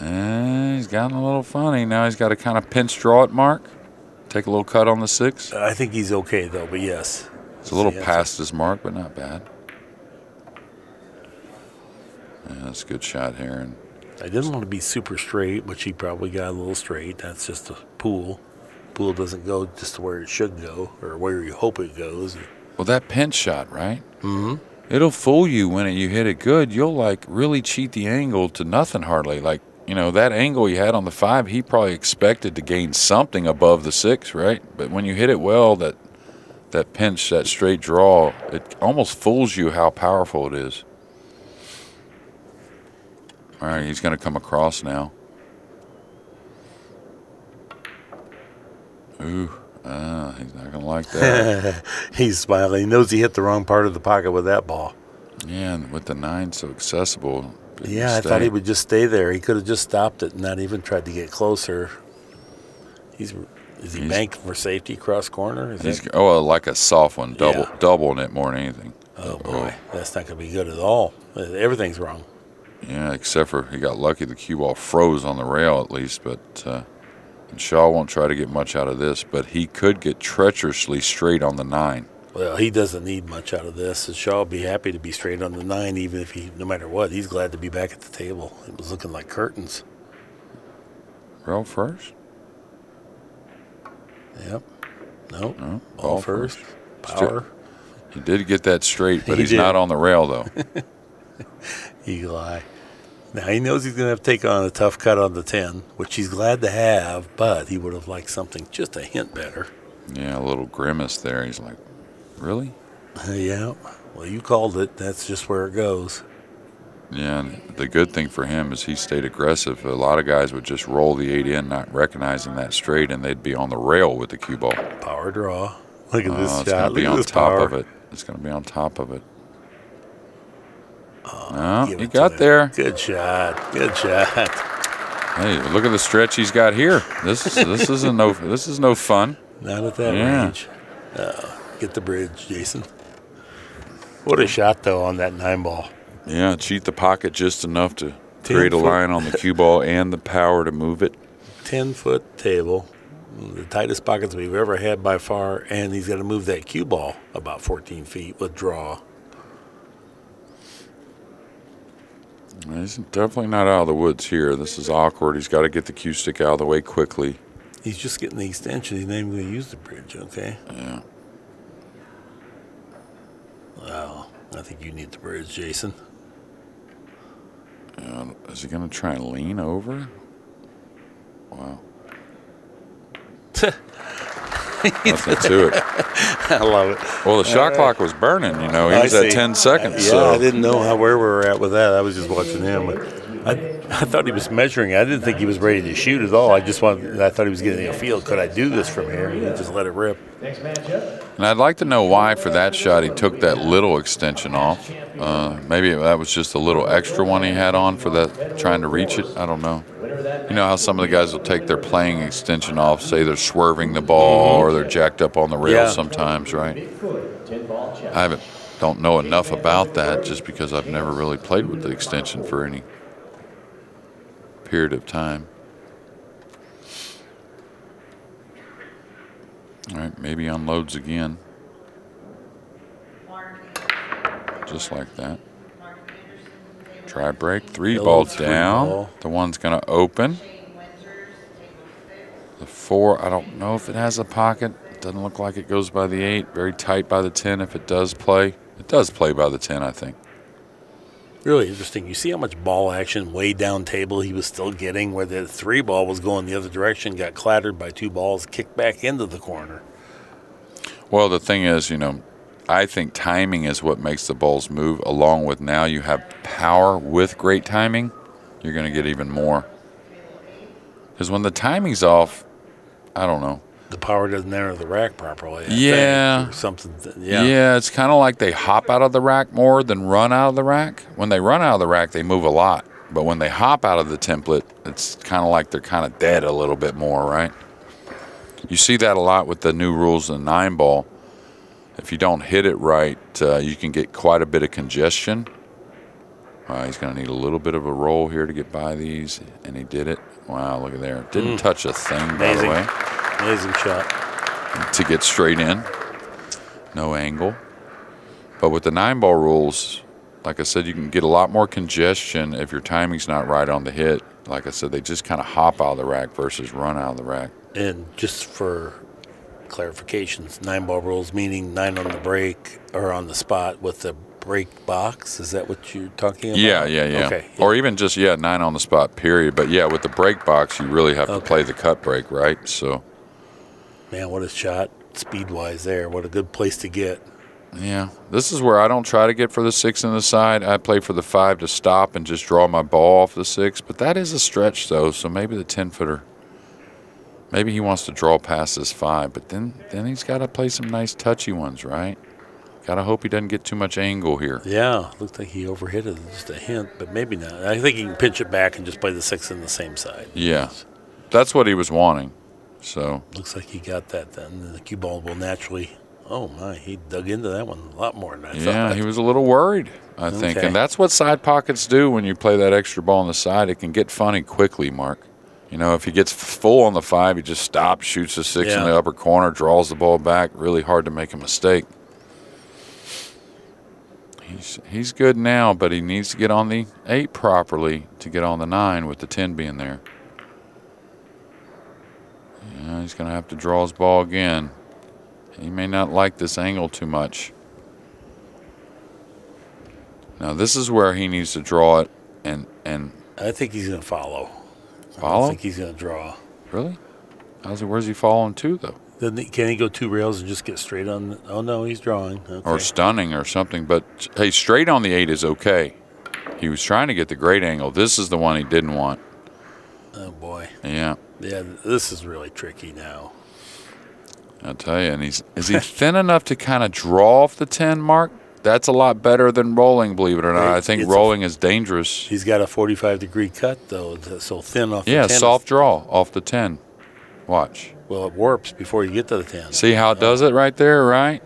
And he's gotten a little funny. Now he's got to kind of pinch draw it, Mark. Take a little cut on the six. I think he's okay though. But yes, It's a little past his mark, but not bad. Yeah, that's a good shot here. And I didn't want to be super straight, but he probably got a little straight. That's just a pool. Pool doesn't go just to where it should go or where you hope it goes. Well, that pinch shot, right? Mm-hmm. It'll fool you when it, you hit it good. You'll like really cheat the angle to nothing hardly. Like you know that angle he had on the five, he probably expected to gain something above the six, right? But when you hit it well, that that pinch, that straight draw, it almost fools you how powerful it is. All right, he's going to come across now. Ooh, ah, he's not going to like that. He's smiling. He knows he hit the wrong part of the pocket with that ball. Yeah, and with the nine so accessible. Yeah, I thought he would just stay there. He could have just stopped it and not even tried to get closer. He's Is he banked for safety cross corner? Is He's that, oh, like a soft one, double Yeah. doubling it more than anything. oh boy, that's not going to be good at all. Everything's wrong. Yeah, except for he got lucky the cue ball froze on the rail at least, but uh, and Shaw won't try to get much out of this, but he could get treacherously straight on the nine. Well, he doesn't need much out of this. And Shaw will be happy to be straight on the nine, even if he, no matter what, he's glad to be back at the table. It was looking like curtains. Rail first? Yep. Nope. No, Ball first. Power. He did get that straight, but He he's did. not on the rail though. Eagle eye. Now he knows he's going to have to take on a tough cut on the 10, which he's glad to have, but he would have liked something just a hint better. yeah, a little grimace there. He's like, really? Yeah. Well, you called it. That's just where it goes. Yeah, and the good thing for him is he stayed aggressive. A lot of guys would just roll the eight in, not recognizing that straight, and they'd be on the rail with the cue ball. Power draw. Look at Oh, this it's shot. going to be on top power. of it. It's going to be on top of it. no, Give he got there. Good shot. Good shot. Hey, look at the stretch he's got here. This is this isn't no this is no fun. Not at that Yeah. range. Uh, get the bridge, Jason. What a shot, though, on that nine ball. Yeah, cheat the pocket just enough to Ten create a foot. line on the cue ball and the power to move it. 10 foot table, the tightest pockets we've ever had by far, and he's got to move that cue ball about 14 feet with draw. He's definitely not out of the woods here. This is awkward. He's got to get the cue stick out of the way quickly. He's just getting the extension. He's not even going to use the bridge, okay? Yeah. Wow. I think you need the bridge, Jason. Uh, is he going to try and lean over? Wow. Nothing to it. I love it. Well, the shot clock was burning. You know, he I was at 10 seconds. Yeah, so. I didn't know how where we were at with that. I was just watching him. I, I thought he was measuring. I didn't think he was ready to shoot at all. I just wanted. I thought he was getting a feel. Could I do this from here? And he just let it rip. And I'd like to know why for that shot he took that little extension off. Uh, maybe that was just a little extra one he had on for that trying to reach it. I don't know. You know how some of the guys will take their playing extension off, say they're swerving the ball or they're jacked up on the rail Yeah. sometimes, right? I haven't don't know enough about that just because I've never really played with the extension for any period of time. All right, maybe unloads again. Just like that. Try break. Three ball three down. ball. The one's going to open. The four, I don't know if it has a pocket. It doesn't look like it goes by the eight. Very tight by the 10 if it does play. It does play by the 10, I think. Really interesting. You see how much ball action way down table he was still getting, where the three ball was going the other direction, got clattered by two balls, kicked back into the corner. Well, the thing is, you know, I think timing is what makes the balls move, along with now you have power with great timing, you're going to get even more. Because when the timing's off, I don't know. The power doesn't enter the rack properly. I Yeah. something. th- Yeah, Yeah. it's kind of like they hop out of the rack more than run out of the rack. When they run out of the rack, they move a lot. But when they hop out of the template, it's kind of like they're kind of dead a little bit more, right? You see that a lot with the new rules in nine ball. If you don't hit it right, uh, you can get quite a bit of congestion. Uh, he's going to need a little bit of a roll here to get by these, and he did it. Wow, look at there. Didn't touch a thing, by the way Amazing shot. to get straight in. No angle. But with the nine ball rules, like I said, you can get a lot more congestion if your timing's not right on the hit. Like I said, they just kind of hop out of the rack versus run out of the rack. And just for clarifications, nine ball rules meaning nine on the break or on the spot with the break box. Is that what you're talking about? Yeah, yeah, yeah. Okay. Or even just, yeah, nine on the spot, period. But yeah, with the break box, you really have to play the cut break, right? So, Man, what a shot speed wise there. What a good place to get. yeah, this is where I don't try to get for the six in the side. I play for the five to stop and just draw my ball off the six. But that is a stretch, though. So maybe the 10 footer, maybe he wants to draw past this five. But then, then he's got to play some nice touchy ones, right? Got to hope he doesn't get too much angle here. Yeah, looked like he overhit it just a hint, but maybe not. I think he can pinch it back and just play the six in the same side. Yeah, that's what he was wanting. So Looks like he got that then. The cue ball will naturally. Oh my, he dug into that one a lot more than I yeah, thought. he was a little worried, I think, Okay. and that's what side pockets do when you play that extra ball on the side. It can get funny quickly, Mark. You know, if he gets full on the five, he just stops, shoots a six in the upper corner, draws the ball back. Really hard to make a mistake. He's he's good now, but he needs to get on the eight properly to get on the nine with the ten being there. Yeah, he's going to have to draw his ball again. He may not like this angle too much. Now this is where he needs to draw it and and I think he's going to follow. I Follow? don't think he's going to draw. really. How's he, where's he following to though? He, can he go two rails and just get straight on? The, oh no, he's drawing. Okay. Or stunning or something. But hey, straight on the eight is okay. He was trying to get the great angle. This is the one he didn't want. oh boy, Yeah, yeah, this is really tricky now. I'll tell you. And he's is he thin enough to kind of draw off the ten mark? That's a lot better than rolling, believe it or not. I think It's a- rolling is dangerous. He's got a 45 degree cut though, so thin off. Yeah, the 10. soft draw off the ten. Watch. Well, it warps before you get to the 10. See how it does it right there, right?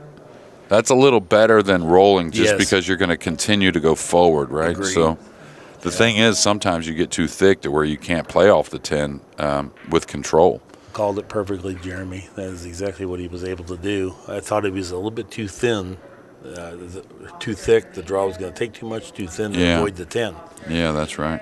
That's a little better than rolling just Yes. because you're going to continue to go forward, right? Agreed. So the thing is, sometimes you get too thick to where you can't play off the 10 um, with control. Called it perfectly, Jeremy. That is exactly what he was able to do. I thought he was a little bit too thin, uh, too thick. The draw was going to take too much, too thin to Yeah. avoid the 10. Yeah, that's right.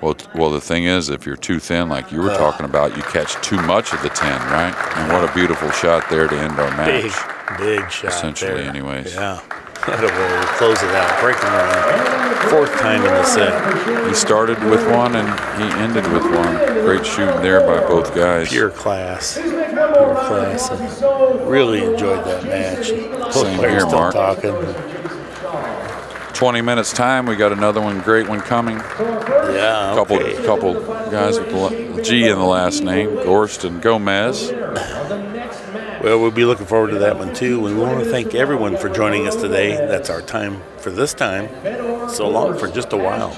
Well, well, the thing is, if you're too thin, like you were talking about, you catch too much of the 10, right? And what a beautiful shot there to end our Big, match. big shot. Essentially, there. anyways. Yeah. What a way to close it out. Breaking run. Fourth time in the set. He started with one and he ended with one. Great shooting there by both guys. Pure class. Pure class. And really enjoyed that match. Both Same players here, still Mark. talking. 20 minutes time. We got another one, great one coming. Yeah. couple okay. couple guys with G in the last name, Gorst and Gomez. Well, we'll be looking forward to that one too. We want to thank everyone for joining us today. That's our time for this time. So long for just a while.